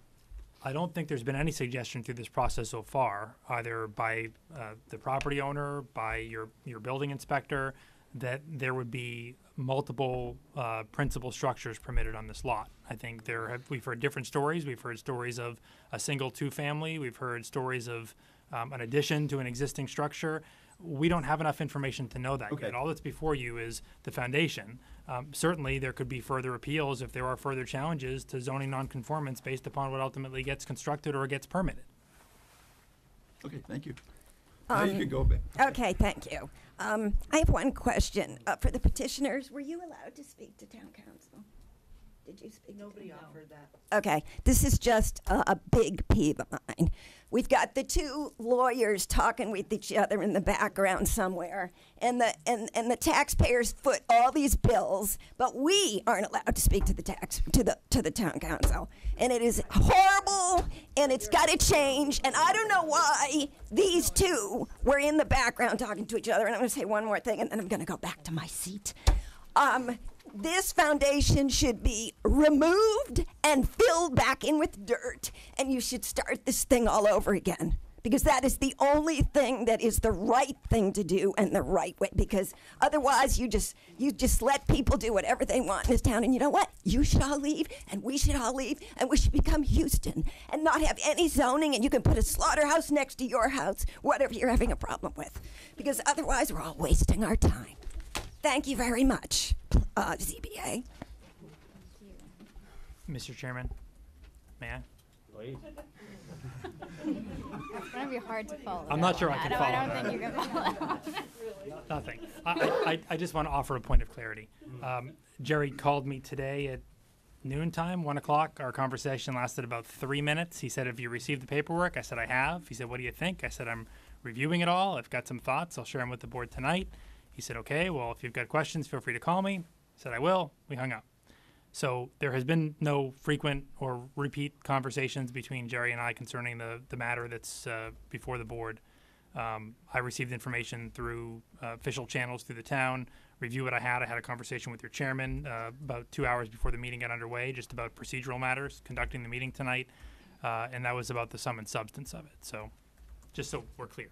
I don't think there's been any suggestion through this process so far, either by uh, the property owner, by your, your building inspector, that there would be multiple uh, principal structures permitted on this lot. I think there have, we've heard different stories. We've heard stories of a single two-family. We've heard stories of um, an addition to an existing structure. We don't have enough information to know that Okay. yet. All that's before you is the foundation. Um, certainly, there could be further appeals if there are further challenges to zoning nonconformance based upon what ultimately gets constructed or gets permitted. Okay, thank you. Now you Um, can go back. Okay, thank you. Um, I have one question uh, for the petitioners. Were you allowed to speak to town counsel? Did you speak? Nobody offered that. Okay, this is just a, a big peeve of mine. We've got the two lawyers talking with each other in the background somewhere, and the and, and the taxpayers foot all these bills, but we aren't allowed to speak to the tax to the to the town counsel, and it is horrible, and it's got to change. And I don't know why these two were in the background talking to each other. And I'm going to say one more thing, and then I'm going to go back to my seat. Um, this foundation should be removed and filled back in with dirt, and you should start this thing all over again. Because that is the only thing that is the right thing to do and the right way. Because otherwise, you just you just let people do whatever they want in this town. And you know what? You should all leave, and we should all leave, and we should become Houston and not have any zoning. And you can put a slaughterhouse next to your house, whatever you're having a problem with. Because otherwise, we're all wasting our time. Thank you very much, uh, ZBA. Mr. Chairman, may I? Please. It's gonna be hard to follow. I'm that not sure one. I can don't- follow I don't that. think you can follow. Nothing. I, I, I- I just want to offer a point of clarity. Um, Jerry called me today at noontime, one o'clock. Our conversation lasted about three minutes. He said, "Have you received the paperwork?" I said, "I have." He said, "What do you think?" I said, "I'm reviewing it all. I've got some thoughts. I'll share them with the board tonight." He said, "Okay. Well, if you've got questions, feel free to call me." I said, "I will." We hung up. So there has been no frequent or repeat conversations between Jerry and I concerning the, the matter that's uh, before the board. Um, I received information through uh, official channels through the town. Review what I had. I had a conversation with your chairman uh, about two hours before the meeting got underway, just about procedural matters, conducting the meeting tonight, uh, and that was about the sum and substance of it. So, just so we're clear.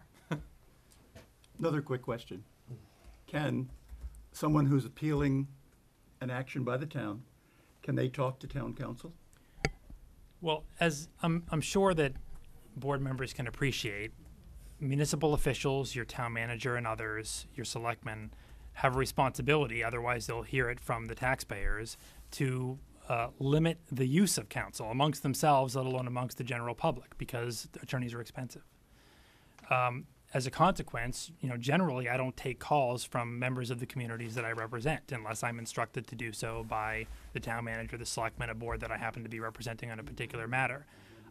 Another quick question. Can someone who's appealing an action by the town, can they talk to town counsel? Well, as I'm, I'm sure that board members can appreciate, municipal officials, your town manager and others, your selectmen, have a responsibility, otherwise they'll hear it from the taxpayers, to uh, limit the use of counsel amongst themselves, let alone amongst the general public, because attorneys are expensive. Um, as a consequence, you know, generally I don't take calls from members of the communities that I represent unless I'm instructed to do so by the town manager, the selectmen, a board that I happen to be representing on a particular matter.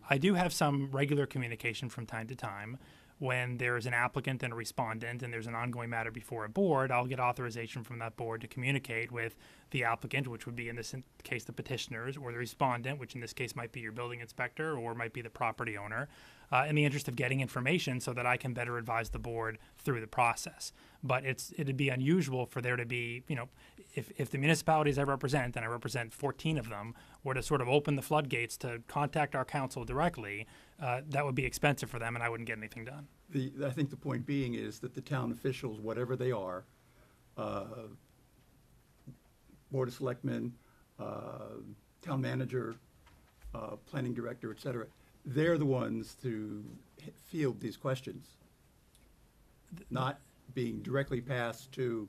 I do have some regular communication from time to time. When there is an applicant and a respondent and there's an ongoing matter before a board, I'll get authorization from that board to communicate with the applicant, which would be in this case the petitioners, or the respondent, which in this case might be your building inspector or might be the property owner, uh, in the interest of getting information so that I can better advise the board through the process. But it's it'd be unusual for there to be, you know, if, if the municipalities I represent, and I represent 14 of them, were to sort of open the floodgates to contact our counsel directly, uh, that would be expensive for them and I wouldn't get anything done. The, I think the point being is that the town officials, whatever they are, uh, Board of Selectmen, uh, Town Manager, uh, Planning Director, et cetera, they're the ones to field these questions, not being directly passed to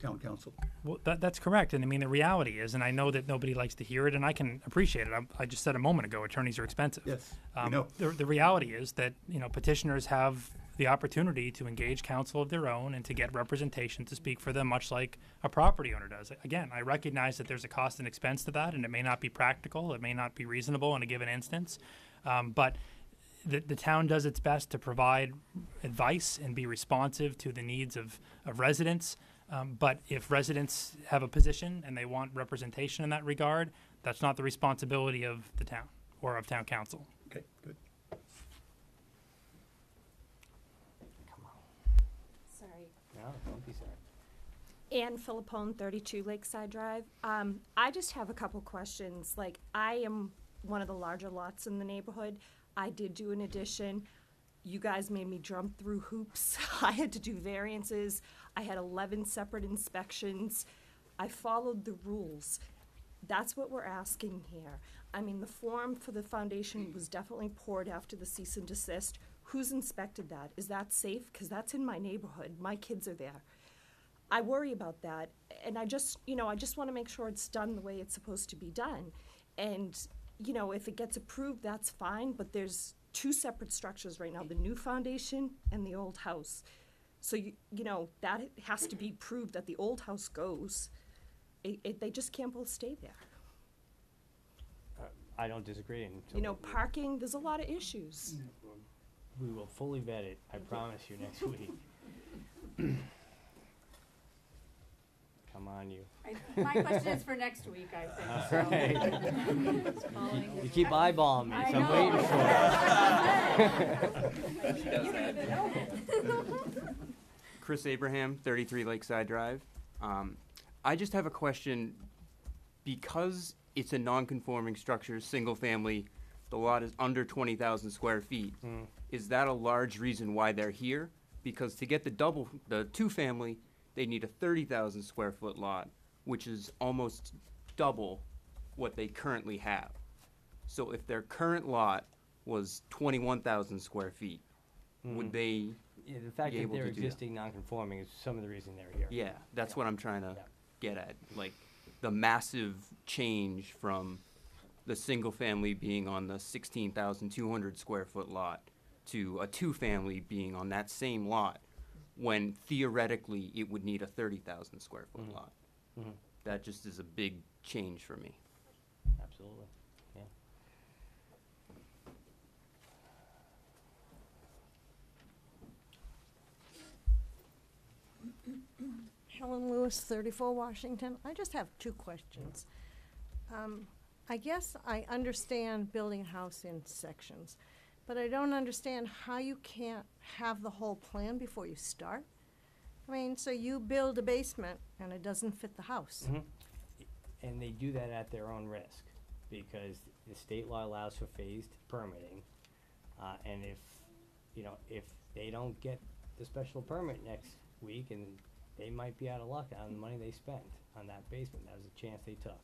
Town Counsel. Well, that, that's correct. And I mean, the reality is, and I know that nobody likes to hear it, and I can appreciate it. I, I just said a moment ago, attorneys are expensive. Yes, we Um, know. The, the reality is that, you know, petitioners have the opportunity to engage counsel of their own and to get representation to speak for them, much like a property owner does. Again, I recognize that there's a cost and expense to that, and it may not be practical, it may not be reasonable in a given instance. Um, but the, the town does its best to provide advice and be responsive to the needs of, of residents. Um, but if residents have a position and they want representation in that regard, that's not the responsibility of the town or of town counsel. Okay, good. Sorry. No, don't be sorry. Ann Philippone, 32 Lakeside Drive. Um, I just have a couple questions. Like, I am one of the larger lots in the neighborhood. I did do an addition. You guys made me jump through hoops. I had to do variances. I had 11 separate inspections. I followed the rules. That's what we're asking here. I mean, the form for the foundation was definitely poured after the cease and desist. Who's inspected that? Is that safe? Because that's in my neighborhood. My kids are there. I worry about that. And I just, you know, I just want to make sure it's done the way it's supposed to be done. And, you know, if it gets approved, that's fine, but there's two separate structures right now the new foundation and the old house. So, you, you know, that has to be proved that the old house goes. It, it, they just can't both stay there. Uh, I don't disagree. until You know, we- parking, there's a lot of issues. We will fully vet it, I promise you, next week. Come on, you. I- my question is for next week, I All think, so. right. You- keep direction. eyeballing me, I so I'm know. waiting for it. Chris Abraham, 33 Lakeside Drive. Um, I just have a question. Because it's a non-conforming structure, single family, the lot is under 20,000 square feet. Mm. Is that a large reason why they're here? Because to get the double, the two-family, they need a 30,000 square foot lot, which is almost double what they currently have. So if their current lot was 21,000 square feet, would they Yeah, the fact that able they're to do that? existing non-conforming is some of the reason they're here. Yeah, that's what I'm trying to get at. Like the massive change from the single family being on the 16,200 square foot lot to a two family being on that same lot when theoretically it would need a 30,000 square foot Mhm. lot. Mhm. That just is a big change for me. Absolutely, yeah. Helen Lewis, 34 Washington. I just have two questions. Um, I guess I understand building a house in sections, but I don't understand how you can't have the whole plan before you start. I mean, so you build a basement and it doesn't fit the house. Mhm. And they do that at their own risk, because the state law allows for phased permitting. Uh, and if, you know, if they don't get the special permit next week, and they might be out of luck on the money they spent on that basement, that was a chance they took.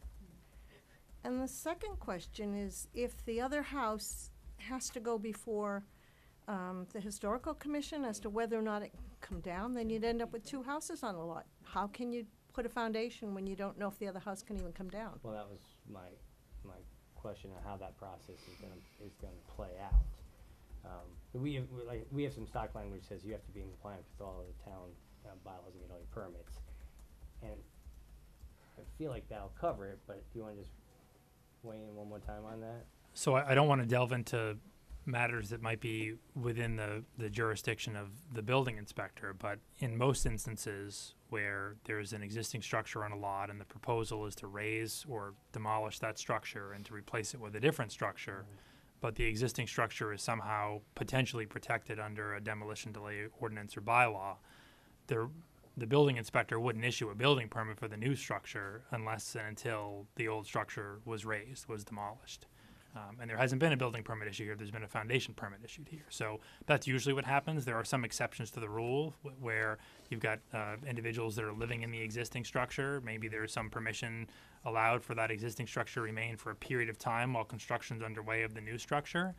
And the second question is, if the other house has to go before um, the historical commission as to whether or not it can come down, then you'd end up with two houses on a lot. How can you put a foundation when you don't know if the other house can even come down? Well, that was my, my question on how that process is gonna, is gonna play out. Um, we have, we like, we have some stock language says you have to be in compliance with all of the town uh, bylaws and get all your permits. And I feel like that'll cover it, but do you wanna just weigh in one more time on that? So I, I don't want to delve into matters that might be within the, the jurisdiction of the building inspector, but in most instances where there's an existing structure on a lot and the proposal is to raze or demolish that structure and to replace it with a different structure, but the existing structure is somehow potentially protected under a demolition delay ordinance or bylaw, the, the building inspector wouldn't issue a building permit for the new structure unless and until the old structure was razed, was demolished. Um, and there hasn't been a building permit issued here, there's been a foundation permit issued here. So that's usually what happens. There are some exceptions to the rule wh- where you've got uh, individuals that are living in the existing structure. Maybe there's some permission allowed for that existing structure remain for a period of time while construction's underway of the new structure.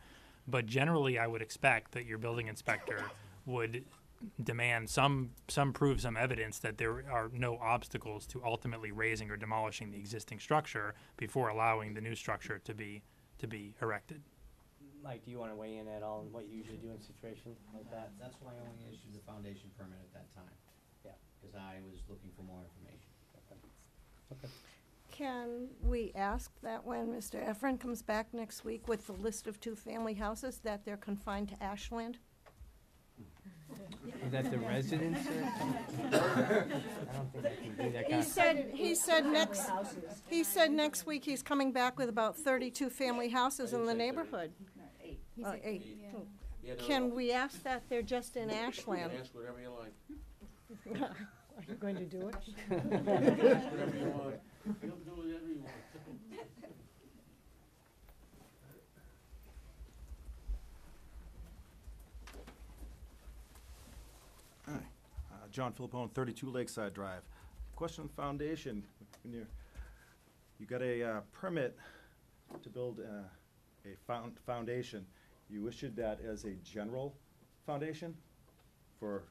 But generally, I would expect that your building inspector would demand some, some proof, some evidence that there are no obstacles to ultimately razing or demolishing the existing structure before allowing the new structure to be, to be erected. Mike, do you wanna weigh in at all on what you usually do in situations like that? That's why I only issued the foundation permit at that time. Yeah. Cause I was looking for more information. Okay. Can we ask that when Mr. Efron comes back next week with the list of two-family houses, that they're confined to Ashland? Is that the residence? I don't think I can do that He kind of. said, he said next, he said next week he's coming back with about thirty-two family houses in the neighborhood. He's Uh, like, eight. yeah. Yeah, Can we ask that they're just in You Ashland? can ask whatever you like. Are you going to do it? Whatever you want. You'll do whatever you want. John Philippone, 32 Lakeside Drive. Question on foundation, when you're, you got a uh, permit to build uh, a found, foundation. You issued that as a general foundation for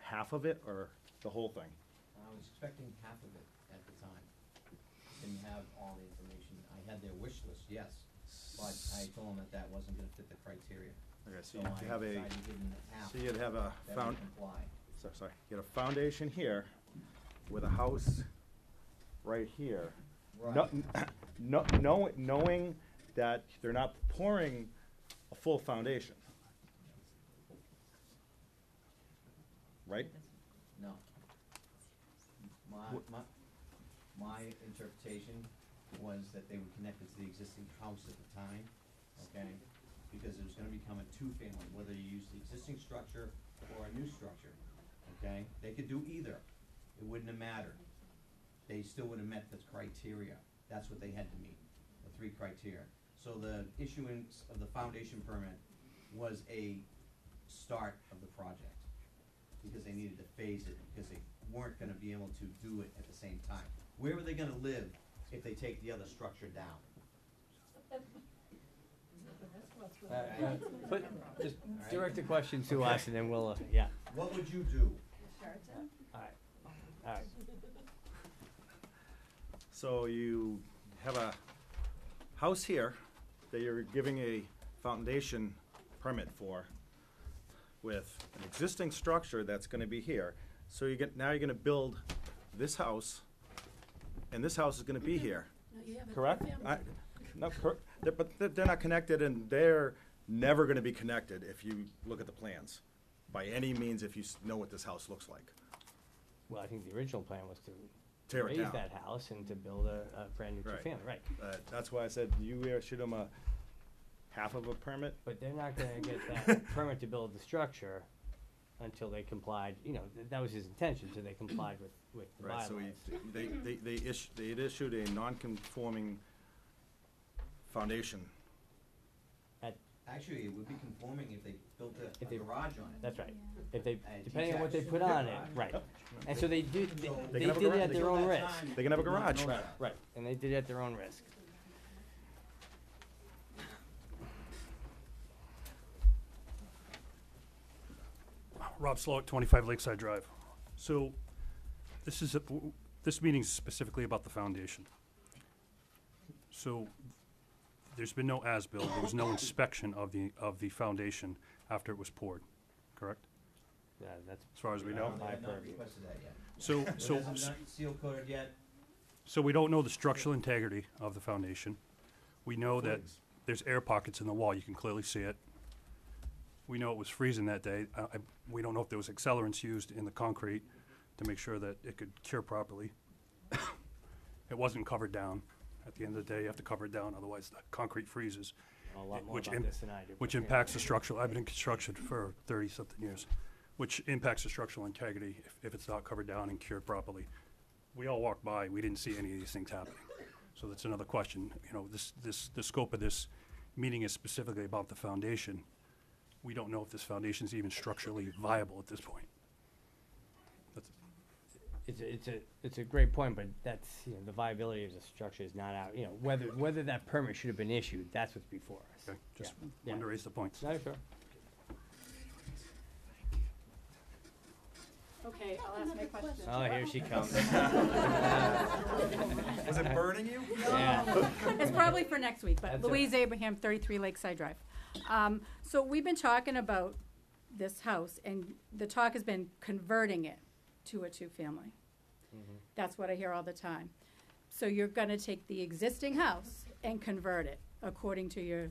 half of it or the whole thing? I was expecting half of it at the time. Didn't have all the information. I had their wish list, yes, but I told them that that wasn't gonna fit the criteria. Okay, so So you I have a, decided to give them half so you'd have a that found, comply. So- sorry, you had a foundation here with a house right here. No- No, know, knowing that they're not pouring a full foundation. Right? No. My, my, my interpretation was that they were connected to the existing house at the time, okay? Because it was gonna become a two-family, whether you use the existing structure or a new structure, okay? They could do either, it wouldn't have mattered. They still would have met the criteria, that's what they had to meet, the three criteria. So the issuance of the foundation permit was a start of the project because they needed to phase it, because they weren't gonna be able to do it at the same time. Where were they gonna live if they take the other structure down? Uh, uh, just direct the question to us and then we'll, uh, yeah. What would you do? Alright, alright. So you have a house here that you're giving a foundation permit for with an existing structure that's gonna be here. So you get, now you're gonna build this house, and this house is gonna be here, correct? I, no, cor- they're- but they're, they're not connected, and they're never gonna be connected if you look at the plans, by any means, if you s- know what this house looks like. Well, I think the original plan was to Tear it raze down. that house and to build a, a brand new Right. two-family, right. Uh, that's why I said you issued them a half of a permit, But they're not gonna get that permit to build the structure until they complied, you know, th- that was his intention, so they complied with, with the Right, bylaws. so he, they, they, they issued, they had issued a non-conforming foundation. Actually, it would be conforming if they built a, If a they- garage on it. That's right. If they, And depending on what they put on it, right. And so they do, they, So They they can have a did it garage. at their own risk. They can have a garage. Right, and they did it at their own risk. Rob Slowick, 25 Lakeside Drive. So this is, a- w- this meeting is specifically about the foundation. So there's been no as-built, there was no inspection of the, of the foundation. after it was poured, correct? Yeah, that's. As far as we know. My purview. So, It so, hasn't not seal coated yet. so we don't know the structural integrity of the foundation. We know that there's air pockets in the wall, you can clearly see it. We know it was freezing that day. I, I, we don't know if there was accelerants used in the concrete to make sure that it could cure properly. It wasn't covered down. At the end of the day, you have to cover it down, otherwise the concrete freezes. A lot more which about im- this than I do, Which but yeah. impacts the structural, I've been in construction for thirty-something years, which impacts the structural integrity if, if it's not covered down and cured properly. We all walked by, we didn't see any of these things happening. So that's another question, you know, this, this, the scope of this meeting is specifically about the foundation. We don't know if this foundation is even structurally viable at this point. That's, It's a, it's a, it's a great point, but that's, you know, the viability of the structure is not out, you know, whether, whether that permit should have been issued, that's what's before us. Okay, just Yeah. wanted to raise the points. No, sure. Okay, I'll ask my question. Oh, here she comes. Was it burning you? Yeah. It's probably for next week, but That's all Louise Abraham, thirty-three Lakeside Drive. Um, so we've been talking about this house, and the talk has been converting it to a two-family. Mm-hmm. That's what I hear all the time. So you're gonna take the existing house and convert it, according to your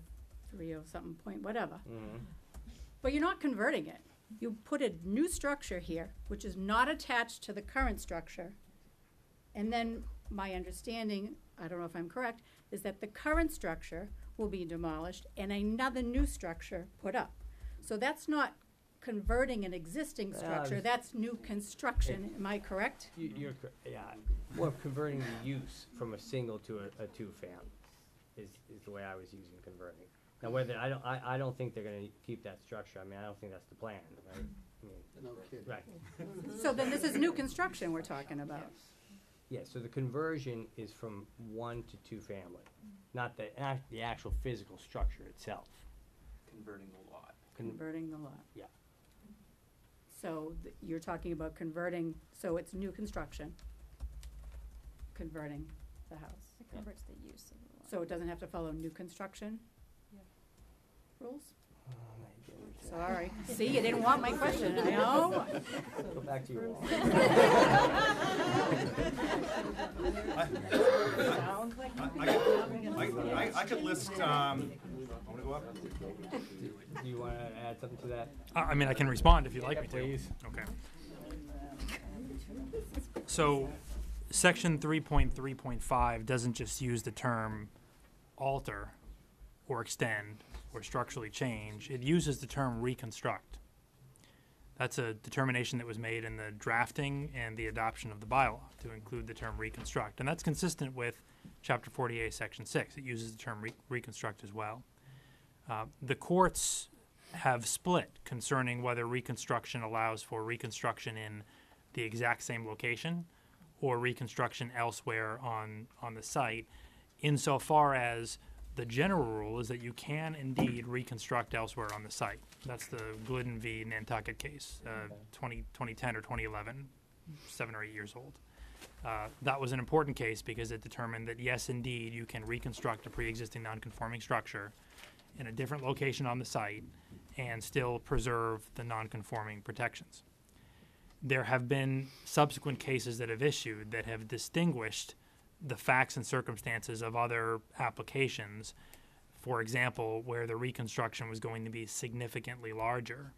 three or something point, whatever. Mm-hmm. But you're not converting it. You put a new structure here, which is not attached to the current structure. And then my understanding, I don't know if I'm correct, is that the current structure will be demolished and another new structure put up. So that's not converting an existing Uh, structure, that's new construction, am I correct? You, you're, cor- yeah, more converting the use from a single to a, a two-family is, is the way I was using converting. Now, whether, I don't, I, I don't think they're gonna keep that structure, I mean, I don't think that's the plan, right? I mean, No kidding. Right. So then this is new construction we're talking about. Yeah, so the conversion is from one to two-family, not the, act- the actual physical structure itself. Converting the lot. Con- Converting the lot. Yeah. So th- you're talking about converting, so it's new construction, converting the house. It converts the use of the lot. So it doesn't have to follow new construction rules? Sorry. See, you didn't want my question, I know. Go back to your wall. I, I, could- I, I, I could list, um, wanna go up? Do you wanna add something to that? I I mean, I can respond if you'd like Yeah, me to. please. Okay. So, section three point three point five doesn't just use the term alter or extend or structurally change. It uses the term reconstruct. That's a determination that was made in the drafting and the adoption of the bylaw to include the term reconstruct. And that's consistent with chapter forty-eight, section six. It uses the term re- reconstruct as well. Uh, the courts have split concerning whether reconstruction allows for reconstruction in the exact same location or reconstruction elsewhere on, on the site, insofar as the general rule is that you can indeed reconstruct elsewhere on the site. That's the Glidden v. Nantucket case, uh, 20, 2010 or 2011, seven or eight years old. Uh, that was an important case because it determined that yes, indeed, you can reconstruct a pre-existing non-conforming structure in a different location on the site and still preserve the non-conforming protections. There have been subsequent cases that have issued that have distinguished the facts and circumstances of other applications. For example, where the reconstruction was going to be significantly larger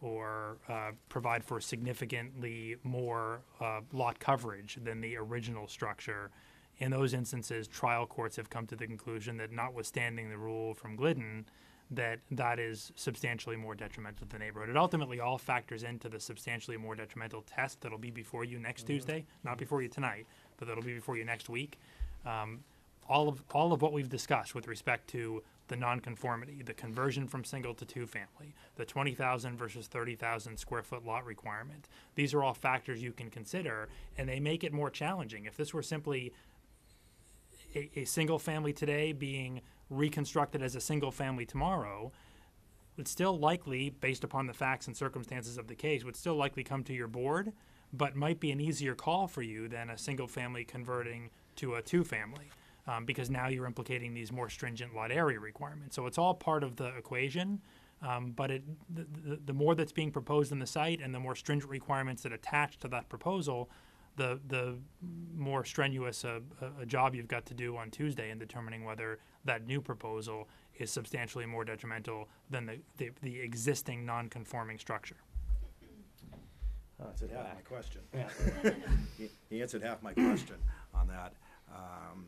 or uh, provide for significantly more uh, lot coverage than the original structure. In those instances, trial courts have come to the conclusion that notwithstanding the rule from Glidden, that that is substantially more detrimental to the neighborhood. It ultimately all factors into the substantially more detrimental test that'll be before you next Tuesday, not before you tonight, but that'll be before you next week. Um, all of all of what we've discussed with respect to the nonconformity, the conversion from single to two family, the 20,000 versus 30,000 square foot lot requirement. These are all factors you can consider, and they make it more challenging. If this were simply a, a single family today being reconstructed as a single family tomorrow, would still likely, based upon the facts and circumstances of the case, would still likely come to your board, but might be an easier call for you than a single family converting to a two family. Um, because now you're implicating these more stringent lot area requirements. So it's all part of the equation, Um, but it, the, the, the more that's being proposed in the site and the more stringent requirements that attach to that proposal, the, the more strenuous a, a, a job you've got to do on Tuesday in determining whether that new proposal is substantially more detrimental than the, the, the existing non-conforming structure. Oh, Answered half my question. Yeah. He- He answered half my question on that. Um,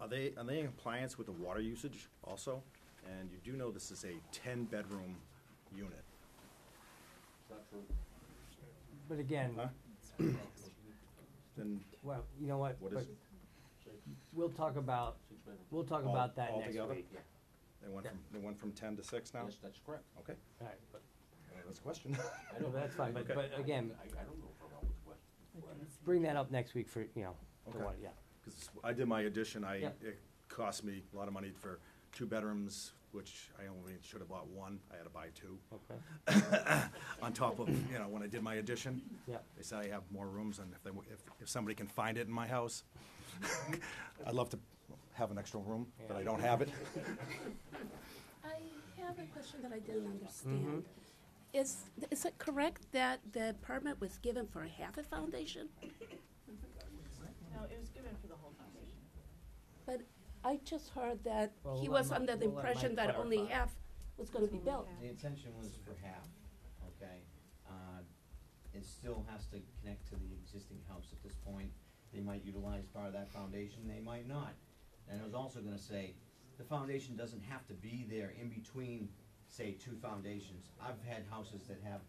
Are they, are they in compliance with the water usage also? And you do know this is a ten-bedroom unit. But again, Huh? Then well, you know what? What but is- We'll talk about, we'll talk All- about that next altogether? week. They went from, they went from ten to six now? Yes, that's correct. Okay, All right, but, Uh, that's a question. I no, but that's fine, but, Okay. but again, I, I don't know if I'm wrong with what. bring that up next week for, you know, the Okay. one, yeah. Because I did my addition, I, Yeah. it cost me a lot of money for two bedrooms, which I only should have bought one, I had to buy two. Okay. On top of, you know, when I did my addition. Yeah. They said I have more rooms, and if they, w- if, if somebody can find it in my house, I'd love to have an extra room, but I don't have it. I have a question that I didn't understand. Mm-hmm. Is, is it correct that the permit was given for half a foundation? No, it was given for the whole foundation. But I just heard that Well, he we'll let was under the we'll let impression that only clarify. half was gonna be built. The intention was for half, okay? It still has to connect to the existing house at this point. They might utilize part of that foundation, they might not. And I was also gonna say, the foundation doesn't have to be there in between, say, two foundations. I've had houses that have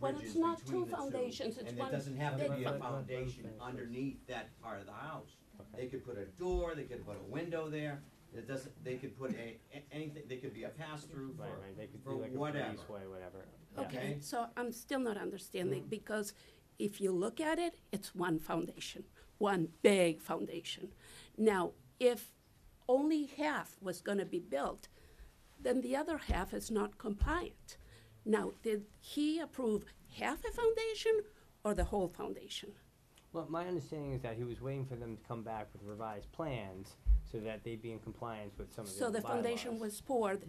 Well, bridges it's not between two the foundations, it's And one it doesn't have to big be a fo- foundation underneath that part of the house. They could put a door, they could put a window there, it doesn't, they could put a, a- anything, they could be a pass-through Right, for, right, they could for do like a whatever. breezeway, whatever. Yeah. Okay, so I'm still not understanding, mm-hmm. because if you look at it, it's one foundation, one big foundation. Now, if only half was gonna be built, then the other half is not compliant. Now, did he approve half a foundation or the whole foundation? Well, my understanding is that he was waiting for them to come back with revised plans so that they'd be in compliance with some of the So other the foundation bylaws. was poured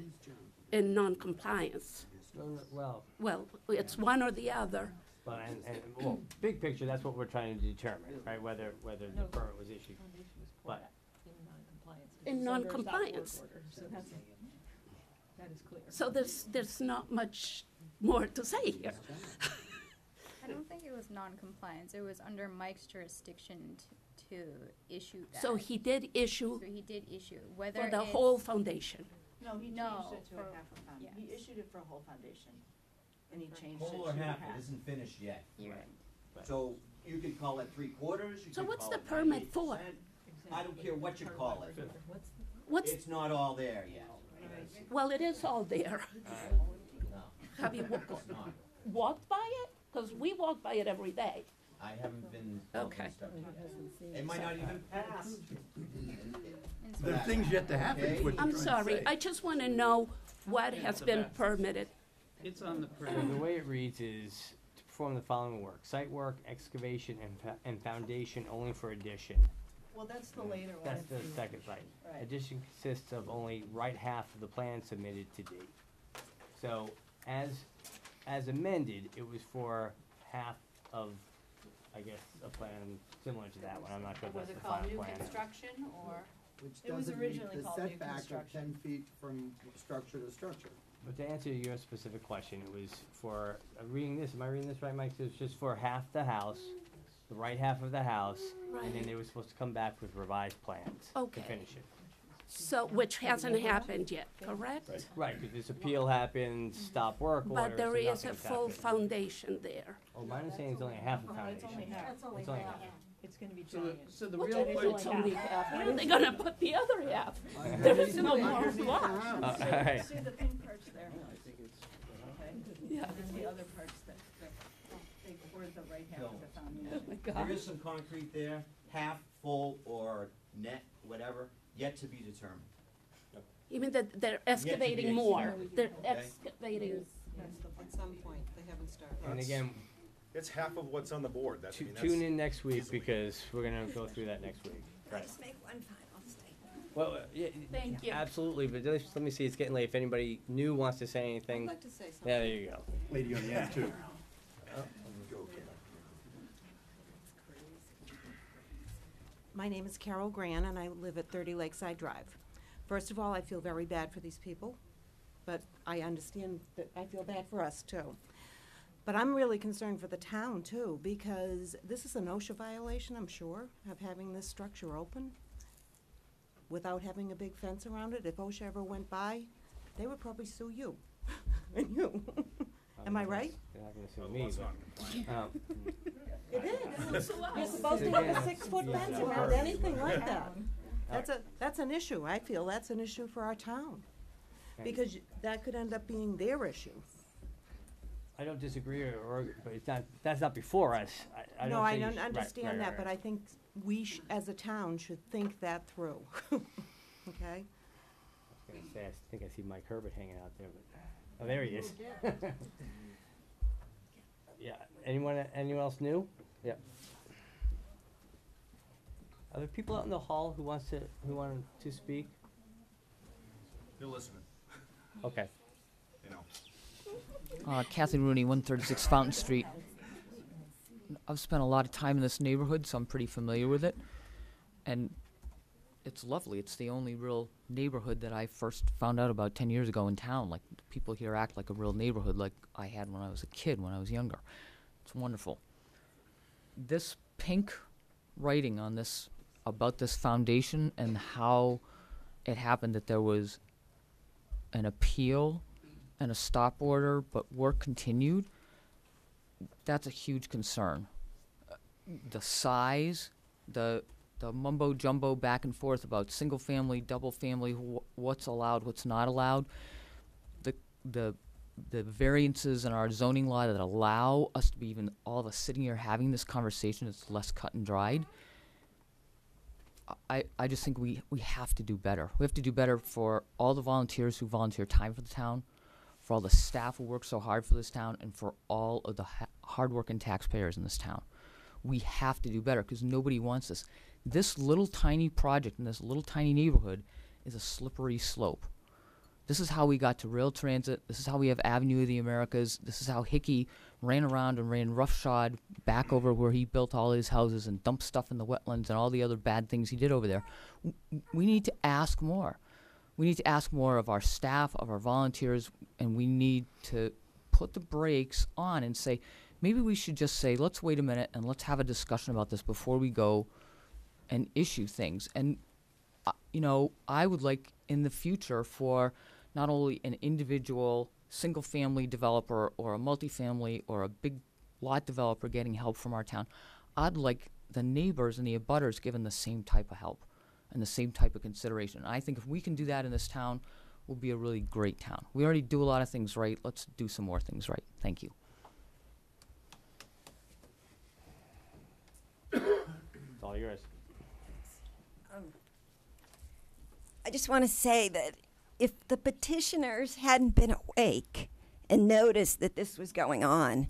in non-compliance. No, no, Well, Well, it's one or the other. but, and, and, well, big picture, that's what we're trying to determine, right, whether, whether the permit was issued. Foundation was poured But, In non-compliance. so That is clear. So there's, there's not much more to say here. I don't think it was non-compliance. It was under Mike's jurisdiction t- to issue that. So he did issue So he did issue, whether for the it's- whole foundation. No, he No, changed it to a for- half a foundation. He yes. issued it for a whole foundation, and he changed it to Whole a or half, half. it isn't finished yet. You're Right. So you could call it three quarters, you So could what's call the it permit for? 98%. I don't care what you call it. What's, It's not all there yet. well, it is all there. Uh, no, Have you wa- it's not. walked by it? Because we walk by it every day. I haven't been. Okay. It might not even pass. There are things yet to happen, is what you're I'm trying to sorry, say. I just want to know what has been permitted. It's on the so the way it reads is to perform the following work, site work, excavation, and fa- and foundation only for addition. Well, that's the later one. That's the second, site. Right. Addition consists of only right half of the plan submitted to date. So, as, as amended, it was for half of, I guess, a plan similar to that one, I'm not sure if Was that's it the called final new plan. construction, or? Which It was doesn't meet originally the called new setback of construction. ten feet from structure to structure. But to answer your specific question, it was for, uh, reading this, am I reading this right, Mike? It was just for half the house, the right half of the house, and then they were supposed to come back with revised plans to Okay. finish it. So, which hasn't happened yet, correct? Right, because this appeal happened, stop work order, But there so is a nothing's full happened. foundation there. Oh, my understanding is only half a foundation. half. It's only half. It's gonna be So the, so the What real do you question. only half? Where are they gonna put the other half? There is no more lot. Uh, alright. See the pink parts there? Okay? Yeah. It's the other parts that, that, they poured the right half of the foundation. Oh my There God. is some concrete there, half full or net, whatever, yet to be determined. You mean that they're excavating exceeded. more? They're Okay. excavating, At some point, they haven't started. And again, It's half of what's on the board, that's, I tu- mean, that's. tune in next week because we're gonna go through that next week. Right. Just make one final statement. Well, uh, yeah, Thank you. Absolutely, but let let me see, it's getting late. If anybody new wants to say anything. I'd like to say something. Yeah, there you go. Lady on the end, too. My name is Carol Gran, and I live at 30 Lakeside Drive. First of all, I feel very bad for these people, but I understand that I feel bad for us, too. But I'm really concerned for the town, too, because this is an OSHA violation, I'm sure, of having this structure open without having a big fence around it. If OSHA ever went by, they would probably sue you and you. Am I right? They're not gonna sue me, but, um, It is. You're supposed to have a six-foot fence around anything like that. That's a, that's an issue. I feel that's an issue for our town. Because y- that could end up being their issue. I don't disagree, or- or, but it's not, that's not before us. I, I No, don't I think you don't understand that, but. I think we, sh- as a town, should think that through. Okay? I was gonna say, I think I see Mike Herbert hanging out there, but, oh, there he is. Yeah, anyone, anyone else new? Yep. Are there people out in the hall who wants to, who wanted to speak? You're listening, Okay. you know. Uh, Kathy Rooney, 136 Fountain Street. I've spent a lot of time in this neighborhood, so I'm pretty familiar with it. And it's lovely. It's the only real neighborhood that I first found out about 10 years ago in town. Like, people here act like a real neighborhood like I had when I was a kid, when I was younger. It's wonderful. This pink writing on this, about this foundation and how it happened that there was an appeal and a stop order, but work continued, that's a huge concern. The size, the the mumbo jumbo back and forth about single family, double family, wh- what's allowed, what's not allowed, the the the variances in our zoning law that allow us to be even all of us sitting here having this conversation is less cut and dried. I, I just think we, we have to do better. We have to do better for all the volunteers who volunteer time for the town, for all the staff who work so hard for this town, and for all of the ha- hardworking taxpayers in this town. We have to do better because nobody wants this. This little tiny project in this little tiny neighborhood is a slippery slope. This is how we got to rail transit. This is how we have Avenue of the Americas. This is how Hickey ran around and ran roughshod back over where he built all his houses and dumped stuff in the wetlands and all the other bad things he did over there. We need to ask more. We need to ask more of our staff, of our volunteers, and we need to put the brakes on and say, maybe we should just say, let's wait a minute and let's have a discussion about this before we go and issue things. And uh, you know, I would like in the future for not only an individual single family developer or a multifamily or a big lot developer getting help from our town, I'd like the neighbors and the abutters given the same type of help and the same type of consideration. I think if we can do that in this town, we'll be a really great town. We already do a lot of things right. Let's do some more things right. Thank you. It's all yours. Um, I just want to say that if the petitioners hadn't been awake and noticed that this was going on,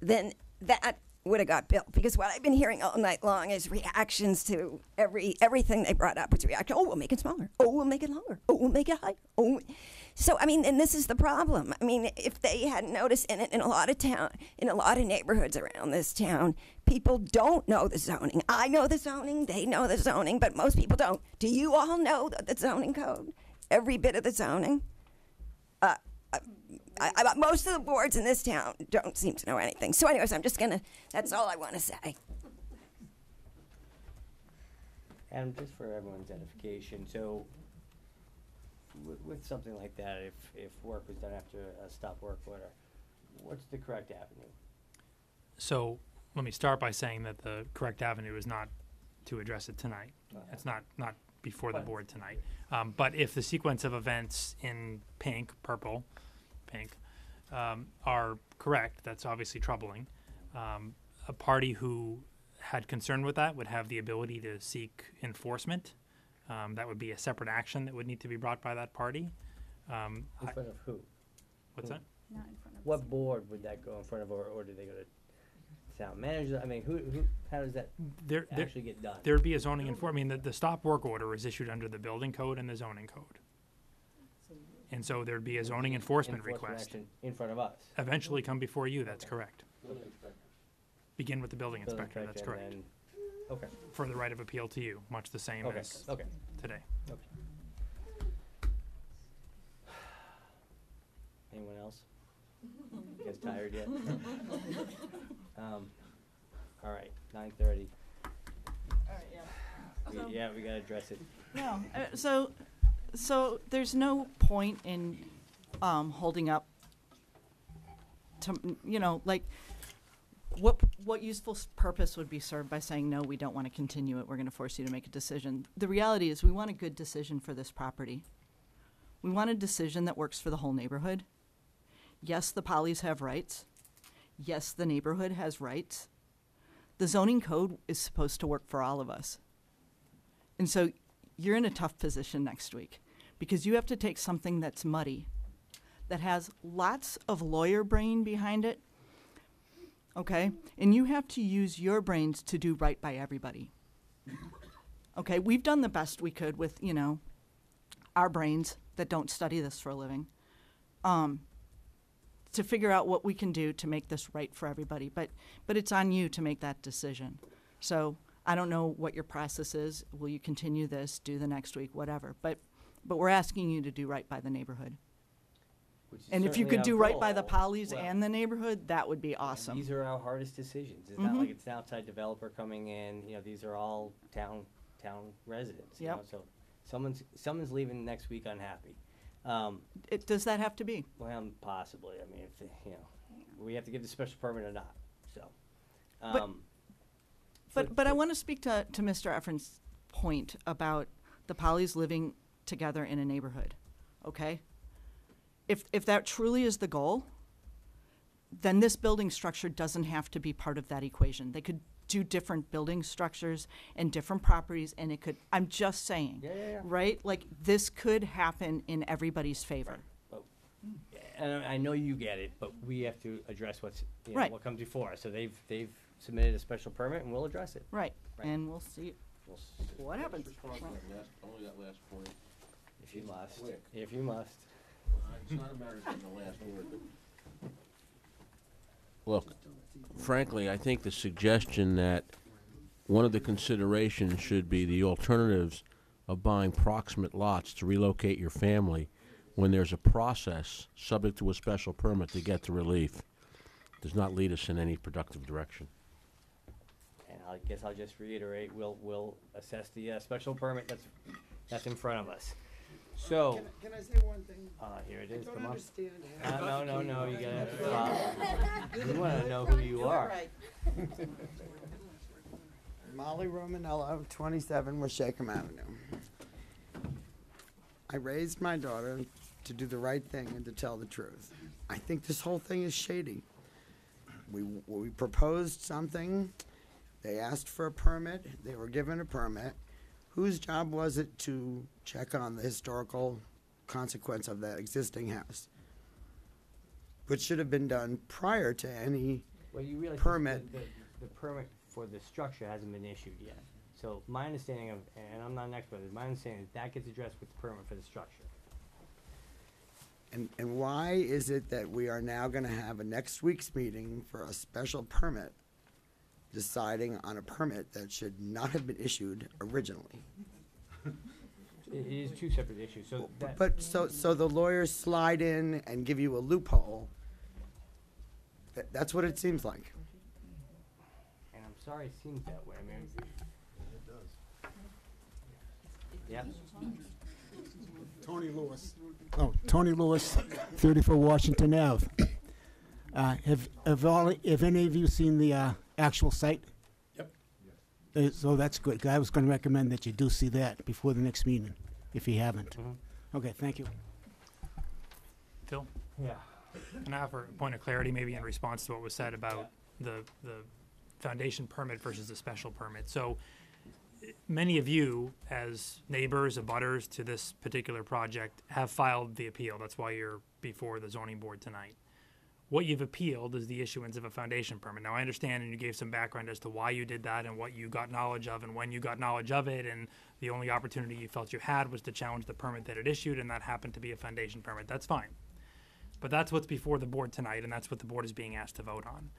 then that would have got built. Because what I've been hearing all night long is reactions to every everything they brought up was reaction. Oh, we'll make it smaller. Oh, we'll make it longer. Oh, we'll make it higher. Oh, so I mean, and this is the problem. I mean, if they hadn't noticed in in a lot of town, in a lot of neighborhoods around this town, people don't know the zoning. I know the zoning. They know the zoning, but most people don't. Do you all know the, the zoning code? Every bit of the zoning. Uh, I, I, I, most of the boards in this town don't seem to know anything. So, anyways, I'm just gonna. That's all I want to say. And just for everyone's edification, so with, with something like that, if, if work was done after a stop work order, what's the correct avenue? So let me start by saying that the correct avenue is not to address it tonight. It's not, not before the board tonight. Um, but if the sequence of events in pink, purple, pink, um, are correct, that's obviously troubling. Um, a party who had concern with that would have the ability to seek enforcement. Um, that would be a separate action that would need to be brought by that party. Um, In I- front of who? What's Who? that? Not in front of. What board would that go in front of, or, or do they go to town manager, I mean, who, who, how does that There, there, actually get done? there'd be a zoning enfor, I mean, the, the stop work order is issued under the building code and the zoning code. And so there'd be a zoning enforcement request. action In front of us. Eventually come before you, that's correct. Begin with the building Building inspector, that's inspector correct. and Okay, For the right of appeal to you, much the same okay, as okay, today. okay. Anyone else? You guys tired yet? Um, all right, nine thirty. So- Yeah, Yeah, we gotta address it. No, uh, so, so there's no point in, um, holding up to, you know, like, what, what useful s- purpose would be served by saying, no, we don't want to continue it, we're going to force you to make a decision? The reality is, we want a good decision for this property. We want a decision that works for the whole neighborhood. Yes, the polys have rights. Yes, the neighborhood has rights. The zoning code is supposed to work for all of us. And so you're in a tough position next week because you have to take something that's muddy, that has lots of lawyer brain behind it, okay? And you have to use your brains to do right by everybody. Okay, we've done the best we could with, you know, our brains that don't study this for a living. Um, to figure out what we can do to make this right for everybody, but but it's on you to make that decision. So I don't know what your process is. Will you continue this, do the next week, whatever? But but we're asking you to do right by the neighborhood. Which is And if you certainly could our do right by the goal. polys Well, and the neighborhood, that would be awesome. These are our hardest decisions. It's not Mhm. like it's an outside developer coming in, you know, these are all town, town residents, you know, so someone's, someone's leaving next week unhappy. Um, It, does that have to be? well, possibly, I mean, if, you know, we have to give the special permit or not, so. But- um, But, but I want to speak to, to Mr. Efron's point about the polys living together in a neighborhood, okay? If, if that truly is the goal, then this building structure doesn't have to be part of that equation. They could do different building structures and different properties, and it could, I'm just saying. Yeah, yeah, yeah. Right? Like, this could happen in everybody's favor. And I I know you get it, but we have to address what's, you know, Right. what comes before us. So they've, they've submitted a special permit and we'll address it. Right, Right. and we'll see We'll s- what happens. Only that last point. If you must, Quick. if you must. It's not a matter of getting the last word, but. Look, frankly, I think the suggestion that one of the considerations should be the alternatives of buying proximate lots to relocate your family when there's a process subject to a special permit to get the relief does not lead us in any productive direction. And I guess I'll just reiterate, we'll, we'll assess the, uh, special permit that's, that's in front of us. So, Can I- Can I say one thing? uh, here it I is, don't come on. understand Uh, no, no, no, you gotta, uh, we wanna know who you are. Molly Romanello, 27 Waushakum Avenue. I raised my daughter to do the right thing and to tell the truth. I think this whole thing is shady. We, we proposed something, they asked for a permit, they were given a permit. Whose job was it to check on the historical consequence of that existing house? Which should have been done prior to any Well, you realize permit. the, the, the permit for the structure hasn't been issued yet. So my understanding of, and I'm not an expert, but my understanding is that gets addressed with the permit for the structure. And, and why is it that we are now gonna have a next week's meeting for a special permit deciding on a permit that should not have been issued originally? It it is two separate issues, so that. But, so, so the lawyers slide in and give you a loophole? That, that's what it seems like. And I'm sorry it seems that way, I mean. It does. Yeah, Tony Lewis. Oh, Tony Lewis, 34 Washington Ave. Uh, have, have all, have any of you seen the, uh, actual site? Yep. Uh, so that's good. 'cause I was gonna recommend that you do see that before the next meeting, if you haven't. Okay, thank you. Phil? Yeah. And I offer a point of clarity, maybe in response to what was said about the, the foundation permit versus the special permit? So, eh, many of you, as neighbors, abutters to this particular project, have filed the appeal. That's why you're before the zoning board tonight. What you've appealed is the issuance of a foundation permit. Now, I understand, and you gave some background as to why you did that and what you got knowledge of and when you got knowledge of it, and the only opportunity you felt you had was to challenge the permit that it issued, and that happened to be a foundation permit. That's fine. But that's what's before the board tonight, and that's what the board is being asked to vote on.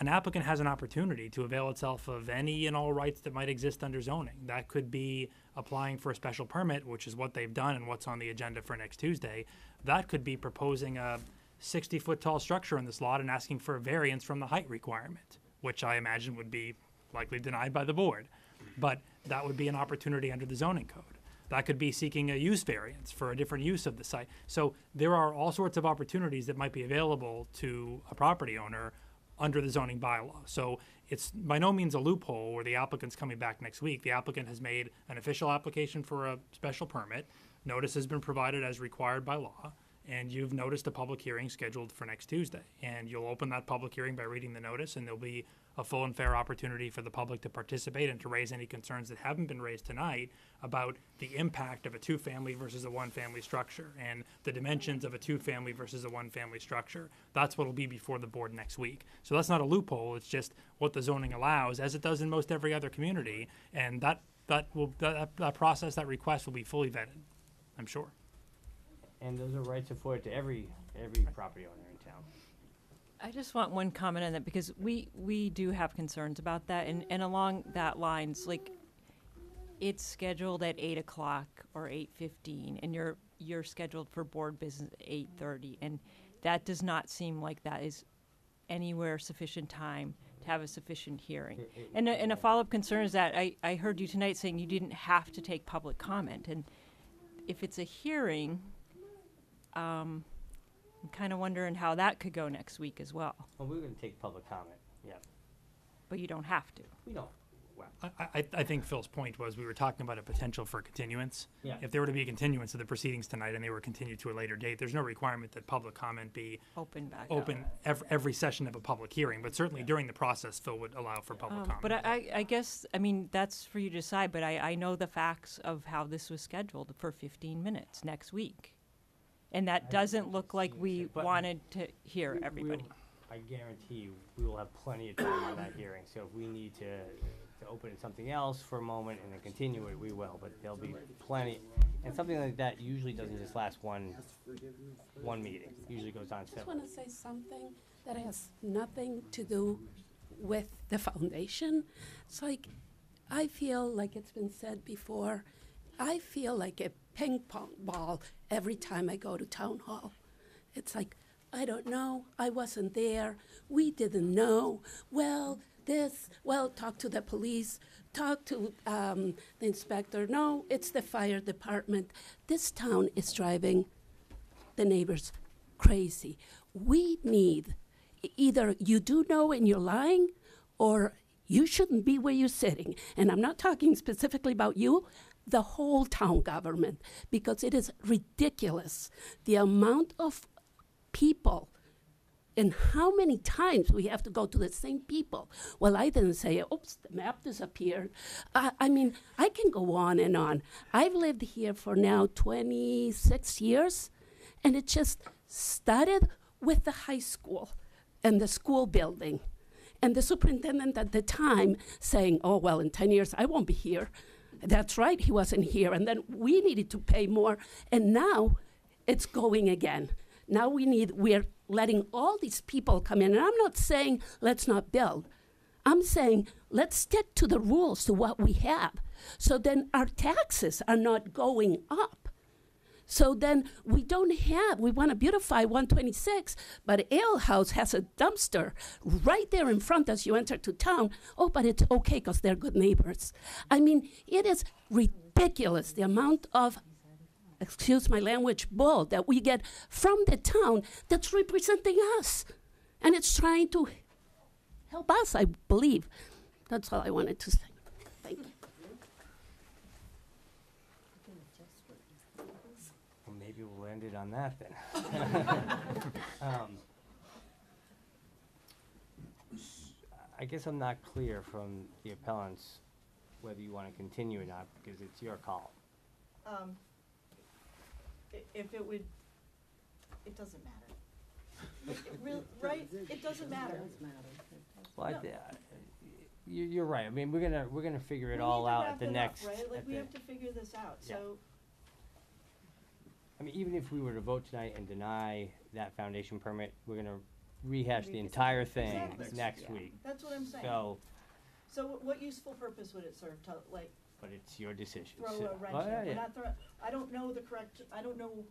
An applicant has an opportunity to avail itself of any and all rights that might exist under zoning. That could be applying for a special permit, which is what they've done and what's on the agenda for next Tuesday. That could be proposing a 60 foot tall structure in this lot and asking for a variance from the height requirement, which I imagine would be likely denied by the board. But that would be an opportunity under the zoning code. That could be seeking a use variance for a different use of the site. So there are all sorts of opportunities that might be available to a property owner under the zoning bylaw. So it's by no means a loophole where the applicant's coming back next week. The applicant has made an official application for a special permit. Notice has been provided as required by law, and you've noticed a public hearing scheduled for next Tuesday. And you'll open that public hearing by reading the notice, and there'll be a full and fair opportunity for the public to participate and to raise any concerns that haven't been raised tonight about the impact of a two-family versus a one-family structure and the dimensions of a two-family versus a one-family structure. That's what'll be before the board next week. So that's not a loophole, it's just what the zoning allows, as it does in most every other community. And that, that will, that, that process, that request will be fully vetted, I'm sure. And those are rights afforded to every, every property owner in town. I just want one comment on that because we, we do have concerns about that and, and along that lines, like it's scheduled at eight o'clock or eight fifteen and you're, you're scheduled for board business at eight thirty and that does not seem like that is anywhere sufficient time to have a sufficient hearing. And a, and a follow-up concern is that I, I heard you tonight saying you didn't have to take public comment and if it's a hearing, um, I'm kind of wondering how that could go next week as well. Well, we're gonna take public comment, yeah. But you don't have to. We don't, well, I, I, I think Phil's point was we were talking about a potential for continuance. Yeah. If there were to be a continuance of the proceedings tonight and they were continued to a later date, there's no requirement that public comment be Open back up. open every, every session of a public hearing, but certainly during the process, Phil would allow for public Um, comment. But I, I- I guess, I mean, that's for you to decide, but I, I know the facts of how this was scheduled for fifteen minutes next week. And that doesn't look like we But- wanted to hear We- everybody. we'll- I guarantee you, we will have plenty of time on that hearing, so if we need to, to open it something else for a moment and then continue it, we will, but there'll be plenty. And something like that usually doesn't just last one, one meeting, usually goes on I just several. want to say something that has nothing to do with the foundation. It's like, I feel like it's been said before, I feel like a ping pong ball every time I go to town hall. It's like, I don't know, I wasn't there, we didn't know. Well, this, well, talk to the police, talk to um, the inspector. No, it's the fire department. This town is driving the neighbors crazy. We need either you do know and you're lying, or you shouldn't be where you're sitting. And I'm not talking specifically about you, the whole town government, because it is ridiculous the amount of people and how many times we have to go to the same people. Well, I didn't say, oops, the map disappeared. I, I mean, I can go on and on. I've lived here for now 26 years, and it just started with the high school and the school building. And the superintendent at the time saying, oh, well, in 10 years, I won't be here. That's right, he wasn't here. And then we needed to pay more. And now it's going again. Now we need, we're letting all these people come in. And I'm not saying let's not build. I'm saying let's stick to the rules, to what we have. So then our taxes are not going up. So then we don't have, we want to beautify 126, but Ale House has a dumpster right there in front as you enter to town. Oh, but it's okay because they're good neighbors. I mean, it is ridiculous the amount of, excuse my language, bull that we get from the town that's representing us. And it's trying to help us, I believe. That's all I wanted to say. Thank you. Well, maybe we'll end it on that then. Um, I guess I'm not clear from the appellants whether you wanna continue or not, because it's your call. Um, i- if it would, it doesn't matter. Real- Right, it doesn't matter. Well, I No. thi- uh, you, you're right. I mean, we're gonna, we're gonna figure it We all need to out wrap at the it up, next. Right, like, at we the- have to figure this out, Yeah. so, I mean, even if we were to vote tonight and deny that foundation permit, we're gonna rehash the Revisit entire thing Exactly. next Yeah. week. that's what I'm saying. So, So wh- what useful purpose would it serve to, like, but it's your decision. throw so- a wrench Oh, in yeah, it? We're yeah. not throw, I don't know the correct, I don't know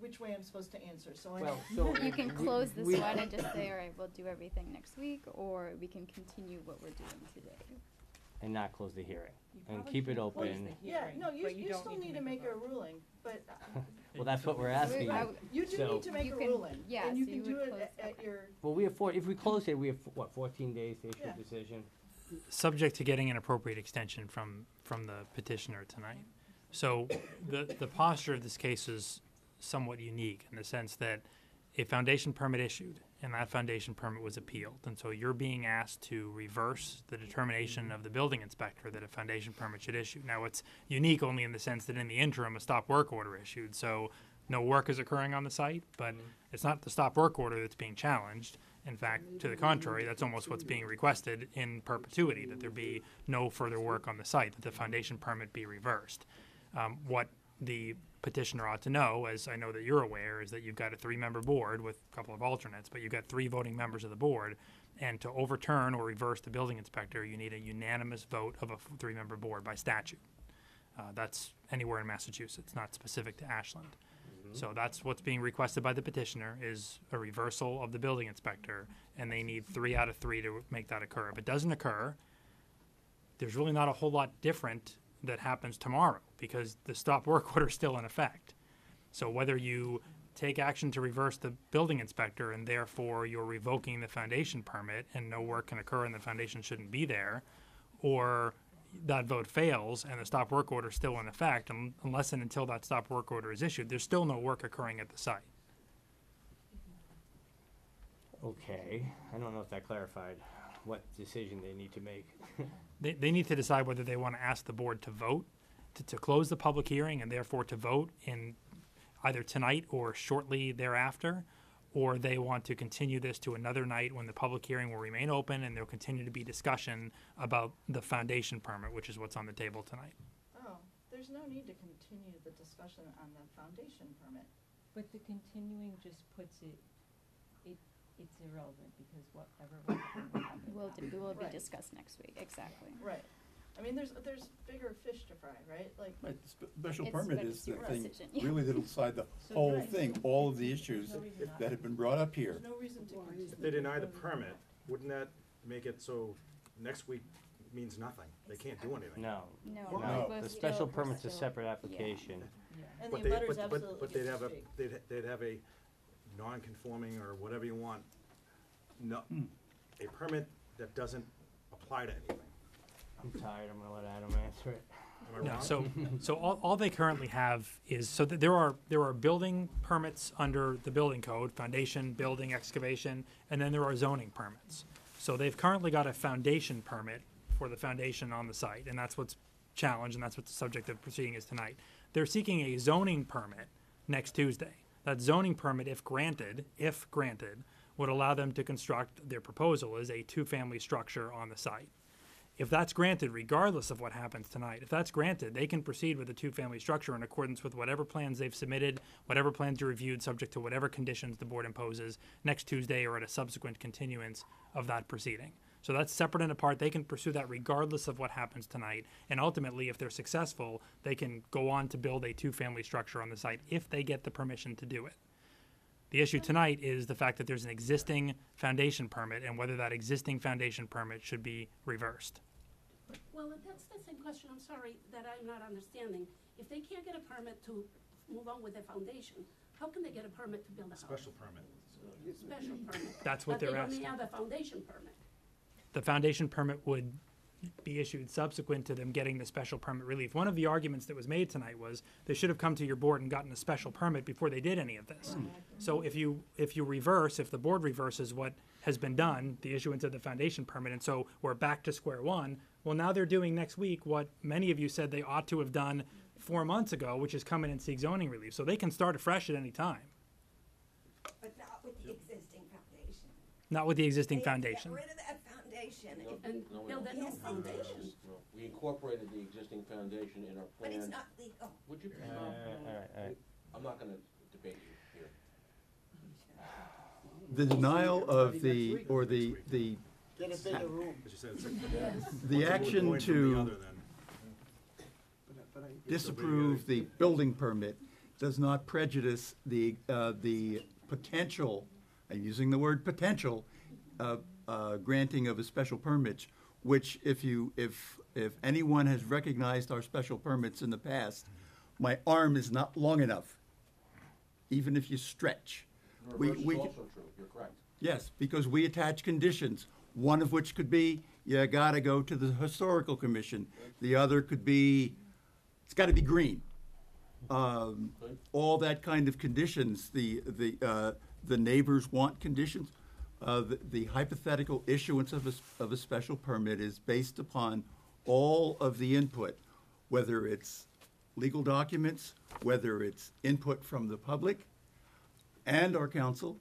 which way I'm supposed to answer, so I. Well, so- You can We- close this we- one and just say, all right, we'll do everything next week, or we can continue what we're doing today. And not close the hearing, and keep it open. Yeah, no, you, you you still need to need to make a ruling, but uh, Well, that's what we're asking I you. you do So- need to make You a can- ruling. yeah, And you so can do would it close at, at your, Well, we have four, if we close it, we have, what, fourteen days to issue Yeah. a decision? subject to getting an appropriate extension from, from the petitioner tonight. So the, the posture of this case is somewhat unique in the sense that a foundation permit issued and that foundation permit was appealed. And so you're being asked to reverse the determination of the building inspector that a foundation permit should issue. Now, it's unique only in the sense that in the interim, a stop work order issued. So no work is occurring on the site, but it's not the stop work order that's being challenged. In fact, to the contrary, that's almost what's being requested in perpetuity, that there be no further work on the site, that the foundation permit be reversed. Um, what the petitioner ought to know, as I know that you're aware, is that you've got a three-member board with a couple of alternates, but you've got three voting members of the board. And to overturn or reverse the building inspector, you need a unanimous vote of a three-member board by statute. Uh, that's anywhere in Massachusetts, not specific to Ashland. So that's what's being requested by the petitioner is a reversal of the building inspector, and they need three out of three to make that occur. If it doesn't occur, there's really not a whole lot different that happens tomorrow because the stop work order is still in effect. So whether you take action to reverse the building inspector and therefore you're revoking the foundation permit and no work can occur and the foundation shouldn't be there, or that vote fails and the stop work order is still in effect, un- unless and until that stop work order is issued, there's still no work occurring at the site. Okay, I don't know if that clarified what decision they need to make. They, they need to decide whether they want to ask the board to vote, to, to close the public hearing and therefore to vote in either tonight or shortly thereafter, or they want to continue this to another night when the public hearing will remain open and there'll continue to be discussion about the foundation permit, which is what's on the table tonight. oh, there's no need to continue the discussion on the foundation permit. But the continuing just puts it, it, it's irrelevant because whatever will happen will happen. Will, d- will be Right. discussed next week, exactly. Right. I mean, there's, there's bigger fish to fry, right? Like, Right, the spe- special It's- permit but is it's the your thing, decision, yeah. really that'll decide the So, whole right. thing, all of the issues no reason not that have been brought up here. there's no reason to continue. If they deny the permit, wouldn't that make it so next week means nothing? They can't do anything? No, No. no, we're the special we're permit's a still- separate yeah. application. And But the they, abutters but, but, absolutely but they'd to have a, speak. they'd, they'd have a non-conforming or whatever you want, no, hmm. a permit that doesn't apply to anything. I'm tired, I'm gonna let Adam answer it. Am I No, wrong? so, so all, all they currently have is, so that there are, there are building permits under the building code, foundation, building, excavation, and then there are zoning permits. So they've currently got a foundation permit for the foundation on the site, and that's what's challenged, and that's what the subject of proceeding is tonight. They're seeking a zoning permit next Tuesday. That zoning permit, if granted, if granted, would allow them to construct, their proposal as a two-family structure on the site. If that's granted, regardless of what happens tonight, if that's granted, they can proceed with a two-family structure in accordance with whatever plans they've submitted, whatever plans are reviewed, subject to whatever conditions the board imposes next Tuesday or at a subsequent continuance of that proceeding. So that's separate and apart. They can pursue that regardless of what happens tonight. And ultimately, if they're successful, they can go on to build a two-family structure on the site if they get the permission to do it. The issue tonight is the fact that there's an existing foundation permit and whether that existing foundation permit should be reversed. Well, that's the same question, I'm sorry, that I'm not understanding. If they can't get a permit to move on with the foundation, how can they get a permit to build a house? Special permit. Special permit. That's what they're But asking. they only have a foundation permit. The foundation permit would be issued subsequent to them getting the special permit relief. One of the arguments that was made tonight was they should have come to your board and gotten a special permit before they did any of this. Hmm. So if you, if you reverse, if the board reverses what has been done, the issuance of the foundation permit, and so we're back to square one, well, now they're doing next week what many of you said they ought to have done four months ago, which is come in and seek zoning relief. So they can start afresh at any time. But not with the existing foundation. Not with the existing foundation. Get rid of that foundation. If- And No, we build don't. a new Yes, they foundation. No, We incorporated the existing foundation in our But plan. it's not legal. Would you? Uh, all right, all right. I'm not gonna debate you here. The denial of the, or the, the, Get a bigger room. the action to disapprove the building permit does not prejudice the, uh, the potential, I'm using the word potential, uh, uh, granting of a special permit, which if you, if, if anyone has recognized our special permits in the past, my arm is not long enough, even if you stretch. We, is we, also true, you're correct. Yes, because we attach conditions, one of which could be, you gotta go to the historical commission. The other could be, it's gotta be green. Um, all that kind of conditions, the, the, uh, the neighbors want conditions. Uh, the, the hypothetical issuance of a, of a special permit is based upon all of the input, whether it's legal documents, whether it's input from the public and our counsel,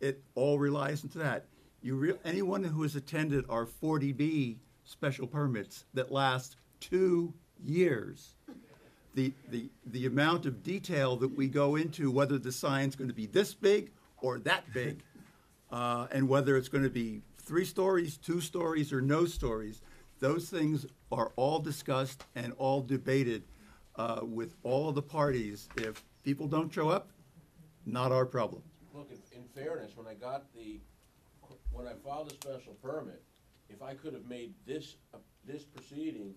it all relies into that. You re- anyone who has attended our 40B special permits that last two years, the, the, the amount of detail that we go into, whether the sign's going to be this big or that big, uh, and whether it's going to be three stories, two stories, or no stories, those things are all discussed and all debated uh, with all of the parties. If people don't show up, not our problem. Look, in, in fairness, when I got the, when I filed a special permit, if I could have made this, uh, this proceeding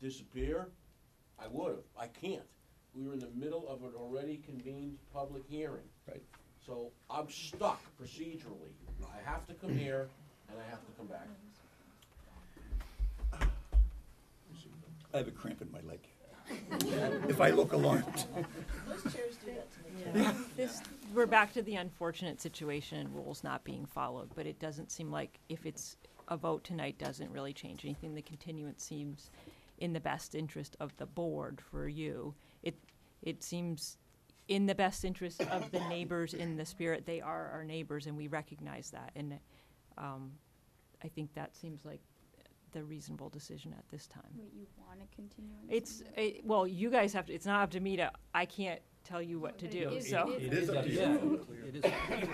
disappear, I would have. I can't. We were in the middle of an already convened public hearing. Right. So I'm stuck procedurally. I have to come here and I have to come back. I have a cramp in my leg. If I look alarmed. Those chairs do that to me. Yeah. This, we're back to the unfortunate situation and rules not being followed, but it doesn't seem like if it's a vote tonight doesn't really change anything. The continuance seems in the best interest of the board for you. It, it seems in the best interest of the neighbors in the spirit. They are our neighbors and we recognize that. And, um, I think that seems like the reasonable decision at this time. Wait, you want to continue? It's, it, well, you guys have to, it's not up to me to, I can't tell you what to do, is- so. it It is up to you. It is.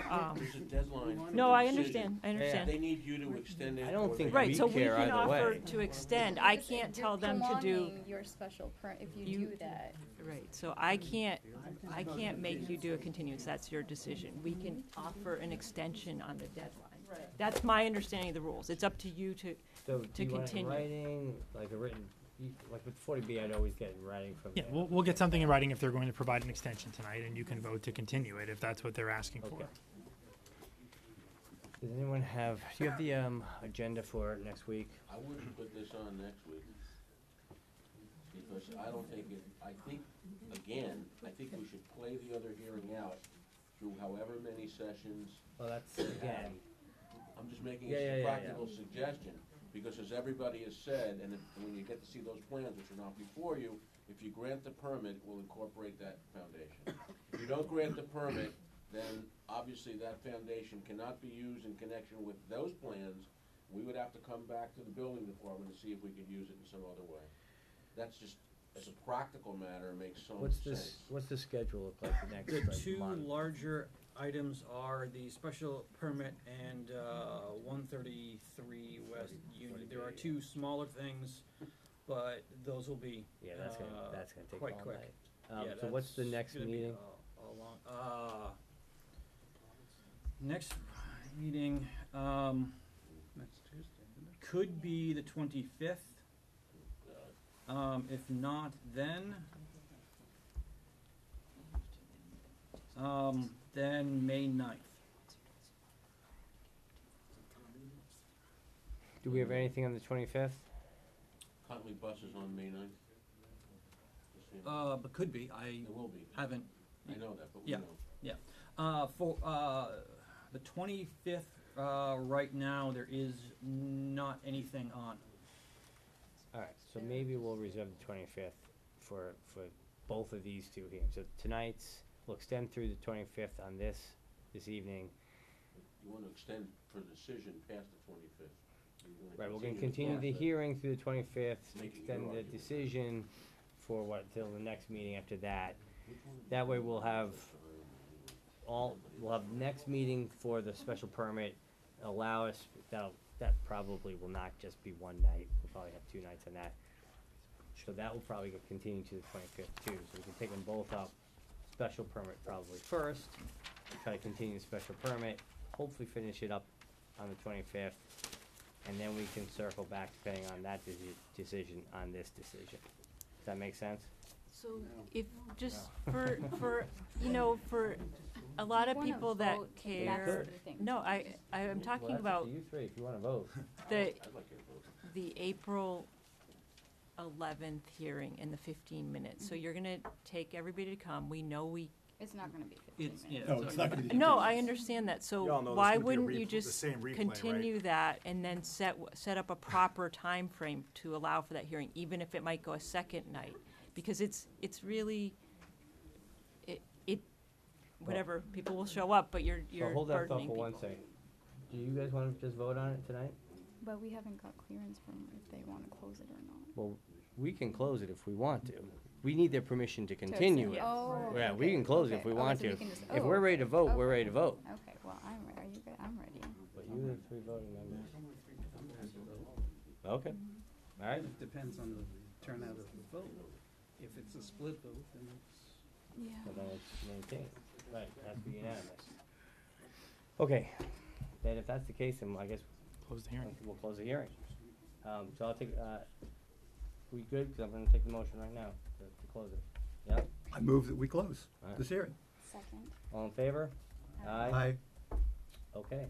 Um, There's a deadline. No, I understand, I understand. They need you to extend it. I don't or think they- Right, we so we care can either offer way. to extend, I can't tell them to do, prolonging Your special per, if you You- do that. right, so I can't, I can't make you do a continuance, that's your decision. We can offer an extension on the deadline. That's my understanding of the rules, it's up to you to, So to do you want it in continue. writing, like a written, you- like with forty B, I'd always get in writing from Yeah, we'll, we'll get something in writing if they're going to provide an extension tonight, and you can vote to continue it if that's what they're asking for. Okay. Does anyone have, do you have the, um, agenda for next week? I wouldn't put this on next week. Because I don't think it, I think, again, I think we should play the other hearing out through however many sessions. Well, that's, again, have. I'm just making Yeah, yeah, a yeah, practical suggestion, because as everybody has said, and if, when you get to see those plans, which are not before you, if you grant the permit, we'll incorporate that foundation. If you don't grant the permit, then obviously that foundation cannot be used in connection with those plans. We would have to come back to the building department to see if we could use it in some other way. That's just, as a practical matter, it makes so much what's sense. this, what's the schedule look like the next, The like, two month? larger items are the special permit and uh, 133 West Union. There are two smaller things, but those will be Yeah, that's gonna, uh, that's gonna take quite all quick. night. Um, Yeah, so what's the that's next gonna be, meeting? uh, a long- uh, Next meeting, um, Next Tuesday, isn't it? could be the twenty-fifth. Um, if not, then, um, then May ninth. Do we have anything on the twenty-fifth? Huntley buses on May ninth. Uh, but could be, I It will be. haven't, I know that, but we Yeah. know. yeah. Uh, for, uh, the twenty-fifth, uh, right now, there is not anything on. Alright, so maybe we'll reserve the twenty-fifth for, for both of these two hearings. So tonight's, we'll extend through the twenty-fifth on this, this evening. You want to extend for decision past the twenty-fifth. Right, we're gonna continue the hearing through the twenty-fifth, Make it extend the argument. decision for what, till the next meeting after that. That way we'll have all, we'll have next meeting for the special permit, allow us, that'll, that probably will not just be one night, we'll probably have two nights on that. So that will probably get continued to the twenty-fifth too, so we can take them both up, special permit probably first, try to continue the special permit, hopefully finish it up on the twenty-fifth, and then we can circle back depending on that deci- decision on this decision. Does that make sense? So if, just for, for, you know, for a lot of people that care. No, I, I am talking Well, that's up about to you three, if you wanna vote. the, the April eleventh hearing in the fifteen minutes. So mm-hmm. you're gonna take everybody to come. We know we. It's not gonna be fifteen It's, minutes. No, it's not gonna be. No, I understand that. So You all know there's why gonna be a wouldn't you repl- the just same replay, right? continue that and then set, w- set up a proper time frame to allow for that hearing, even if it might go a second night? Because it's, it's really, it, it, whatever, people will show up, but you're, So you're hold that thought burdening for people. one second. Do you guys wanna just vote on it tonight? But we haven't got clearance from if they wanna close it or not. Well, we can close it if we want to. We need their permission to continue it. Oh, Yeah, we okay, can close it if okay. we Oh, want so we to. can just- If oh, we're ready to okay, vote, we're ready to vote. Okay, well, I'm, re- are you, good? I'm ready. But you have three voting members. Okay, all right. It depends on the turnout of the vote. If it's a split vote, then it's. Yeah. So then it's maintained, right, it has to be unanimous. Okay, then if that's the case, then I guess Close the hearing. we'll close the hearing. Um, so I'll take, uh, we good, cause I'm gonna take the motion right now to, to close it. Yeah, I move that we close All right. this hearing. Second. all in favor? Aye. Aye. Okay,